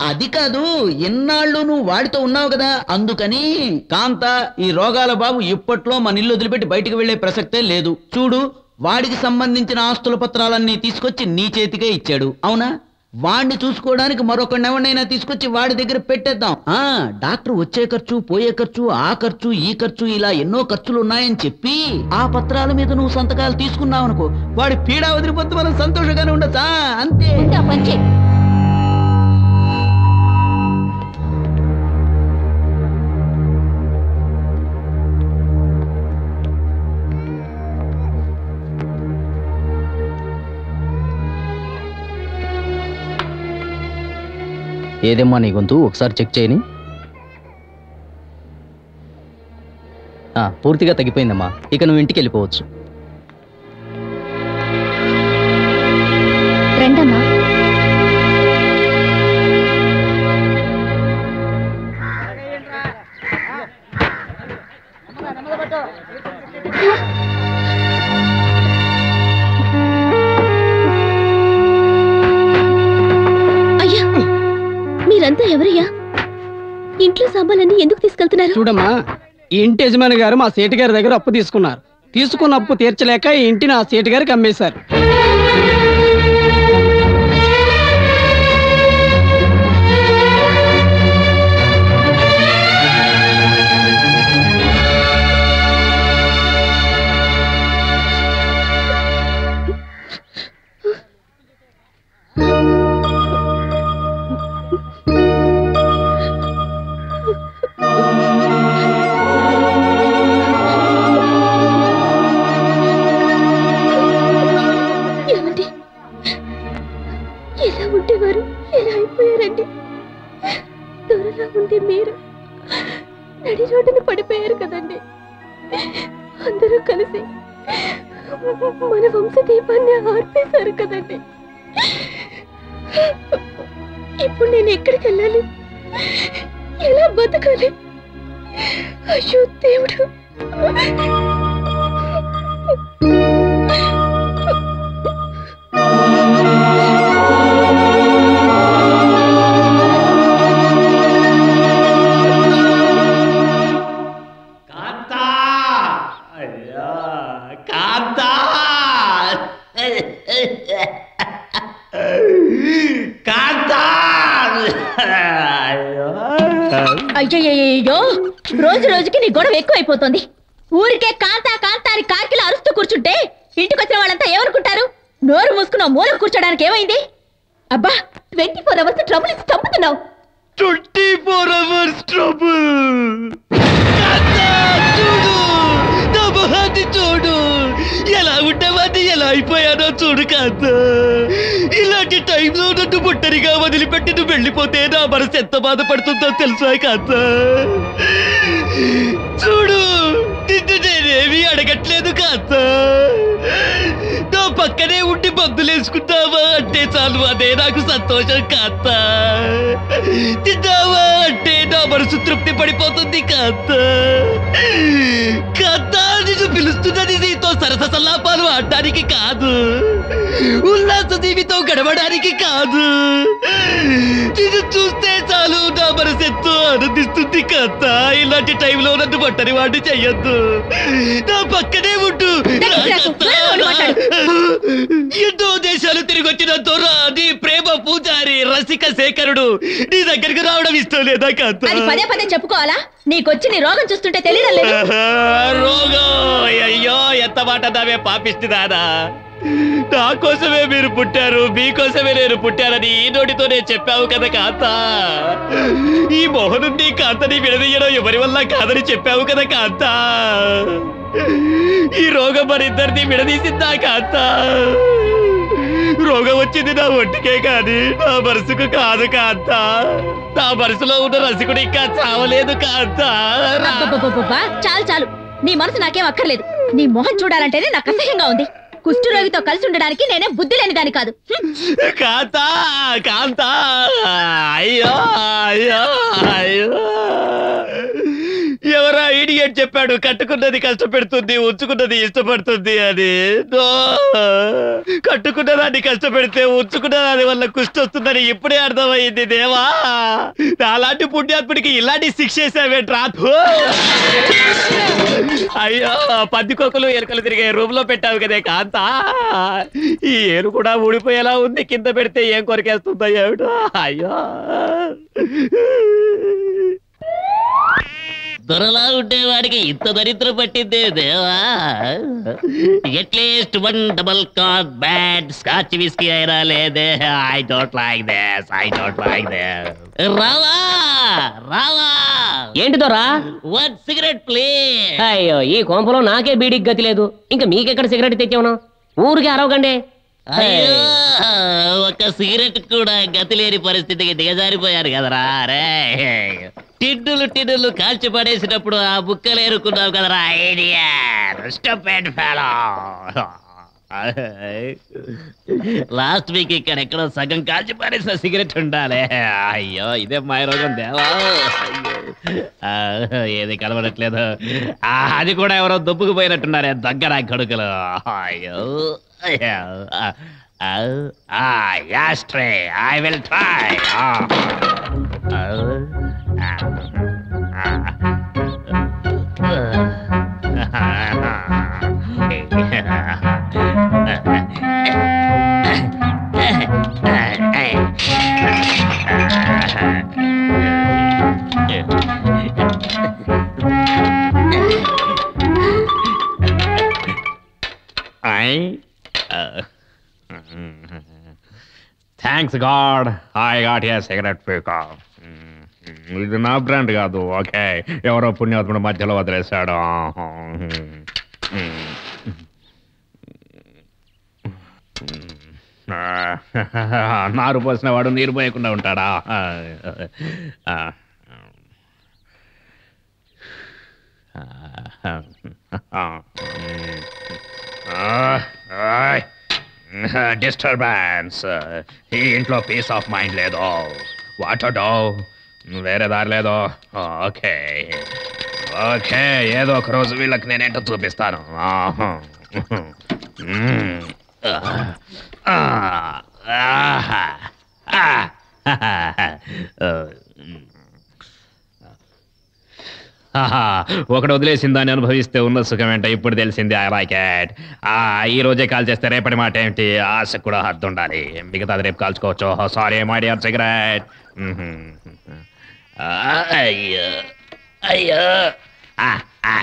అది కాదు ఎన్నాళ్ళు నువ్వు వాడితో ఉన్నావు కదా అందుకని కాంత ఈ రోగాల బాబు ఇప్పట్లో మన ఇల్లు వదిలిపెట్టి బయటికి వెళ్ళే ప్రసక్తే లేదు. చూడు వాడికి సంబంధించిన ఆస్తుల పత్రాలన్నీ తీసుకొచ్చి నీ చేతికే ఇచ్చాడు. అవునా? వాడిని చూసుకోవడానికి మరొకడిని ఎవరినైనా తీసుకొచ్చి వాడి దగ్గర పెట్టేద్దాం. ఆ డాక్టర్ వచ్చే ఖర్చు పోయే ఖర్చు ఆ ఖర్చు ఈ ఖర్చు ఇలా ఎన్నో ఖర్చులు ఉన్నాయని చెప్పి ఆ పత్రాల మీద నువ్వు సంతకాలు తీసుకున్నావు అనుకో వాడి పీడా వదిలిపోతే మనం సంతోషంగానే ఉండొచ్చా? అంతే. ఏదేమ్మా నీ గొంతు? ఒకసారి చెక్ చేయని? ఆ, పూర్తిగా తగ్గిపోయిందమ్మా. ఇక నువ్వు ఇంటికి వెళ్ళిపోవచ్చు. మీరంతా ఎవరయ్యా? ఇంట్లో సామాన్లన్నీ ఎందుకు తీసుకెళ్తున్నారు? చూడమ్మా ఈ ఇంటి యజమాని గారు మా సేటు గారి దగ్గర అప్పు తీసుకున్నారు. తీసుకున్న అప్పు తీర్చలేక ఈ ఇంటిని ఆ సేటు గారికి అమ్మేశారు. బాధపడుతుందో తెలుసా కాంత చూడు నిన్ను నేనేమీ అడగట్లేదు కాంత నా పక్కనే ఉండి మందులేసుకుంటావా అంటే చాలు అదే నాకు సంతోషం కాంత తిన్నావా అంటే నా మనసు తృప్తి పడిపోతుంది కాంత కాంత నిన్ను పిలుస్తున్నది నీతో సరస సల్లాపాలు ఆడటానికి కాదు. ఉల్లాస జీవితం గడవడానికి కాదు. నిన్ను చూస్తే చాలు నా ఆనందిస్తుంది కాంత ఇలాంటి టైంలో నన్ను బట్టని వాడి చెయ్యొద్దు. నా పక్కనే ఉండు. ఎన్నో దేశాలు తిరిగి వచ్చిన దొర నీ ప్రేమ పూజారి రసిక శేఖరుడు నీ దగ్గరికి రావడం ఇష్టం లేదా అది పదే పదే చెప్పుకోవాలా? నీకొచ్చి నీ రోగం చూస్తుంటే తెలియడం లేదు. రోగం. అయ్యో ఎంత మాట దావే పాపిస్తుంది దాదా. నా కోసమే మీరు పుట్టారు మీకోసమే నేను పుట్టానని ఈ నోటితోనే చెప్పావు కదా కాంత. ఈ మోహనుని కాంతని విడదీయడం ఎవరి వల్ల కాదని చెప్పావు కదా కాంత. ఈ రోగం మరి ఇద్దరిని విడదీసిందా కాంత? రోగం వచ్చింది నా ఒంటికే కాని నా మనసుకు కాదు కాంత. నా మనసులో ఉన్న రసికుడు ఇంకా చావలేదు కాంత. చాలు చాలు. నీ మనసు నాకేం అక్కర్లేదు. నీ మొహం చూడాలంటేనే నాకు అసహ్యంగా ఉంది. కుష్ఠరోగితో కలిసి ఉండడానికి నేనే బుద్ధి లేని దాని కాదు. కాంతా కాంత అయ్యో అయ్యో అయ్యో. ఎవరా ఇడియట్ చెప్పాడు? కట్టుకున్నది కష్టపెడుతుంది ఉంచుకున్నది ఇష్టపడుతుంది అని కట్టుకున్న దాన్ని కష్టపెడితే ఉంచుకున్న దాని వల్ల కుష్టి వస్తుందని ఇప్పుడే అర్థమైంది దేవా. అలాంటి పుణ్యాత్ముడికి ఇలాంటి శిక్ష వేసావేంట్రా? అయ్యో పందికొకలు ఎలుకలు తిరిగే రూమ్లో పెట్టావు కదే కాంత. ఈ ఏరు కూడా ఊడిపోయేలా ఉంది. కింద పెడితే ఏం కొరికేస్తుందో ఏమిటో. అయ్యో. దొరలా ఉండేవాడికి ఇంత దరిద్రం పట్టిందే దేవా. At least one double car bad scotch whisky అయినా లేదే. I don't like this I don't like this రావా రావా. ఏంటి దొరా? వన్ సిగరెట్ ప్లీజ్ అయ్యో ఈ కొంపలో నాకే బీడికి గతి లేదు. ఇంకా మీకెక్కడ సిగరెట్ తెచ్చావును? ఊరికే అరవకండి. అయ్యో! ఒక సిగరెట్ కూడా గతి లేని పరిస్థితికి దిగజారిపోయారు కదరా? రే! టిడ్డులు టిడ్డులు కాల్చి పడేసినప్పుడు ఆ బుక్కలు ఏరుకున్నావు కదరా ఐడియా ఫెలో లాస్ట్ వీక్ ఇక్కడ ఎక్కడో సగం కాల్చి పడేసిన సిగరెట్ ఉండాలి. అయ్యో ఇదే మాయ రోగం దేవా! ఏది కలవడట్లేదు ఆ, అది కూడా ఎవరో దుబ్బుకు పోయినట్టున్నారే దగ్గర కొడుకులు అయ్యో! yeah. Uh, uh, ah, yes, Trey, I will try. Oh. Uh, uh, uh, I thanks God I got a cigarette పీకా ఇది నా బ్రాండ్ కాదు ఓకే. ఎవరో పుణ్యాత్ముడు మధ్యలో వదిలేశాడు. నారు పోసిన వాడు నీరు పోయకుండా ఉంటాడా? డిస్టర్బెన్స్ ఈ ఇంట్లో పీస్ ఆఫ్ మైండ్ లేదు. వాట్ డో వేరే దారి లేదు. ఓకే. ఓకే ఏదో ఒక రోజు వీళ్ళకి నేనేంటో చూపిస్తాను. ఆహా. ఆహా. ఒకడు వదిలేసిన దాన్ని అనుభవిస్తే ఉన్న సుఖమేంట ఇప్పుడు తెలిసింది ఆ రాకెట్ ఆ ఈ రోజే కాల్ చేస్తే రేపటి మాట ఏంటి ఆశ కూడా హద్దు ఉండాలి. మిగతాది రేపు కాల్చుకోవచ్చు. సారీ మై డియర్ సిగరెట్ అయ్యో అయ్యో. ఆ,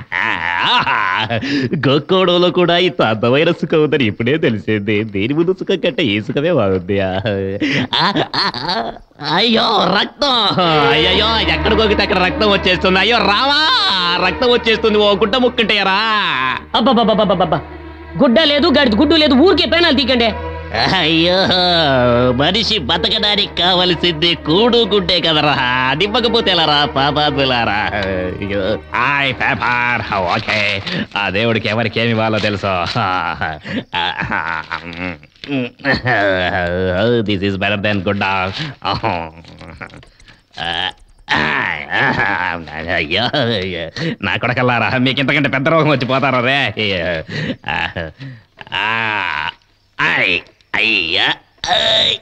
కూడా ఇంత అందమైన సుఖం ఉందని ఇప్పుడే తెలిసింది. దేని ముందు సుఖం కంటే ఈ సుఖమే బాగుంది. అయ్యో రక్తం! అయ్యో ఎక్కడికోకితే అక్కడ రక్తం వచ్చేస్తుంది. అయ్యో రావా! రక్తం వచ్చేస్తుంది ఓ గుడ్డ ముక్కుంటాయరా అబ్బా గుడ్డ లేదు గడి గుడ్డు లేదు ఊరికే పేనాలు తీకండి అయ్యో మనిషి బతకడానికి కావలసింది కూడు గుడ్డే కదరా. నివ్వకపోతే ఎలారా పాపాదులారా అయ్యో హాయ్ పేపర్ ఓకే. ఆ దేవుడికి ఎవరికి ఏమి ఇవ్వాలో తెలుసు? This is better than good అయ్యో నా కొడకల్లారా మీకు ఇంతకంటే పెద్ద రోగం వచ్చి పోతారా రే? Ayya. Ay.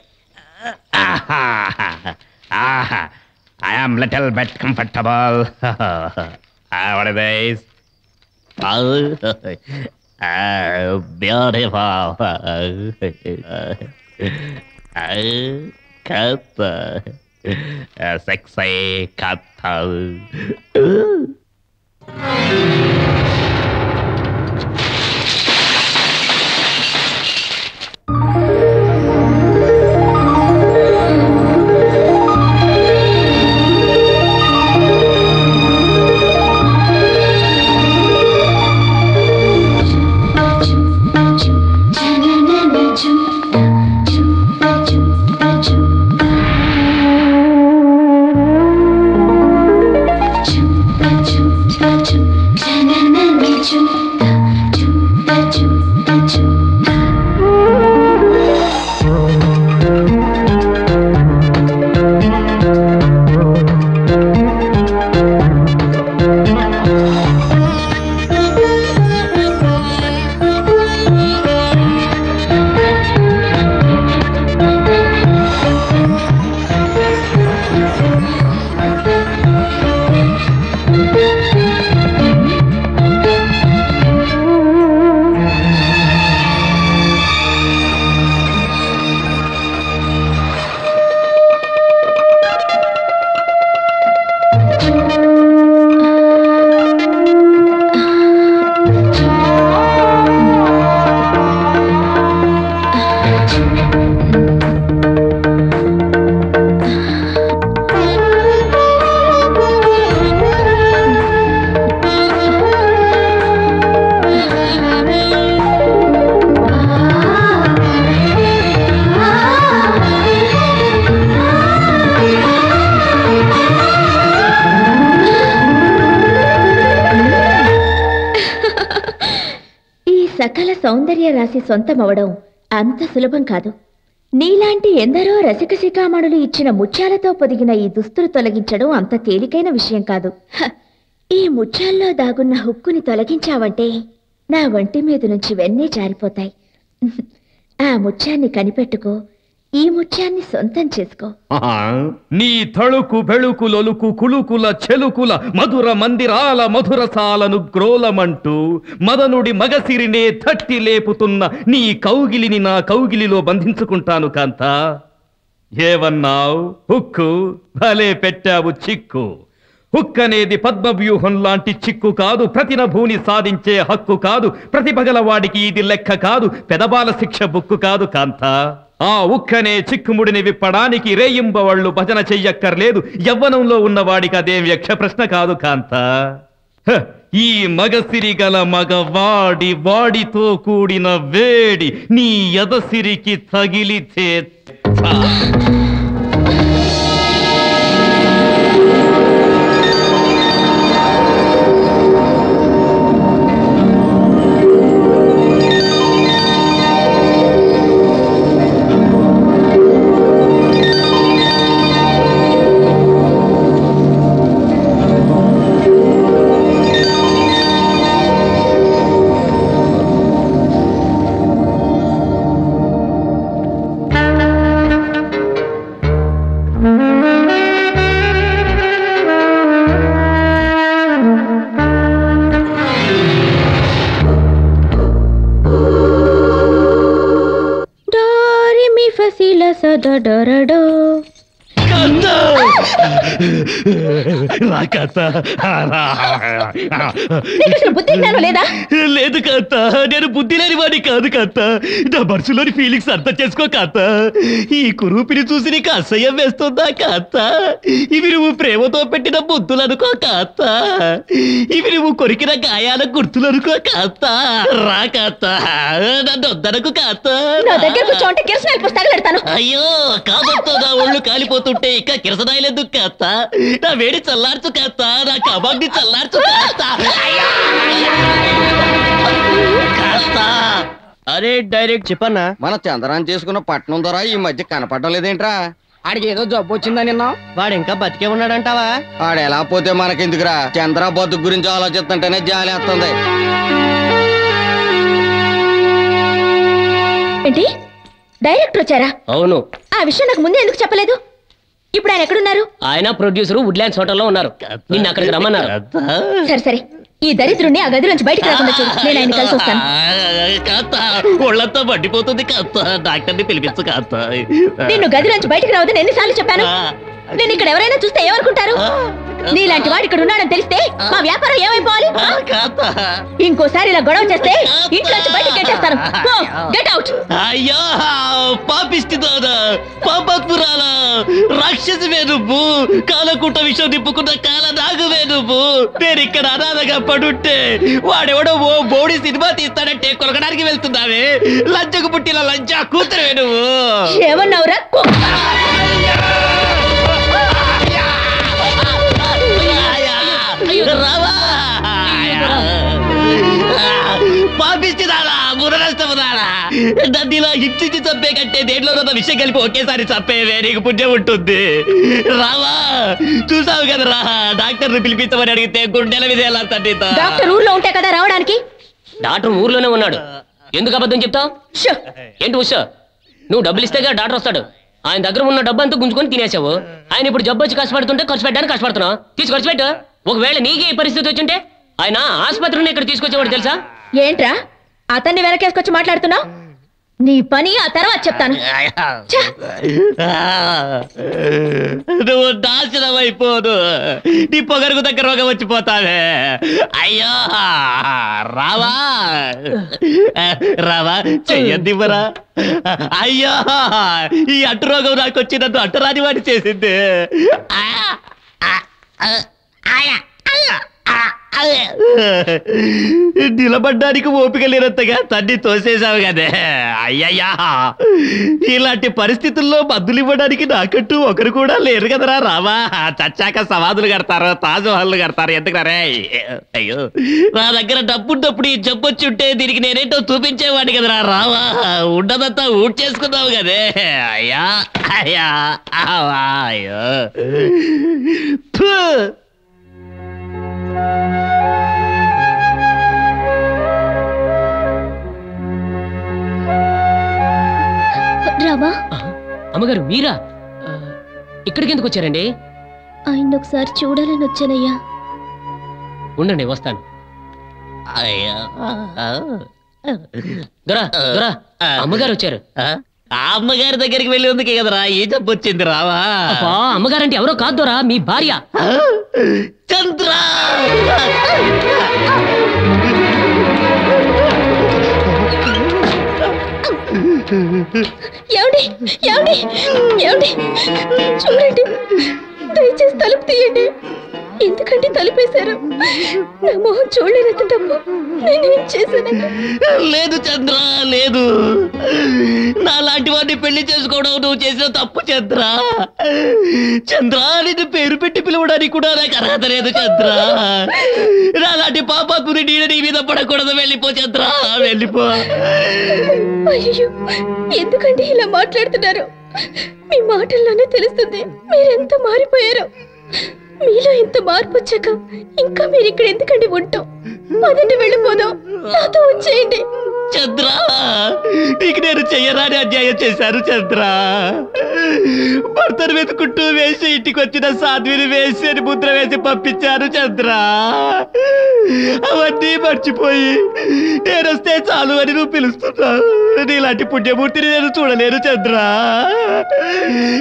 À, ah. Ah. À, I am little bit comfortable. ah, what are these? Oh, beautiful. Oh, cup. Sexy cup. ఈ సొంతమవడం అంత సులభం కాదు. నీలాంటి ఎందరో రసిక శిఖామణులు ఇచ్చిన ముత్యాలతో పొదిగిన ఈ దుస్తులు తొలగించడం అంత తేలికైన విషయం కాదు. ఈ ముత్యాల్లో దాగున్న హుక్కుని తొలగించావంటే నా ఒంటి మీద నుంచి వెన్నే జారిపోతాయి. ఆ ముత్యాన్ని కనిపెట్టుకో. ఈ ముత్యాన్ని సొంతం చేసుకో. నీ తళుకు బెళుకు లొలుకు కులుకుల చెలుకుల మధుర మందిరాల మధురసాలను గ్రోలమంటూ మదనుడి మగసిరినే తట్టి లేపుతున్న నీ కౌగిలిని నా కౌగిలిలో బంధించుకుంటాను కాంత. ఏవన్నావు? హుక్కు. భలే పెట్టావు చిక్కు. హుక్ అనేది పద్మవ్యూహం లాంటి చిక్కు కాదు. ప్రతిన భూని సాధించే హక్కు కాదు. ప్రతిభగల వాడికి ఇది లెక్క కాదు. పెదబాల శిక్ష బుక్కు కాదు కాంత. ఆ ఉక్కనే చిక్కుముడిని విప్పడానికి రేయింబవళ్ళు భజన చెయ్యక్కర్లేదు. యవ్వనంలో ఉన్న వాడికి అదేం యక్ష ప్రశ్న కాదు కాంత. హ, ఈ మగసిరి గల మగవాడి వాడితో కూడిన వేడి నీ ఎదసిరికి తగిలితే బుద్ధి జ్ఞానం లేదా? లేదు కాత నేను బుద్ధి లేని వాడిని కాదు కాత నా మనసులోని ఫీలింగ్స్ అర్థం చేసుకో కాత ఈ కురూపిని చూసి నీకు అసహ్యం వేస్తుందా కాత ఇవి నువ్వు ప్రేమతో పెట్టిన బుద్ధులు అనుకో కాత ఇవి నువ్వు కొరికిన గాయాల గుర్తులు అనుకో కాత రా కాత నన్ను వద్దనకు కాత నా దగ్గర కూర్చోంటే కిరసనాయలు పుస్తకాలు పెడతాను. అయ్యో కాదొద్దు నా ఒళ్ళు కాలిపోతుంటే ఇంకా కిరసనాయలు ఎందుకు కాత నా వేడి చల్లార్చు కాత నా కబాబ్ని చల్లార్చు కాత అరే డైరెక్ట్ చెప్పన్నా. మన చంద్రాన్ని చేసుకున్న పట్నం ద్వారా ఈ మధ్య కనపడడం లేదేంట్రా ఆడికి ఏదో జబ్బు వచ్చిందని వాడు ఇంకా బతికే ఉన్నాడంటావా? ఆడు ఎలా పోతే మనకెందుకురా? చంద్ర బతుకు గురించి ఆలోచిస్తుంటేనే జాలి వస్తుంది ఏంటి? డైరెక్టర్ వచ్చారా? అవును. ఆ విషయం నాకు ముందే ఎందుకు చెప్పలేదు? ఇప్పుడు ఆయన ఎక్కడున్నారు? ఆయన ప్రొడ్యూసర్ వుడ్లాండ్స్ హోటల్లో ఉన్నారు. నిన్న అక్కడికి రమ్మన్నారు. సరే సరే. ఈ దరిద్రుణ్ణి ఆ గదిలోంచి బయటికి రాకుండా చూడు. నేను ఆయన కలిసి వస్తాను. కాత ఒళ్ళంతా మండిపోతుంది కాత డాక్టర్ని పిలిపించు కాత నిన్ను గదిలోంచి బయటికి రావద్దని ఎన్నిసార్లు చెప్పాను? నేను ఇక్కడ ఎవరైనా చూస్తే ఏమనుకుంటారు? నీలాంటి వాడు ఇక్కడ ఉన్నాడని తెలిస్తే మా వ్యాపారం ఏమైపోవాలి? ఇంకోసారి ఇలా గొడవ చేస్తే ఇంట్లోంచి బయటికి గెట్టేస్తాను గెట్ అవుట్. అయ్యా రాక్షసివే నువ్వు కాలకూట విషయం నిప్పుకున్న కాల నాగువే నువ్వు నేను ఇక్కడ అనాథగా పడుంటే వాడెవడో ఓ బోడి సినిమా తీస్తాడంటే కొలగడానికి వెళ్తున్నావే. లంచకు పుట్టిన లంచ కూతురువే నువ్వు ఏమన్నావురా? రావా. పాపిస్తున్నారా మురనష్టముదారా చంపే కంటే దేంట్లో ఉన్న విషయం కలిపి ఒకేసారి చంపేవే నీకు పుణ్యం ఉంటుంది. రావా. చూసావు కదరా డాక్టర్ని పిలిపించమని అడిగితే గుండెల మీద ఎలా తండ్రితో డాక్టర్ ఊర్లో ఉంటే కదా రావడానికి? డాక్టర్ ఊర్లోనే ఉన్నాడు. ఎందుకు అబద్ధం చెప్తావు? ఏంటి ఉషా? నువ్వు డబ్బులు ఇస్తేగా డాక్టర్ వస్తాడు. ఆయన దగ్గర ఉన్న డబ్బు అంతా గుంజుకొని తినేసావు. ఆయన ఇప్పుడు జబ్బు వచ్చి కష్టపడుతుంటే ఖర్చు పెట్టడానికి కష్టపడుతున్నావు. తీసి ఖర్చు పెట్టు. ఒకవేళ నీకే ఈ పరిస్థితి వచ్చింటే ఆయన ఆసుపత్రిని ఇక్కడ తీసుకొచ్చేవాడు తెలుసా? ఏంట్రా? అతన్ని వెనకేసుకొచ్చి మాట్లాడుతున్నావు? నీ పని ఆ తర్వాత చెప్తాను! నువ్వు నాశనం అయిపోదు నీ పొగరుకు దగ్గర రోగం వచ్చిపోతావే. అయ్యో! రావా? రావా? చెయ్యద్దివ్వరా? అయ్యో! ఈ అట్టు రోగం నాకు వచ్చి నన్ను అట్టరాని వాడి చేసింది. నిలబడ్డానికి ఓపిక లేనంతగా తన్ని తోసేసావు కదే. అయ్యయ్యా. ఇలాంటి పరిస్థితుల్లో బద్దులు ఇవ్వడానికి నాకంటూ ఒకరు కూడా లేరు కదరా రామా. చచ్చాక సమాధులు కడతారు తాజ్మహల్లు కడతారు. ఎందుకు రే? అయ్యో. నా దగ్గర డబ్బున్నప్పుడు ఈ జబ్బు వచ్చి ఉంటే దీనికి నేనేంటో చూపించేవాడిని కదరా రావా ఉండదంతా ఊట్ చేసుకుందావు కదే. అయ్యా అయ్యా అయ్యో. రామా? అమ్మగారు మీరా? ఇక్కడికి ఎందుకు వచ్చారండి? ఆయన ఒకసారి చూడాలని వచ్చానయ్యా. ఉండండి వస్తాను. దొరా దొరా. అమ్మగారు వచ్చారు. ఆ అమ్మగారి దగ్గరికి వెళ్ళేందుకే కదరా ఏ జబ్బు వచ్చింది రావా? అమ్మగారంటే ఎవరో కాదు దొరా మీ భార్య. చంద్ర! ఏమండి ఏమండి ఏమండి? చూడండి దయచేసి తలుపు తీయండి. ఎందుకంటే తలుపేశారు. నా మొహం చూడలేనంత తప్పు. నేనేం చేశాను? లేదు చంద్ర లేదు. నా లాంటి వాడిని పెళ్ళి చేసుకోవడం నువ్వు చేసిన తప్పు చంద్ర. చంద్ర నిన్ను పేరు పెట్టి పిలవడానికి కూడా నాకు అర్హత లేదు చంద్ర. నా లాంటి పాపాత్ముని నీడ నీ మీద పడకూడదు. వెళ్ళిపో చంద్ర వెళ్ళిపో. అయ్యో ఎందుకండి ఇలా మాట్లాడుతున్నారు? మీ మాటల్లోనే తెలుస్తుంది మీరెంత మారిపోయారో? మీలో ఇంత మార్పు వచ్చాక ఇంకా మీరు ఇక్కడ ఎందుకండి ఉంటాం? పదండి వెళ్ళిపోదాం. నాతో వచ్చేయండి. చంద్ర నీకు నేను చెయ్యరాని అన్యాయం చేశాను చంద్ర. భర్తను వెతుకుంటూ వేసి ఇంటికి వచ్చిన సాధ్విని వేసి అని ముద్ర వేసి పంపించాను చంద్ర. అవన్నీ మర్చిపోయి నేను వస్తే చాలు అని నువ్వు పిలుస్తున్నావు. నీలాంటి పుణ్యమూర్తిని నేను చూడలేను చంద్ర.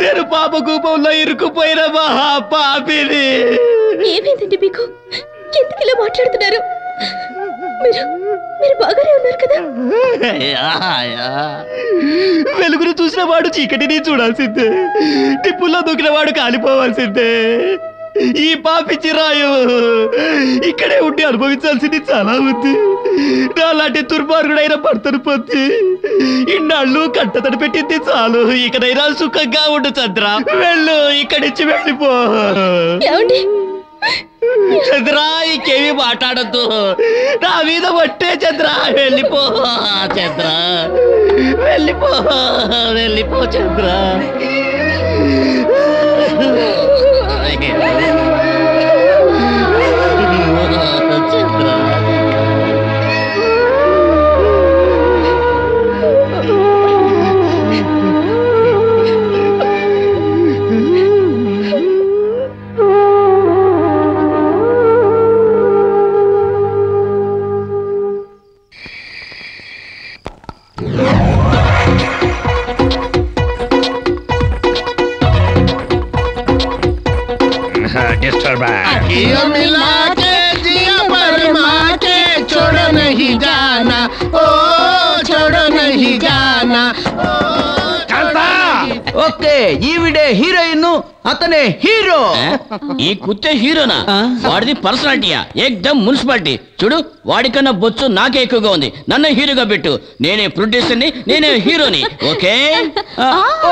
నేను పాప కూపంలో ఇరుక్కుపోయిన మహా పాపిని ఏమైందండి మీకు? ఎందుకు ఇలా మాట్లాడుతున్నారు? మీరు బాగానే ఉన్నారు కదా? వెలుగును చూసిన వాడు చీకటిని చూడాల్సిందే. టిప్పుల్లో దూకిన వాడు కాలిపోవాల్సిందే. ఈ పాపిచ్చి రాయు ఇక్కడే ఉండి అనుభవించాల్సింది చాలా ఉంది. నాలాంటి దుర్మార్గుడైన భర్తను పొంది ఇన్నాళ్ళు కట్టతడి పెట్టింది చాలు. ఇకనైనా సుఖంగా ఉండు చంద్ర. వెళ్ళు ఇక్కడి నుంచి వెళ్ళిపో చంద్రా ఇంకేమీ మాట్లాడద్దు. నా మీద పట్టే చంద్రా వెళ్ళిపో చంద్ర. వెళ్ళిపో వెళ్ళిపో చంద్రా. जिया मिला के जिया बरमा के छोड़ नहीं जाना। ओ छोड़ नहीं जाना। ఓకే ఈవిడే హీరోయిన్ అతనే హీరో. ఈ కుత్తే హీరోనా? వాడిది పర్సనాలిటీయా? ఏకదమ్ మున్సిపాలిటీ. చూడు వాడికన్నా బొచ్చు నాకే ఎక్కువగా ఉంది. నన్ను హీరోగా పెట్టు. నేనే ప్రొడ్యూసర్ని నేనే హీరోని. ఓకే?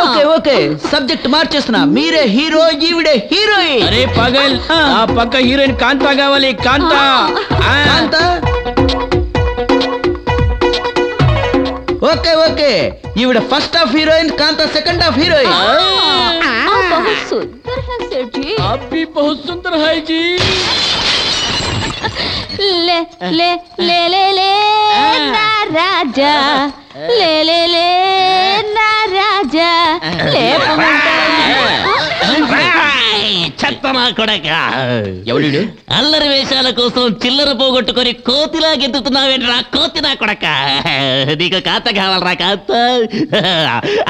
Okay okay. సబ్జెక్ట్ మార్చేస్తున్నా. మీరే హీరో ఈవిడే హీరోయిన్. అరే పగల్. ఆ. పక్క హీరోయిన్ కాంతా కావాలి కాంతా. ఆ. కాంతా? ఓకే ఓకే ఈవిడ first half heroine Kantha second half heroine सुंदर है सेठ जी आप भी बहुत सुंदर है जी ले ले ले ले ले ना राजा రాజా. ఎవడు అల్లరి వేషాల కోసం చిల్లర పోగొట్టుకొని కోతిలా గెంతుతున్నావేంట్రా? కోతి నా కొడక. నీకు కాంత కావాలరా కాంత?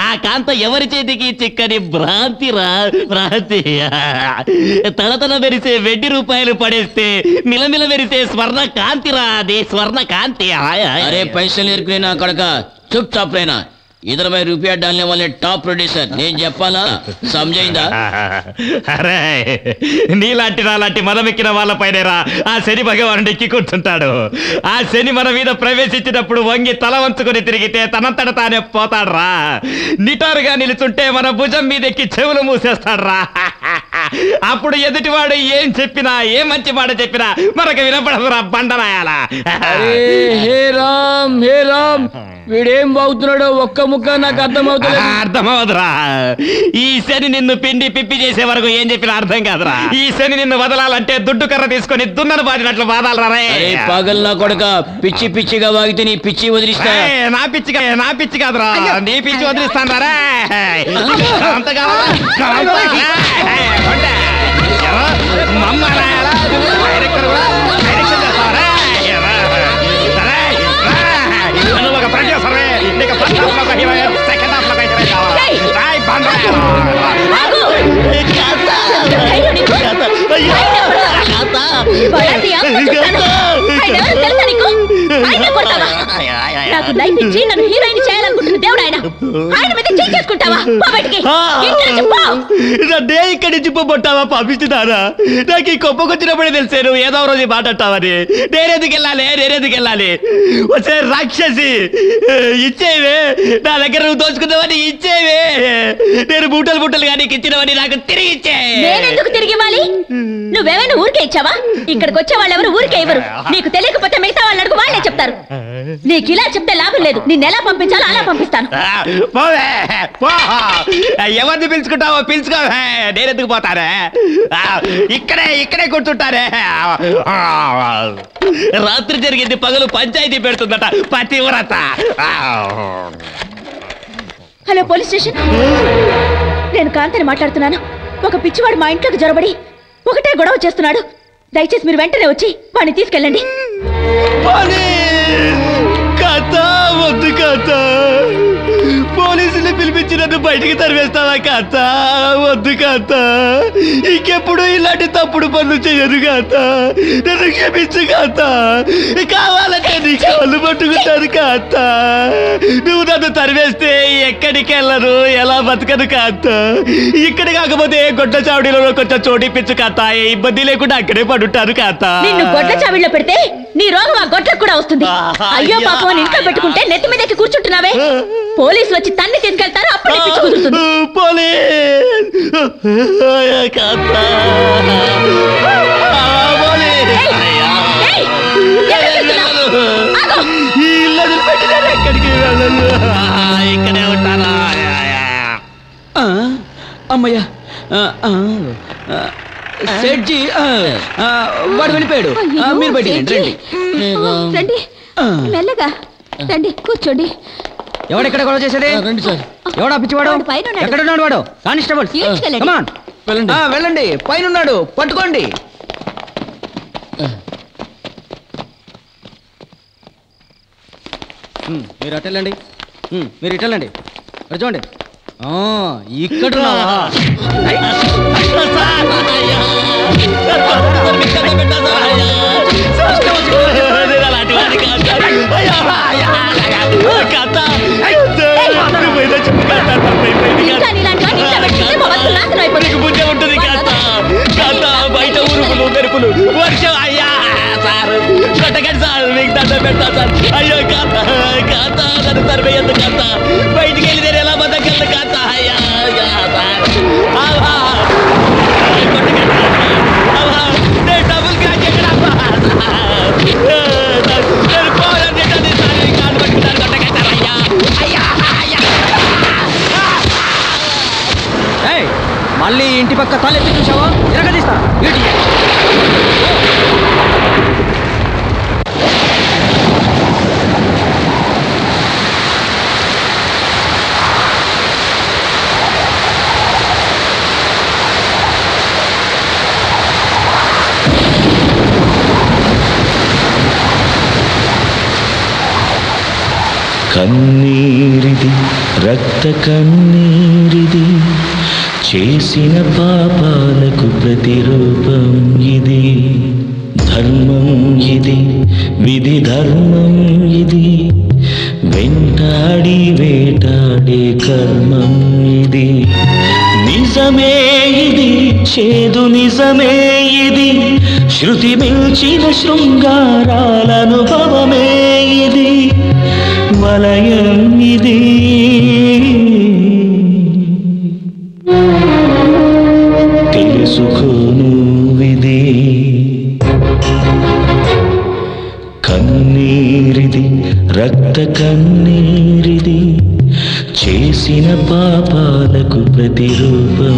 ఆ కాంత ఎవరి చేతికి చిక్కని భ్రాంతిరా? భ్రాంతి. తలతల మెరిసే వెండి రూపాయలు పడేస్తే మిలమిల మెరిసే స్వర్ణ కాంతిరా అది స్వర్ణ కాంతి అరే పైసలు ఎరుకునే నా కొడక. చుప్ చాప్ లేనా ఇద్దరు మై రూపాయ డాలనే వాళ్ళే టాప్ ప్రొడ్యూసర్ నేను చెప్పాలా? సమజైందా అరే నీలాంటి నాలాంటి మదమెక్కిన వాళ్ళపైనేరా ఆ శని భగవానుడు ఎక్కి కూర్చుంటాడు. ఆ శని మన మీద ప్రవేశించినప్పుడు వంగి తల వంచుకొని తిరిగితే తనంతట తానే పోతాడ్రా. నిటారుగా నిలుచుంటే మన భుజం మీద ఎక్కి చెవులు మూసేస్తాడ్రా. అప్పుడు ఎదుటివాడు ఏం చెప్పినా ఏ మంచి మాట చెప్పినా మనకు వినపడదురా బండరాయాలా. హే రామ్ హే రామ్. వీడేం బాగుతున్నాడో ఒక్క ముక్క నాకు అర్థమవుతుంది అర్థమవదురా. ఈ శని నిన్ను పిండి పిప్పి చేసే వరకు ఏం చెప్పినా అర్థం కాదురా. ఈ శని నిన్ను వదలాలంటే దుడ్డు కర్ర తీసుకొని దున్నను బాదినట్లు బాదాలరా రే. పగల్ నా కొడక పిచ్చి పిచ్చిగా వాగితే నీ పిచ్చి వదిలిస్తా. నా పిచ్చి కా- నా పిచ్చి కాదురా. నీ పిచ్చి వదిలిస్తాను రా. అంత కావాలా కాంత. ఏయ్, కొండ. ఎవరో మమ్మ నాకు లైఫ్ ఇచ్చి నన్ను హీరోయిన్ చేయాలనుకుంటున్న దేవుడు ఆయన ఆయన మీద చేయి చేసుకుంటావా? పో బయటికి. ఇంటి నుంచి పో. నన్నే ఇక్కడి నుంచి పొమ్మంటావా పంపిస్తున్నారా నాకు ఈ కొప్పకొచ్చినప్పుడే తెలిసే నువ్వు ఏదో రోజు ఈ మాట అంటావని. నేనెందుకు వెళ్ళాలి? నేనెందుకు వెళ్ళాలి? వచ్చే రాక్షసి ఇచ్చేవే. నా దగ్గర నువ్వు దోచుకున్నావని ఇచ్చేవే. నేను బూటలు బూటలు కానీ ఇచ్చినవని నాకు తిరిగి ఇచ్చే. నేనెందుకు తిరిగి ఇవ్వాలి? నువ్వేమైనా ఊరికే ఇచ్చావా? ఇక్కడికి వచ్చే వాళ్ళు ఎవరు ఊరికే ఇవ్వరు. నీకు తెలియకపోతే మిగతా వాళ్ళని అడుగు వాళ్ళే చెప్తారు. నీకు ఇలా చెప్తే లాభం లేదు. నిన్ను ఎలా పంపించాలో అలా పంపిస్తాను. పోవే పో. ఎవరిని పిలుచుకుంటావో పిలుచుకోవే నేనెందుకు పోతానే? ఆ, ఇక్కడే ఇక్కడే కూర్చుంటారే రాత్రి జరిగింది పగలు పంచాయతీ పెడుతుందట పతివ్రత ఆ. Hello police station. నేను కాంతని మాట్లాడుతున్నాను. ఒక పిచ్చివాడు మా ఇంట్లోకి జొరబడి ఒకటే గొడవ చేస్తున్నాడు. దయచేసి మీరు వెంటనే వచ్చి వాడిని తీసుకెళ్ళండి. కథ వద్దు కథ. ఇచ్చి నన్ను బయటికి తరివేస్తావా కథ? వద్దు కథ. ఇంకెప్పుడు ఇలాంటి తప్పుడు పనులు చేయదు కాత నన్ను క్షమించు కాత కావాలంటే నీ కాళ్ళు పట్టుకుంటాను కాత నువ్వు నన్ను తరివేస్తే ఎక్కడికి వెళ్ళను ఎలా బతకను కాత ఇక్కడ కాకపోతే గొడ్డ చావడిలో కొంచెం చోటిపించు కాత ఏ ఇబ్బంది లేకుండా అక్కడే పడుంటాను కాత. నిన్ను గొడ్ల చావిళ్ళలో పెడితే నీ రోగం ఆ గొడ్లకు కూడా వస్తుంది. అయ్యో పాపం అని ఇంట్లో పెట్టుకుంటే నెత్తి మీదకి కూర్చుంటున్నావే. పోలీసులు వచ్చి తన్ని తీసుకెళ్తారు అప్పుడే కుదురుతుంది. ఈ ఇల్లు ఇక్కడే ఉంటానా ఆ, అమ్మయ్యా ఆ, ఆ, ఆ, సేట్జీ ఆ, ఆ, వాడు వెళ్ళిపోయాడు. మీరు బయటికి రండి, మెల్లగా రండి కూర్చోండి. ఎవడెక్కడ గొడవ చేసేది? రండి సార్. ఎవడా పిచ్చివాడు? వాడు పైన ఉన్నాడు. ఎక్కడ ఉన్నాడు వాడు కానిస్టేబుల్ వెళ్ళండి. పైన ఉన్నాడు. పట్టుకోండి. మీరు అటు వెళ్ళండి. మీరు ఇటు వెళ్ళండి. ఇక్కడ చూడండి. ఆ, ఇక్కడ? ఇంకా బుద్ధి ఉంటుంది కాత. బయట ఉరుకులు మెరుపులు. వర్షం అయ్యా సార్. కొట్టకండి సార్ మీకు పెడతా సార్. అయ్యో కాత కాత నన్ను తరివేయద్దు కాత. బయటికి వెళ్ళి నేను ఎలా బతకగలను అయ్యా అయ్యా, సార్. నేను సార్. మళ్ళీ ఇంటి పక్క తలెత్తి చూసావా ఎరగదీస్తా కన్నీరిది రక్త కన్నీరిది. చేసిన పాపాలకు ప్రతిరూపం ఇది. ధర్మం ఇది విధి ధర్మం ఇది. వెంటాడి వేటాడే కర్మం ఇది. నిజమే ఇది చేదు నిజమే ఇది. శృతి మించిన శృంగారాలనుభవమే ఇది. వలయం ఇది. కన్నీరిది చేసిన పాపాలకు ప్రతిరూపం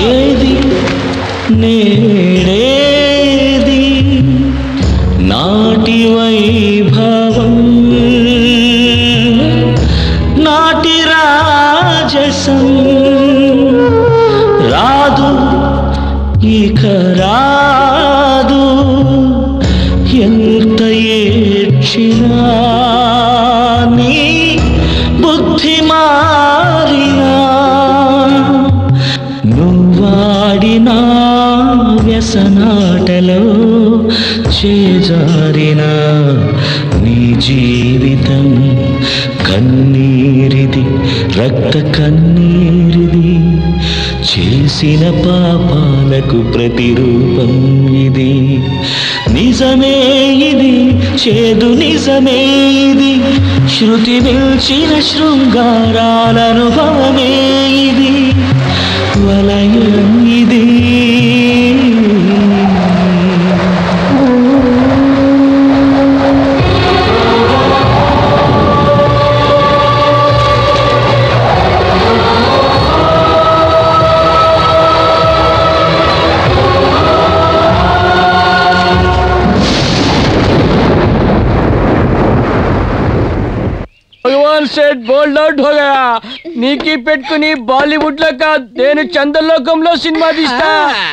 ఏది? నే చేసిన పాపాలకు ప్రతిరూపం ఇది. నిజమే ఇది చేదు నిజమే ఇది. శృతి మిల్చిన శృంగారాలనుభవమే భగవాన్ సెట్ బోల్డ్ అవుట్ హో గయా. నీకి పెట్టుకుని బాలీవుడ్లో కాదు నేను చంద్రలోకంలో సినిమా తీస్తా.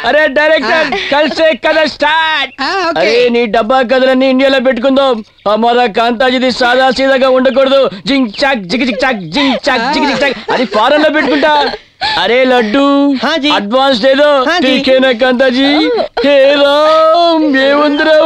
అరే డైరెక్టర్ కలిసే కథ స్టార్ట్. అరే నీ డబ్బా కథలన్నీ ఇండియాలో పెట్టుకుందాం. హమారా కాంతాజీది సాదా సీదాగా ఉండకూడదు. జింగ్ చాక్ జిగ్ జిగ్ చాక్ జింగ్ చాక్ జిగ్ జిగ్ చాక్. అది ఫారెన్లో పెట్టుకుంటా. అరే లడ్డు అడ్వాన్స్ ఏదో. టీకేనా కాంతాజీ? హే రామ్ ఏముందిరా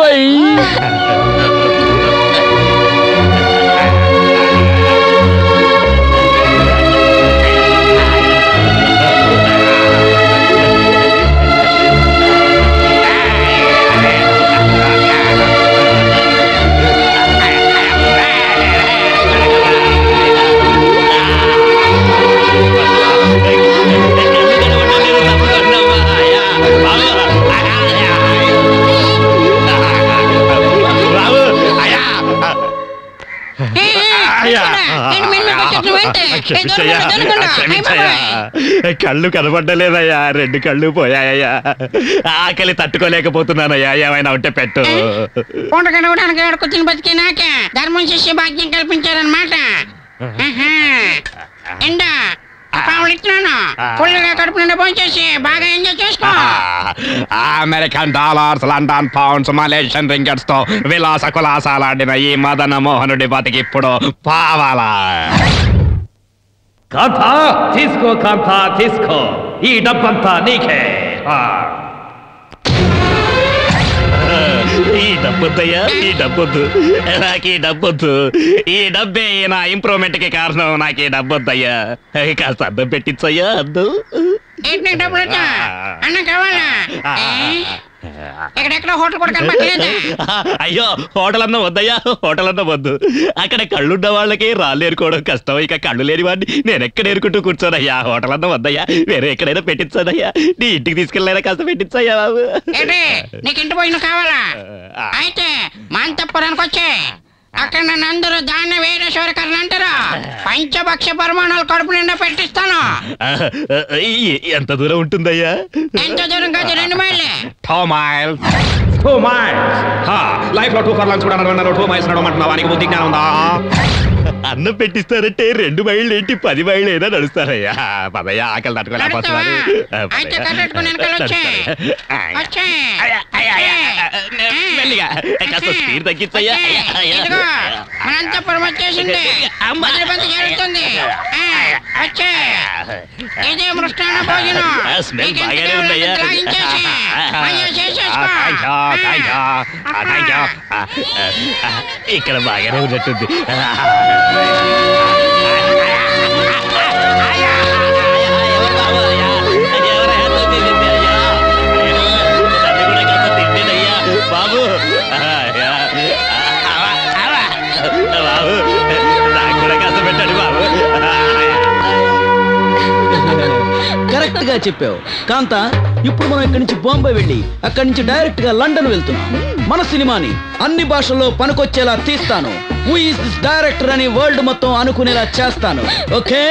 క్షమించయ్యా, క్షమించయ్యా. కళ్ళు కనబడ్డలేదయ్యా రెండు కళ్ళు పోయాయ్యా. ఆకలి తట్టుకోలేకపోతున్నానయ్యా. ఏమైనా ఉంటే పెట్టు. పూట గడవడానికి ఏడుకొచ్చిన బతికి నాకే. ధర్మం శిష్య భాగ్యం కల్పించారనమాట ఎండా. పావులు American dollars London pounds Malaysian రింగట్స్తో విలాస కులాసాలాడిన ఈ మదన మోహనుడి బతికి ఇప్పుడు పావాలా కాంతా తీసుకో కాంతా తీసుకో ఈ డబ్బంతా నీకే ఆ. ఈ డబ్బొద్దయ్యా ఈ డబ్బొద్దు నాకు ఈ డబ్బొద్దు ఈ డబ్బే నా ఇంప్రూవ్మెంట్కి కారణం. నాకు ఈ డబ్బొద్దయ్యా కాస్త అద్దం పెట్టించయ్యా అద్దు. అన్న కావాలా? ఎక్కడెక్కడ హోటల్ కూడా అయ్యో హోటల్ అన్న వద్దయ్యా హోటల్ అన్న వద్దు. అక్కడ కళ్ళున్న వాళ్ళకి రాళ్ళు ఏరుకోవడం కష్టం. ఇక కళ్ళు లేని వాడిని నేను ఎక్కడ ఏరుకుంటూ కూర్చోనయ్యా? హోటల్ అన్న వద్దయ్యా. వేరే ఎక్కడైనా పెట్టించదయ్యా నీ ఇంటికి తీసుకెళ్ళైనా కాస్త పెట్టించయ్యా బాబు. నీకు ఇంటి భోజనం కావాలా? అయితే మాంతపురానికి వచ్చే. అక్కడ నన్ను అందరూ దాన్ని వీరేశ్వరకరణ అంటారు. పంచభక్ష పరిమాణాలు కడుపు నిండా పెట్టిస్తాను. ఎంత దూరం ఉంటుందయ్యా? ఎంత దూరం కాదు రెండు మైళ్ళే. Two miles two miles. లైఫ్లో టూ ఫర్లాంగ్స్ కూడా నడవన్నారు టూ మైల్స్ నడవమంటున్నావా? నీకు బుద్ధి జ్ఞానం ఉందా? అన్నం పెట్టిస్తారంటే రెండు మైళ్ళు ఏంటి? పది మైళ్ళు అయినా నడుస్తారయ్యా. పదయ్యా ఆకలి తట్టుకోలేకపోతున్నారు వచ్చేసింది జరుగుతుంది. ఇదే భోజనం. స్మెల్ బాగానే ఉందయ్యా. ఇక్కడ బాగానే ఉన్నట్టుంది. కరెక్ట్గా చెప్పావు. కాంత ఇప్పుడు మనం ఇక్కడి నుంచి బాంబే వెళ్ళి అక్కడి నుంచి డైరెక్ట్గా లండన్ వెళ్తున్నాం. మన సినిమాని అన్ని భాషల్లో పనికొచ్చేలా తీస్తాను. హూ దిస్ డైరెక్టర్ అని వరల్డ్ మొత్తం అనుకునేలా చేస్తాను. ఓకే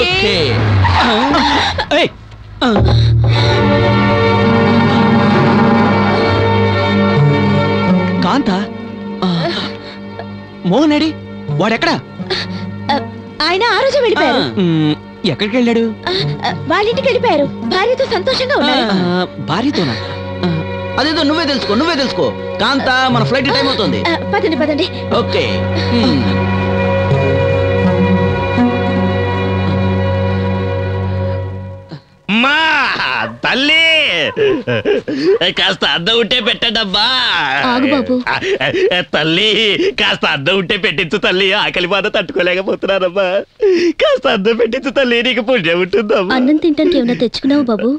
ఓకే ఆ. కాంత? మోహన్ అడి వాడెక్కడా? ఆయన ఆ రోజే వెళ్ళిపోయారు. మ్, ఎక్కడికి వెళ్ళాడు? ఆ, వాళ్ళ ఇంటికి వెళ్ళిపోయారు. భార్యతో సంతోషంగా ఉన్నారు. భార్యతోనా? అదేదో నువ్వే తెలుసుకో నువ్వే తెలుసుకో. కాంత మన ఫ్లైట్ టైం అవుతుంది. పదండి పదండి. ఓకే. అమ్మా తల్లి! కాస్త అద్దం ఉంటే పెట్టండమ్మా. ఆగు బాబు. తల్లి కాస్త అద్దం ఉంటే పెట్టించు తల్లి. ఆకలి బాధ తట్టుకోలేకపోతున్నానమ్మా. కాస్త అద్దం పెట్టించు తల్లి నీకు పుణ్యం ఉంటుందమ్మా. అన్నం తింటానికి ఏమైనా తెచ్చుకున్నావు బాబు?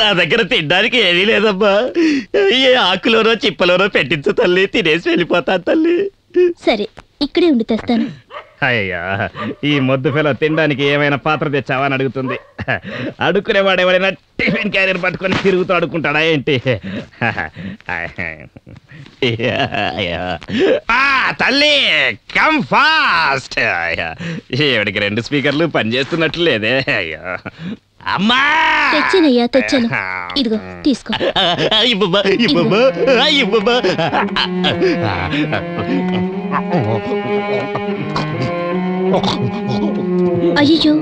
నా దగ్గర తినడానికి ఏమీ లేదమ్మా. ఏ ఆకులోనో చిప్పలోనో పెట్టించు తల్లి తినేసి వెళ్ళిపోతాను తల్లి. సరే ఇక్కడే ఉండి తెస్తాను. అయ్యా ఈ మొద్దు పిల్ల తినడానికి ఏమైనా పాత్ర తెచ్చావా అని అడుగుతుంది. అడుక్కునేవాడు ఎవరైనా టిఫిన్ క్యారియర్ పట్టుకొని తిరుగుతూ అడుక్కుంటాడా ఏంటి? ఆ, తల్లి కమ్ ఫాస్ట్ ఈవిడికి రెండు స్పీకర్లు పనిచేస్తున్నట్లు లేదే. అయ్యా. అమ్మా! తెచ్చానయ్యా తెచ్చాను. ఇదిగో తీసుకో. అయ్యో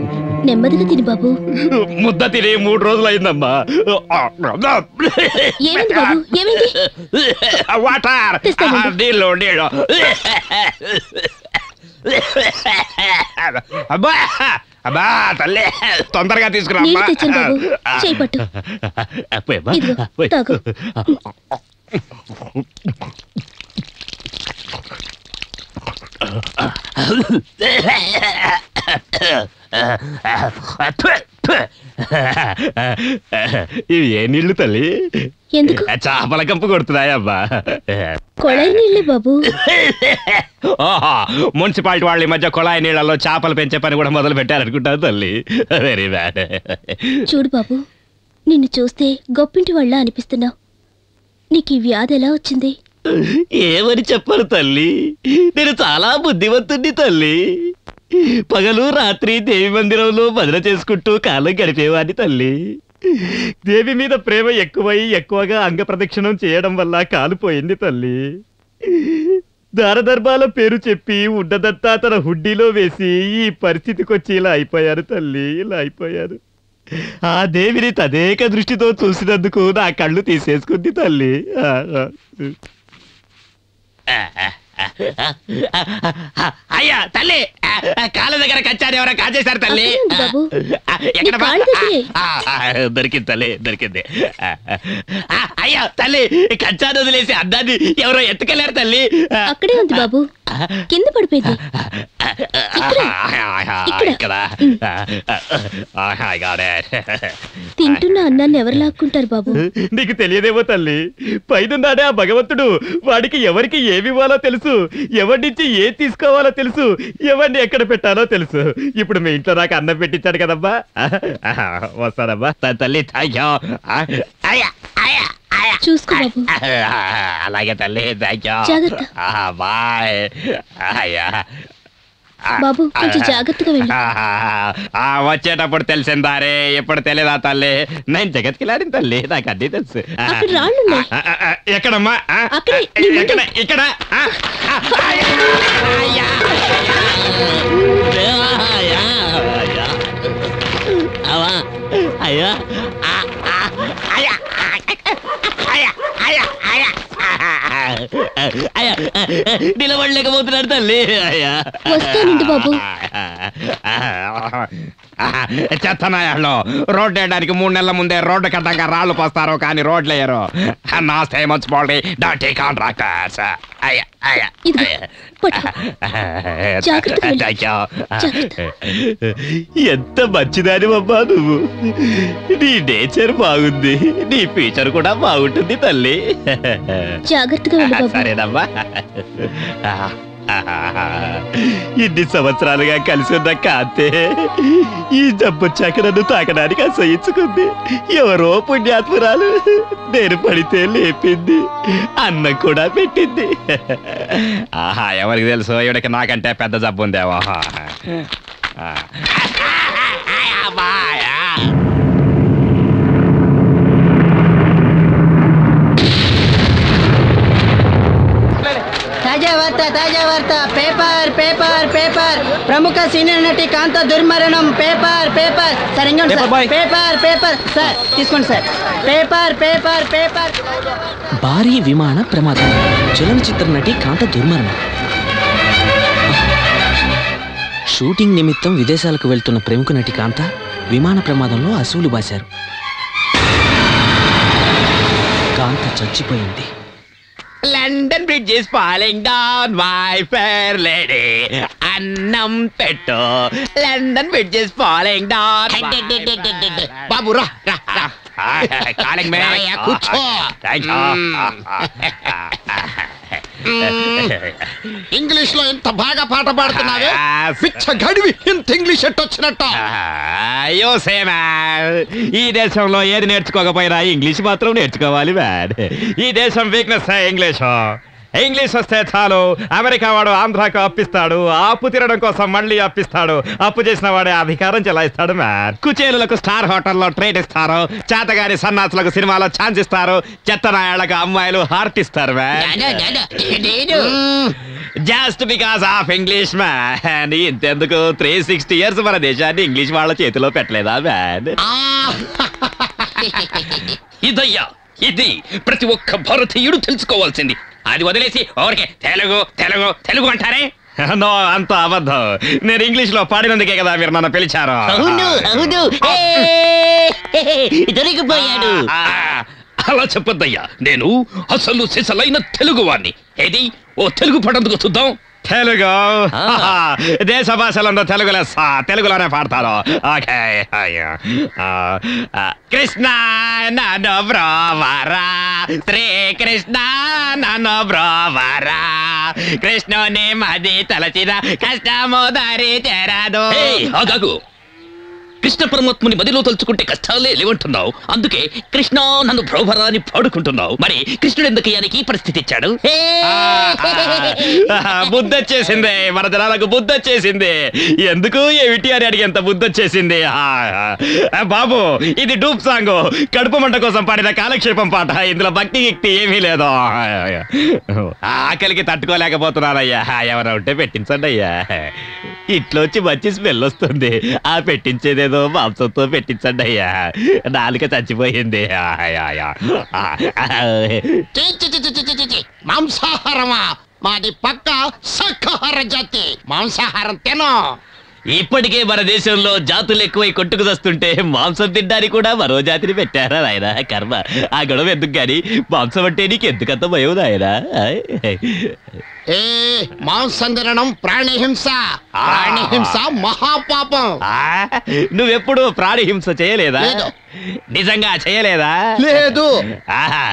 నెమ్మదిగా తిని బాబు. ముద్ద తిని మూడు రోజులు అయిందమ్మా. ఏమైంది బాబు? ఏమైంది? వాటర్ నీళ్ళు నీళ్ళు. అబ్బా అబ్బా తల్లి తొందరగా తీసుకురా తాగు. ఇవి ఏ నీళ్ళు తల్లి? ఎందుకు? చేపల కంపు కొడుతున్నాయబ్బా కొళాయి నీళ్ళే బాబు. ఓహో మున్సిపాలిటీ వాళ్ళు ఈ మధ్య కుళాయి నీళ్ళలో చేపలు పెంచే పని కూడా మొదలు పెట్టారనుకుంటారు తల్లి. వెరీ బ్యాడ్ చూడు బాబు నిన్ను చూస్తే గొప్పింటి వాళ్ళ అనిపిస్తున్నావు. నీకు ఈ వ్యాధి ఎలా వచ్చింది? ఏమని చెప్పరు తల్లి? నేను చాలా బుద్ధివంతుణ్ణి తల్లి. పగలు రాత్రి దేవి మందిరంలో భద్ర చేసుకుంటూ కాలం గడిపేవాడిని తల్లి. దేవి మీద ప్రేమ ఎక్కువై ఎక్కువగా అంగ ప్రదక్షిణం చేయడం వల్ల కాలిపోయింది తల్లి. దారదర్భాల పేరు చెప్పి ఉండదంతా తన హుడ్డీలో వేసి ఈ పరిస్థితికొచ్చి ఇలా అయిపోయారు తల్లి ఇలా అయిపోయారు. ఆ దేవిని తదేక దృష్టితో చూసినందుకు నా కళ్ళు తీసేసుకుంది తల్లి. ఆ, ఆ. అయ్యా తల్లి కాళ్ళ దగ్గర కచ్చారు ఎవరో కాజేశారు తల్లి బాబు ఎక్కడ కాళ్ళు దగ్గరే. దొరికింది తల్లి దొరికింది అయ్యా తల్లి కచ్చాను వదిలేసి అద్దాన్ని ఎవరో ఎత్తుకెళ్ళారు తల్లి అక్కడే ఉంది బాబు కింద పడిపోయింది ఇక్కడ. ఇక్కడ. తింటున్న అన్నాన్ని ఎవరు లాక్కుంటారు బాబు నీకు తెలియదేమో తల్లి పైనున్నాడే ఆ భగవంతుడు వాడికి ఎవరికి ఏమి ఇవ్వాలో తెలుసు ఎవరి నుంచి ఏం తీసుకోవాలో తెలుసు. ఎవరిని ఎక్కడ పెట్టాలో తెలుసు. ఇప్పుడు మీ ఇంట్లో నాకు అన్నం పెట్టించాడు కదమ్మా వస్తానమ్మా త- తల్లి చూసుకో బాబు. అలాగే తల్లి థ్యాంక్ యూ జాగ్రత్త. బాయ్. అయ్యా. బాబు కొంచెం జాగ్రత్తగా వెళ్ళి. వచ్చేటప్పుడు తెలిసిందారే ఎప్పుడు తెలియదా తల్లి? నేను జగత్కి జగత్కిలాడిన తల్లి నాకు అన్ని తెలుసు. ఎక్కడమ్మా? ఇక్కడ? అయ్యా. నిలబడలేకపోతున్నాడు తల్లి. అయ్యా. వస్తానండి బాబు. చెత్తనాయాళ్ళు రోడ్డు వేయడానికి మూడు నెలల ముందే రోడ్డు కట్టంగా రాళ్ళు పోస్తారు కానీ రోడ్లు వేయరు. నా కాంట్రాక్టర్స్ అయ్యా అయ్యా జాగ్రత్తగా వెళ్ళు. అయ్యా. ఎంత మంచిదాని అమ్మా నువ్వు. నీ నేచర్ బాగుంది. నీ ఫ్యూచర్ కూడా బాగుంటుంది. తల్లి. జాగ్రత్తగా సరేనమ్మా. ఇన్ని సంవత్సరాలుగా కలిసి ఉన్న కాంతే ఈ జబ్బొచ్చాక నన్ను తాకడానికి అసహించుకుంది. ఎవరో పుణ్యాత్మురాలు నేను పడితే లేపింది అన్నం కూడా పెట్టింది. ఆహా ఎవరికి తెలుసు? ఇవిడకి నాకంటే పెద్ద జబ్బు ఉందేమో. వార్త తాజా వార్త. Paper paper paper. ప్రముఖ సీనియర్ నటి కాంత దుర్మరణం. Paper paper. సార్ ఇంకోండి సార్. Paper paper. సార్ తీసుకోండి సార్. Paper paper paper. భారీ విమాన ప్రమాదం. చలనచిత్ర నటి కాంత దుర్మరణం. షూటింగ్ నిమిత్తం విదేశాలకు వెళ్తున్న ప్రముఖ నటి కాంత విమాన ప్రమాదంలో అసూలు బాశారు. కాంత చచ్చిపోయింది. London Bridge is falling down my fair lady అన్నం పెట్టు. London Bridge is falling down బాబు రా రా రా. కాలింగ్ మే కూర్చో. ఇంగ్లీష్లో ఎంత బాగా పాట పాడుతున్నావే? పిచ్చ గడివి ఇంత ఇంగ్లీష్ ఎట్టు వచ్చినట్టు అయ్యో సేమా ఈ దేశంలో ఏది నేర్చుకోకపోయినా ఇంగ్లీష్ మాత్రం నేర్చుకోవాలి మ్యాన్ ఈ దేశం వీక్నెస్ ఇంగ్లీష్. ఇంగ్లీష్ వస్తే చాలు అమెరికా వాడు ఆంధ్రాకు అప్పిస్తాడు అప్పు తీరడం కోసం మళ్ళీ అప్పిస్తాడు అప్పు చేసిన వాడే అధికారం చెలాయిస్తాడు మ్యాన్. కుచేలులకు స్టార్ హోటల్లో ట్రేట్ ఇస్తారు చేతగాని సన్నాసులకు సినిమాలో ఛాన్స్ ఇస్తారు చెత్త నాయాళ్ళకు అమ్మాయిలు హార్ట్ ఇస్తారు man just because of English man. ఇంతెందుకు? Three sixty years మన దేశాన్ని ఇంగ్లీష్ వాళ్ళ చేతిలో పెట్టలేదా మ్యాన్? ఇదయ్యా ఇది ప్రతి ఒక్క భారతీయుడు తెలుసుకోవాల్సింది. అది వదిలేసి ఓరికే తెలుగు తెలుగు తెలుగు అంటారే? నో అంత అబద్ధం. నేను ఇంగ్లీష్లో పాడినందుకే కదా మీరు నన్ను పిలిచారు. అవును, అవును. దొరికిపోయాడు. అలా చెప్పొద్దయ్యా. నేను అసలు సిసలైన తెలుగువాణ్ణి ఏది? ఓ తెలుగు పడందుకు చూద్దాం. తెలుగు. దేశ భాషలందు తెలుగు లెస్స. తెలుగులోనే పాడతారు. ఓకే. కృష్ణ నన్ను బ్రోవరా. శ్రీ కృష్ణ నన్ను బ్రోవరా. కృష్ణుని మది తలచిన కష్టము దారి చేరదు కృష్ణ పరమాత్ముని మదిలో తలుచుకుంటే కష్టాలే లేవంటున్నావు. అందుకే కృష్ణ నన్ను ప్రోభరా అని పాడుకుంటున్నావు. మరి కృష్ణుడు ఎందుకయ్యానికి పరిస్థితి ఇచ్చాడు? బుద్ధి వచ్చేసింది మన జనాలకు బుద్ధి వచ్చేసింది ఎందుకు ఏమిటి అని అడిగేంత బుద్ధి వచ్చేసింది ఆ, ఆ, బాబు ఇది డూప్ సాంగ్. కడుపు మంట కోసం పాడిన కాలక్షేపం పాట. ఇందులో భక్తి గిక్తి ఏమీ లేదు. ఆకలికి తట్టుకోలేకపోతున్నానయ్యా. ఎవరైనా ఉంటే పెట్టించండి అయ్యా. ఇట్లోంచి మంచి స్మెల్ వస్తుంది. ఆ పెట్టించేదేదో మాంసంతో పెట్టించండి అయ్యా. నాలుక చచ్చిపోయింది. మాంసాహారమా? మాది పక్క సఖహార జాతి. మాంసాహారం తినో. ఇప్పటికే మన దేశంలో జాతులు ఎక్కువై కొట్టుకు వస్తుంటే మాంసం తినడానికి కూడా మరో జాతిని పెట్టారా నాయన? కర్మ. ఆ గొడవ ఎందుకు గాని? మాంసం అంటే నీకు ఎందుకంత భయం నాయన? ఏ మాంసం తినడం ప్రాణిహింస. ప్రాణిహింస మహాపాపం. నువ్వెప్పుడు ప్రాణి హింస చేయలేదా నిజంగా చేయలేదా? లేదు. ఆహా,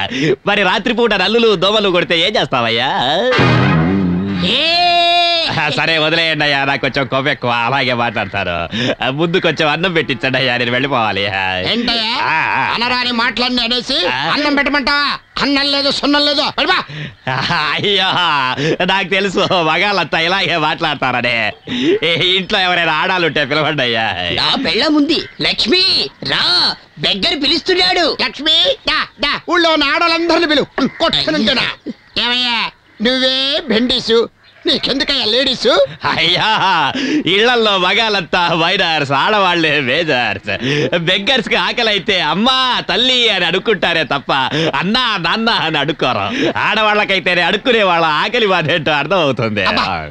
మరి రాత్రిపూట నల్లులు దోమలు కొడితే ఏం చేస్తావయ్యా? సరే వదిలేయండి అయ్యా నాకు కొంచెం కొవ్వు ఎక్కువ అలాగే మాట్లాడతారు. ఆ, ముందు కొంచెం అన్నం పెట్టించండి అయ్యా నేను వెళ్ళిపోవాలి. ఏంటయ్యా? ఆ, ఆ. అనరాని మాటలన్నీ అనేసి అన్నం పెట్టమంటావా? అన్నం లేదు సున్నం లేదు. వెళ్ళిపో. అయ్యో నాకు తెలుసు మగాళ్ళంతా ఇలాగే మాట్లాడతారని. ఈ ఇంట్లో ఎవరైనా ఆడాలుంటే పిలవండి అయ్యా. నా పెళ్ళముంది లక్ష్మి రా. దగ్గర పిలుస్తున్నాడు. లక్ష్మి దా దా. ఊళ్ళో ఉన్న ఆడవాళ్ళందరిని పిలువు. కొట్టుకునింటున్నా ఏమయ్యా? నువ్వే బెండీసు నీకెందుకయ్యా లేడీసు? అయ్యా ఇళ్ళలో మగాళ్ళంతా మైనర్స్ ఆడవాళ్ళే మేజర్స్. బెగ్గర్స్కి ఆకలి అయితే అమ్మా తల్లి అని అడుక్కుంటారే తప్ప అన్నా నాన్న అని అడుక్కోరు. ఆడవాళ్ళకైతేనే అడుక్కునే వాళ్ళ ఆకలి బాధ ఏంటో అర్థం అవుతుంది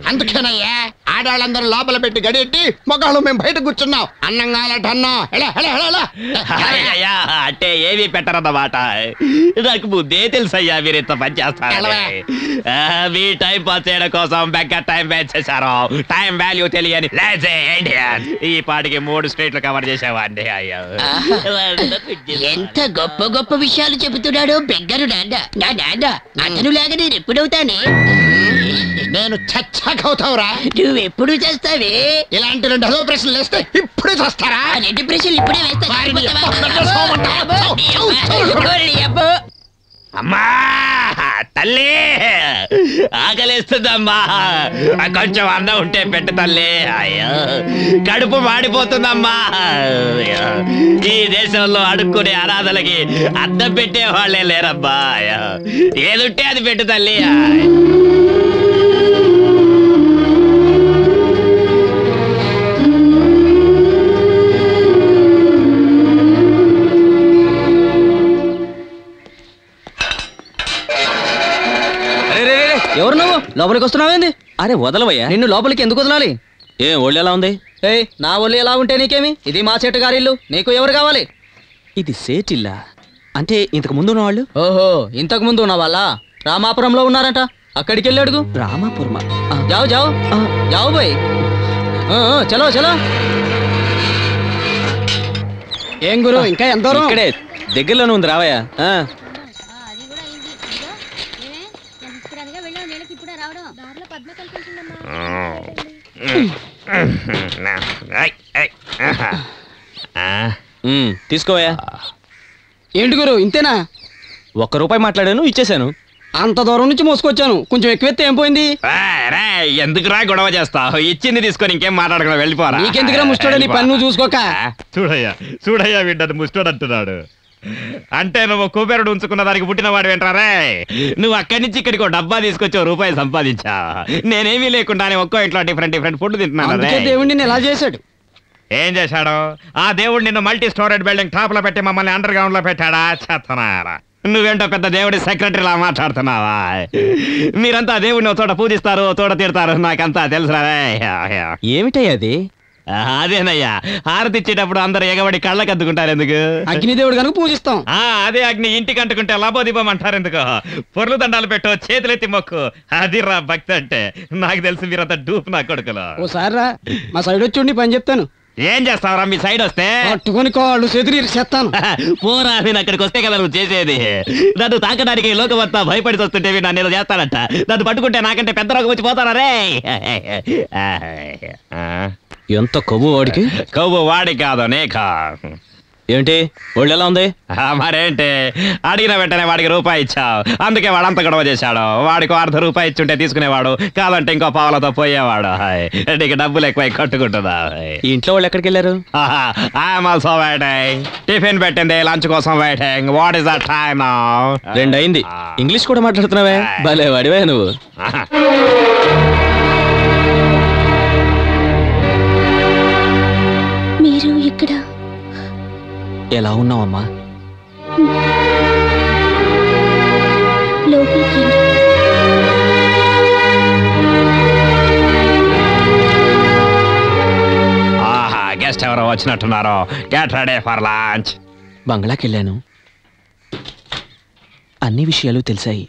అందుకేనయ్యా ఆడవాళ్ళందరూ లోపల పెట్టి గడియెట్టి మొగాళ్ళు మేము బయట కూర్చున్నాం. అన్నం. కావాలంటే అన్నం అంటే ఏమీ పెట్టరన్నమాట. నాకు ముందే తెలుసయ్యా మీరు ఇంత పని చేస్తారని. ఆ, మీ టైం పాస్ చేయడం కోసం బెగ్గ టైం వేస్ట్ చేశారు. టైం వాల్యూ తెలియని లేజే ఇండియన్ ఈ పాటికి మూడు స్టేట్లు కవర్ చేసేవాడిని. అయ్యా. ఎంత గొప్ప గొప్ప విషయాలు చెబుతున్నాడు బెగ్గరు నాన్న. నా నాన్న అతను లాగా నేను ఎప్పుడవుతానే? నేను చచ్చాకవుతావురా. నువ్వెప్పుడు చేస్తావే? ఇలాంటి రెండు అదో ప్రశ్నలు వేస్తే ఇప్పుడే చేస్తారా? రెండు ప్రశ్నలు ఇప్పుడే వేస్తా. అమ్మా తల్లి! ఆకలిస్తుందమ్మా. కొంచెం అన్నం ఉంటే పెట్టు తల్లి. అయ్యో కడుపు మాడిపోతుందమ్మా. ఈ దేశంలో అడుక్కునే అనాథలకి అద్దం పెట్టే వాళ్ళే లేరబ్బా ఏదుంటే అది పెట్టు తల్లి. ఎవరు నువ్వు? లోపలికి వస్తున్నావేంది అరే వదలవయ్యా. నిన్ను లోపలికి ఎందుకు వదలాలి? ఏం ఒళ్ళు ఎలా ఉంది? ఏ నా ఒళ్ళు ఎలా ఉంటే నీకేమి? ఇది మా చెట్టు గారి ఇల్లు. నీకు ఎవరు కావాలి? ఇది సేటిల్లా? అంటే ఇంతకు ముందు ఉన్నవాళ్ళు? ఓహో ఇంతకు ముందు ఉన్న వాళ్ళ రామాపురంలో ఉన్నారంట. అక్కడికి వెళ్ళి అడుగు రామాపురమా జావు. జావు జావు బాయ్. చలో చలో. ఏం గురు ఇంకా ఎంత ఇక్కడే దగ్గరలోనే ఉంది రావయ్యా. ఉమ్, తీసుకోవయ్యా. ఏంటి గురు ఇంతేనా? ఒక్క రూపాయి మాట్లాడాను ఇచ్చేశాను. అంత దూరం నుంచి మోసుకొచ్చాను. కొంచెం ఎక్కువెత్తే ఏం పోయింది? ఎందుకురా గొడవ చేస్తావు? ఇచ్చింది తీసుకొని ఇంకేం మాట్లాడకుండా వెళ్ళిపోరా? నీకెందుకురా ముష్టోడు నీ పన్ను చూసుకోక? చూడయ్యా చూడయ్యా వీడ్డది ముష్టోడు అంటున్నాడు. అంటే నువ్వు కుబేరుడు ఉంచుకున్న దానికి పుట్టిన వాడు వెంటారే నువ్వు అక్కడి నుంచి ఇక్కడికి ఒక డబ్బా తీసుకొచ్చి రూపాయి సంపాదించా. నేనేమీ లేకుండానే ఒక్కో ఇంట్లో డిఫరెంట్ డిఫరెంట్ ఫుడ్ తింటున్నాను. దేవుడిని ఎలా చేశాడు? ఏం చేశాడు? ఆ దేవుడు నిన్ను మల్టీ స్టోరేజ్ బిల్డింగ్ టాప్లో పెట్టి మమ్మల్ని అండర్ గ్రౌండ్లో పెట్టాడా? చెత్తనారా నువ్వేంటో పెద్ద దేవుడి సెక్రటరీలా మాట్లాడుతున్నావా? మీరంతా దేవుడిని ఒక చోట పూజిస్తారు ఒక చోట తిడతారు నాకంతా తెలుసురా ఏమిటయ్యా అది? అదేనయ్యా. హారతి ఇచ్చేటప్పుడు అందరు ఎగబడి కళ్ళకి అద్దుకుంటారు ఎందుకు? అగ్నిదేవుడు కనుక పూజిస్తాం. ఆ అదే అగ్ని ఇంటికి అంటుకుంటే లాభోదీపం అంటారు ఎందుకు? పొర్లు దండాలు పెట్టు చేతులెత్తి మొక్కు. అది రా భక్తి అంటే. నాకు తెలిసి మీరంతా డూప్ నా కొడుకులు. ఓసారి రా మా సైడ్ వచ్చి ఉండి పని చెప్తాను. ఏం చేస్తావురా మీ సైడ్ వస్తే? పట్టుకొని కాళ్ళు చేతులు ఇరిసేస్తాను పోరా నేను అక్కడికి వస్తే కదా నువ్వు చేసేది. నన్ను తాకడానికి లోకమంతా భయపడి వస్తుంటే నన్ను ఏదో చేస్తానంట నన్ను పట్టుకుంటే నాకంటే పెద్ద రోగం వచ్చి పోతారా రే? ఎంత కొవ్వు వాడికి? కొవ్వు వాడి కాదు నీకా. ఏంటి ఒళ్ళు ఎలా ఉంది? మరేంటి? అడిగిన వెంటనే వాడికి రూపాయి ఇచ్చావు. అందుకే వాడంత గొడవ చేశాడు. వాడికి అర్ధ రూపాయి ఇచ్చుంటే తీసుకునేవాడు. కాదంటే ఇంకో పావులతో పోయేవాడు. హాయ్. నీకు డబ్బులు ఎక్కువ కొట్టుకుంటుందా? ఈ ఇంట్లో వాళ్ళు ఎక్కడికి వెళ్ళారు? ఐఎమ్ ఆల్సో వెయిటింగ్ టిఫిన్ పెట్టింది లంచ్ కోసం waiting what is the time రెండు అయింది ఇంగ్లీష్ కూడా మాట్లాడుతున్నావే? భలే వాడివే నువ్వు. ఎలా ఉన్నావమ్మా. ఆహా గెస్ట్ ఎవరో వచ్చినట్టున్నారు. గెట్ రెడీ ఫర్ లంచ్ బంగ్లాకి వెళ్ళాను అన్ని విషయాలు తెలిసాయి.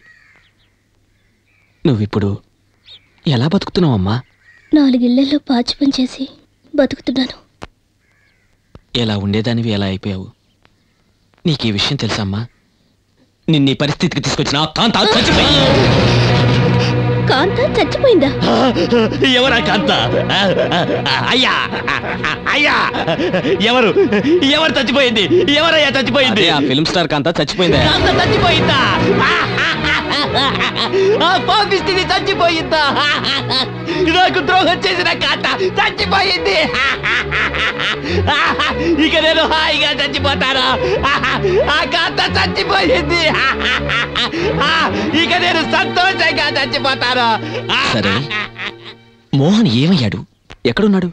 నువ్విప్పుడు ఎలా బతుకుతున్నావమ్మా? నాలుగిళ్ళలో పాచి పని చేసి బతుకుతున్నాను. ఎలా ఉండేదానివి ఎలా అయిపోయావు? నీకు ఈ విషయం తెలుసమ్మా? నిన్న ఈ పరిస్థితికి తీసుకొచ్చిన ఆ కాంత చచ్చిపోయి కాంత చచ్చిపోయిందా? ఎవరా కాంత? అయ్యా అయ్యా ఎవరు? ఎవరు చచ్చిపోయింది? ఎవరయ్యా చచ్చిపోయింది? ఆ ఫిల్మ్ స్టార్ కాంతా చచ్చిపోయిందా? కాంత చచ్చిపోయిందా? ఆ పాపిస్తుంది చచ్చిపోయిందా? నాకు ద్రోహం చేసిన కాంత చచ్చిపోయింది. ఇక నేను హాయిగా చచ్చిపోతాను. ఆ కాంత చచ్చిపోయింది. ఇక నేను సంతోషంగా చచ్చిపోతాను. సరే. మోహన్ ఏమయ్యాడు? ఎక్కడున్నాడు?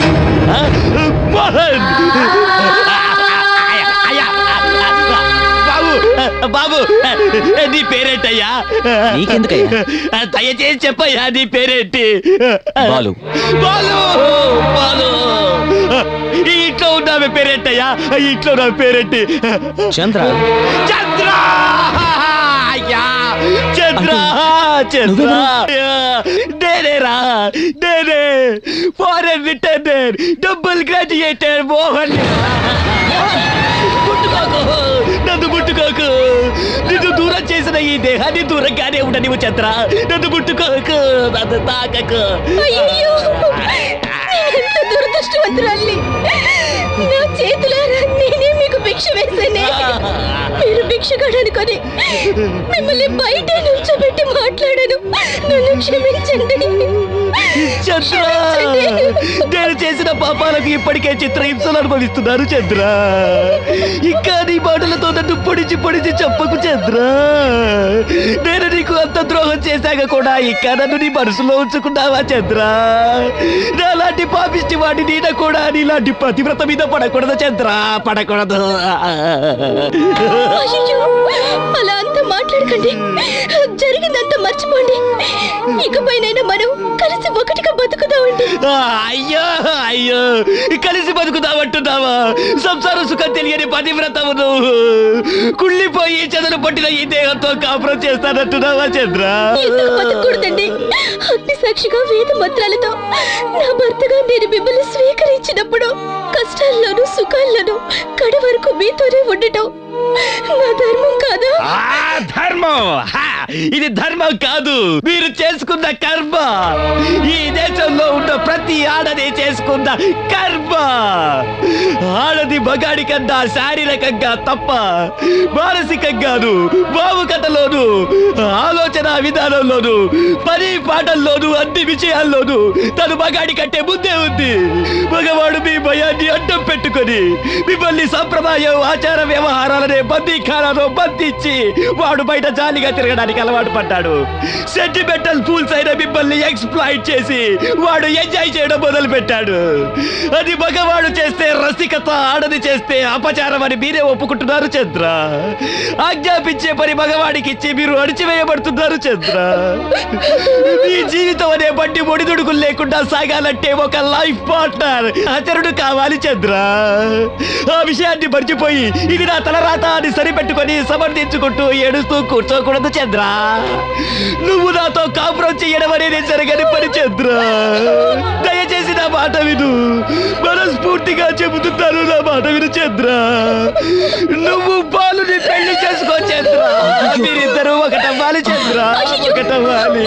బాబు బాబు నీ పేరేంటయ్యా? నీకెందుకయ్యా? దయచేసి చెప్పయ్యా నీ పేరేంటి? బాలు. బాలు బాలు! ఈ ఇంట్లో ఉన్నామె పేరేంటయ్యా? ఈ ఇంట్లో నా పేరేంటి? చంద్ర. చంద్ర! చంద్ర నేనేరా నేనే foreign returner double graduator Mohan ముట్టుకోకు నన్ను ముట్టుకోకు నిన్ను దూరం చేసిన ఈ దేహాన్ని దూరంగానే ఉండ చంద్ర నన్ను ముట్టుకోకు నన్ను తాకకు అయ్యో నా చేతులారా నేనే మీకు భిక్ష వేసానే. మీరు భిక్షగాడు అనుకొని మిమ్మల్ని బయట నుంచోబెట్టి మాట్లాడాను. నన్ను క్షమించండి. చంద్ర నేను చేసిన పాపాలకు ఇప్పటికే చిత్రహింసలు అనుభవిస్తున్నారు చంద్ర. ఇంకా నీ మాటలతో నన్ను పొడిచి పొడిచి చెప్పకు చంద్ర. నేను నీకు అంత ద్రోహం చేశాక కూడా ఇంకా నన్ను నీ మనసులో ఉంచుకున్నావా చంద్ర? నాలాంటి పాపిష్టి వాడి నీడ కూడా నీలాంటి పతివ్రత మీద పడకూడదు చంద్ర. పడకూడదు. అలా అంతా మాట్లాడకండి. జరిగిందంతా మర్చిపోండి. ఇకపైనైనా మనం కలిసి ఒకటిగా బతుకుదామండి. అయ్యో అయ్యో కలిసి బతుకుతామంటున్నావా సంసార సుఖం తెలియని పతివ్రతము నువ్వు కుళ్ళిపోయి చెదలు పట్టిన ఈ దేహంతో కాపురం చేస్తానంటున్నావా చంద్ర? బతకూడదండి? అగ్ని సాక్షిగా వేద మంత్రాలతో నా భర్తగా నేను మిమ్మల్ని స్వీకరించినప్పుడు కష్టాల్లోనూ సుఖాల్లోనూ కడ వరకు మీతోనే ఉండటం నా ధర్మం ధర్మం! ఇది ధర్మం కాదు. మీరు చేసుకున్న కర్మ! ఈ దేశంలో ఉన్న ప్రతి ఆడది చేసుకున్న కర్మ! ఆడది మగాడి కన్నా శారీరకంగా తప్ప మానసికంగాను భావుకథలోను ఆలోచన విధానంలోను పని పాటల్లోను అన్ని విషయాల్లోను తను మగాడి కంటే ముందే ఉంది. మగవాడు మీ భయాన్ని అడ్డం పెట్టుకొని మిమ్మల్ని సంప్రదాయం ఆచార వ్యవహారాలనే బందీఖానాలో బంధించి వాడు బయట జాలిగా తిరగడానికి అలవాటు పడ్డాడు. సెంటిమెంటల్ ఫూల్స్ అయిన మిమ్మల్ని ఎక్స్ప్లాయిట్ చేసి వాడు ఎంజాయ్ చేయడం మొదలు పెట్టాడు అది మగవాడు చేస్తే రసికత ఆడది చేస్తే అపచారం అని మీరే ఒప్పుకుంటున్నారు చంద్ర. ఆజ్ఞాపించే పని మగవాడికి ఇచ్చి మీరు అణిచివేయబడుతున్నారు చంద్ర. మీ జీవితం అనే బండి ఒడిదుడుకులు లేకుండా సాగాలంటే ఒక లైఫ్ పార్ట్నర్ అచరుడు కావాలి చంద్ర. ఆ విషయాన్ని మర్చిపోయి ఇది నా తల అని సరిపెట్టుకొని సమర్థించుకుంటూ ఏడుస్తూ కూర్చోకూడదు చంద్ర. నువ్వు నాతో కాపురం చేయడం అనేది జరగని పని చంద్ర. దయచేసి నా మాట విను. మనస్ఫూర్తిగా చెబుతున్నాను నా మాట విను చంద్ర. నువ్వు బాలుని పెళ్ళి చేసుకో చంద్ర. మీరిద్దరూ ఒకటవ్వాలి చంద్ర. ఒకటవ్వాలి.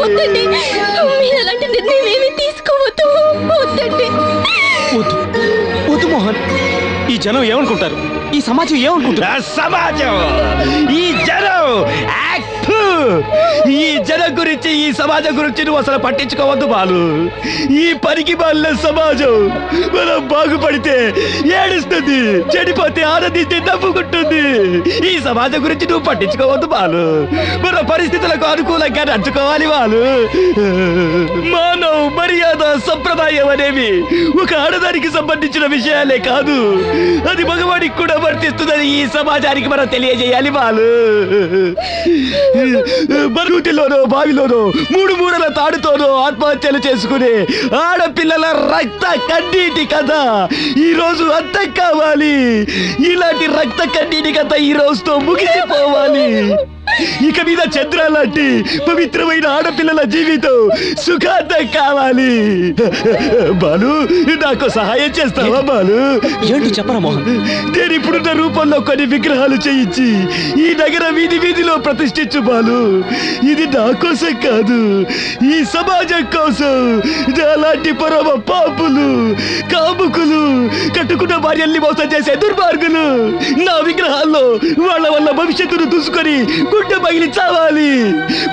నిర్ణయం ఏమీ తీసుకోవద్దు. వద్దు మోహన్. ఈ జనం ఏమనుకుంటారు? ఈ సమాజం ఏమనుకుంటారు సమాజం. ఈ జనం ఈ జనం గురించి ఈ సమాజం గురించి నువ్వు అసలు పట్టించుకోవద్దు బాలు. ఈ పనికి బాలిన సమాజం మనం బాగుపడితే ఏడుస్తుంది చెడిపోతే ఆనందిస్తే నవ్వుకుంటుంది. ఈ సమాజం గురించి నువ్వు పట్టించుకోవద్దు బాలు. మన పరిస్థితులకు అనుకూలంగా నడుచుకోవాలి వాళ్ళు మానవ్ మర్యాద సంప్రదాయం అనేవి ఒక ఆడదానికి సంబంధించిన విషయాలే కాదు. అది మగవాడికి కూడా వర్తిస్తుందని ఈ సమాజానికి మనం తెలియజేయాలి వాళ్ళు బరుగుటిలోనో బావిలోనో మూడు మూడల తాడుతోనో ఆత్మహత్యలు చేసుకునే ఆడపిల్లల రక్త కన్నీటి కథ ఈ రోజు అంతం కావాలి. ఇలాంటి రక్త కన్నీటి కథ ఈ రోజుతో ముగిసిపోవాలి. ఇక మీద చంద్ర లాంటి పవిత్రమైన ఆడపిల్లల జీవితం సుఖాంతం కావాలి. బాలు నాకు సహాయం చేస్తావా బాలు? ఏంటి చెప్పరా మోహన్? నేను ఇప్పుడున్న రూపంలో కొన్ని విగ్రహాలు చేయించి ఈ నగర వీధి వీధిలో ప్రతిష్ఠించు బాలు. ఇది నా కోసం కాదు ఈ సమాజం కోసం. అలాంటి పరమ పాపులు కాముకులు కట్టుకున్న భార్యల్ని మోసం చేసే దుర్మార్గులు నా విగ్రహాల్లో వాళ్ళ వల్ల భవిష్యత్తును దూసుకొని గుడ్డ పగిలి చావాలి.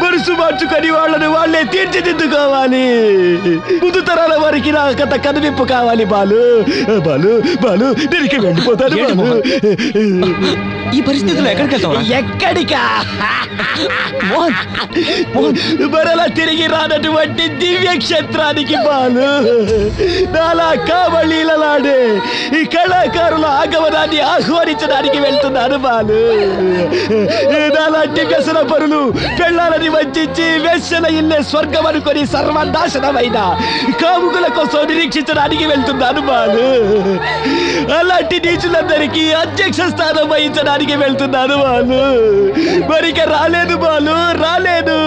మనసు మార్చుకొని వాళ్ళని వాళ్ళే తీర్చిదిద్దుకోవాలి. ముందు తరాల వారికి నా కథ కనువిప్పు కావాలి బాలు. బాలు బాలు నేను ఇక వెళ్ళిపోతాను ఈ పరిస్థితుల్లో ఎక్కడికి వెళ్తావు ఎక్కడికా? మరలా తిరిగి రానటువంటి దివ్య క్షేత్రానికి బాలు. నాలా కావళీలలాడే ఈ కళాకారుల ఆగమనాన్ని ఆహ్వానించడానికి వెళ్తున్నాను బాలు. నాలాంటి వ్యసన పరులు పెళ్ళాలని వంచి వెస్సల ఇల్లే స్వర్గం అనుకొని సర్వనాశనమైన కాముకుల కోసం నిరీక్షించడానికి వెళ్తున్నాను బాలు అలాంటి నీచులందరికీ అధ్యక్ష స్థానం వహించడానికి వెళ్తున్నాను బాలు మరిక రాలేదు బాలు రాలేదు.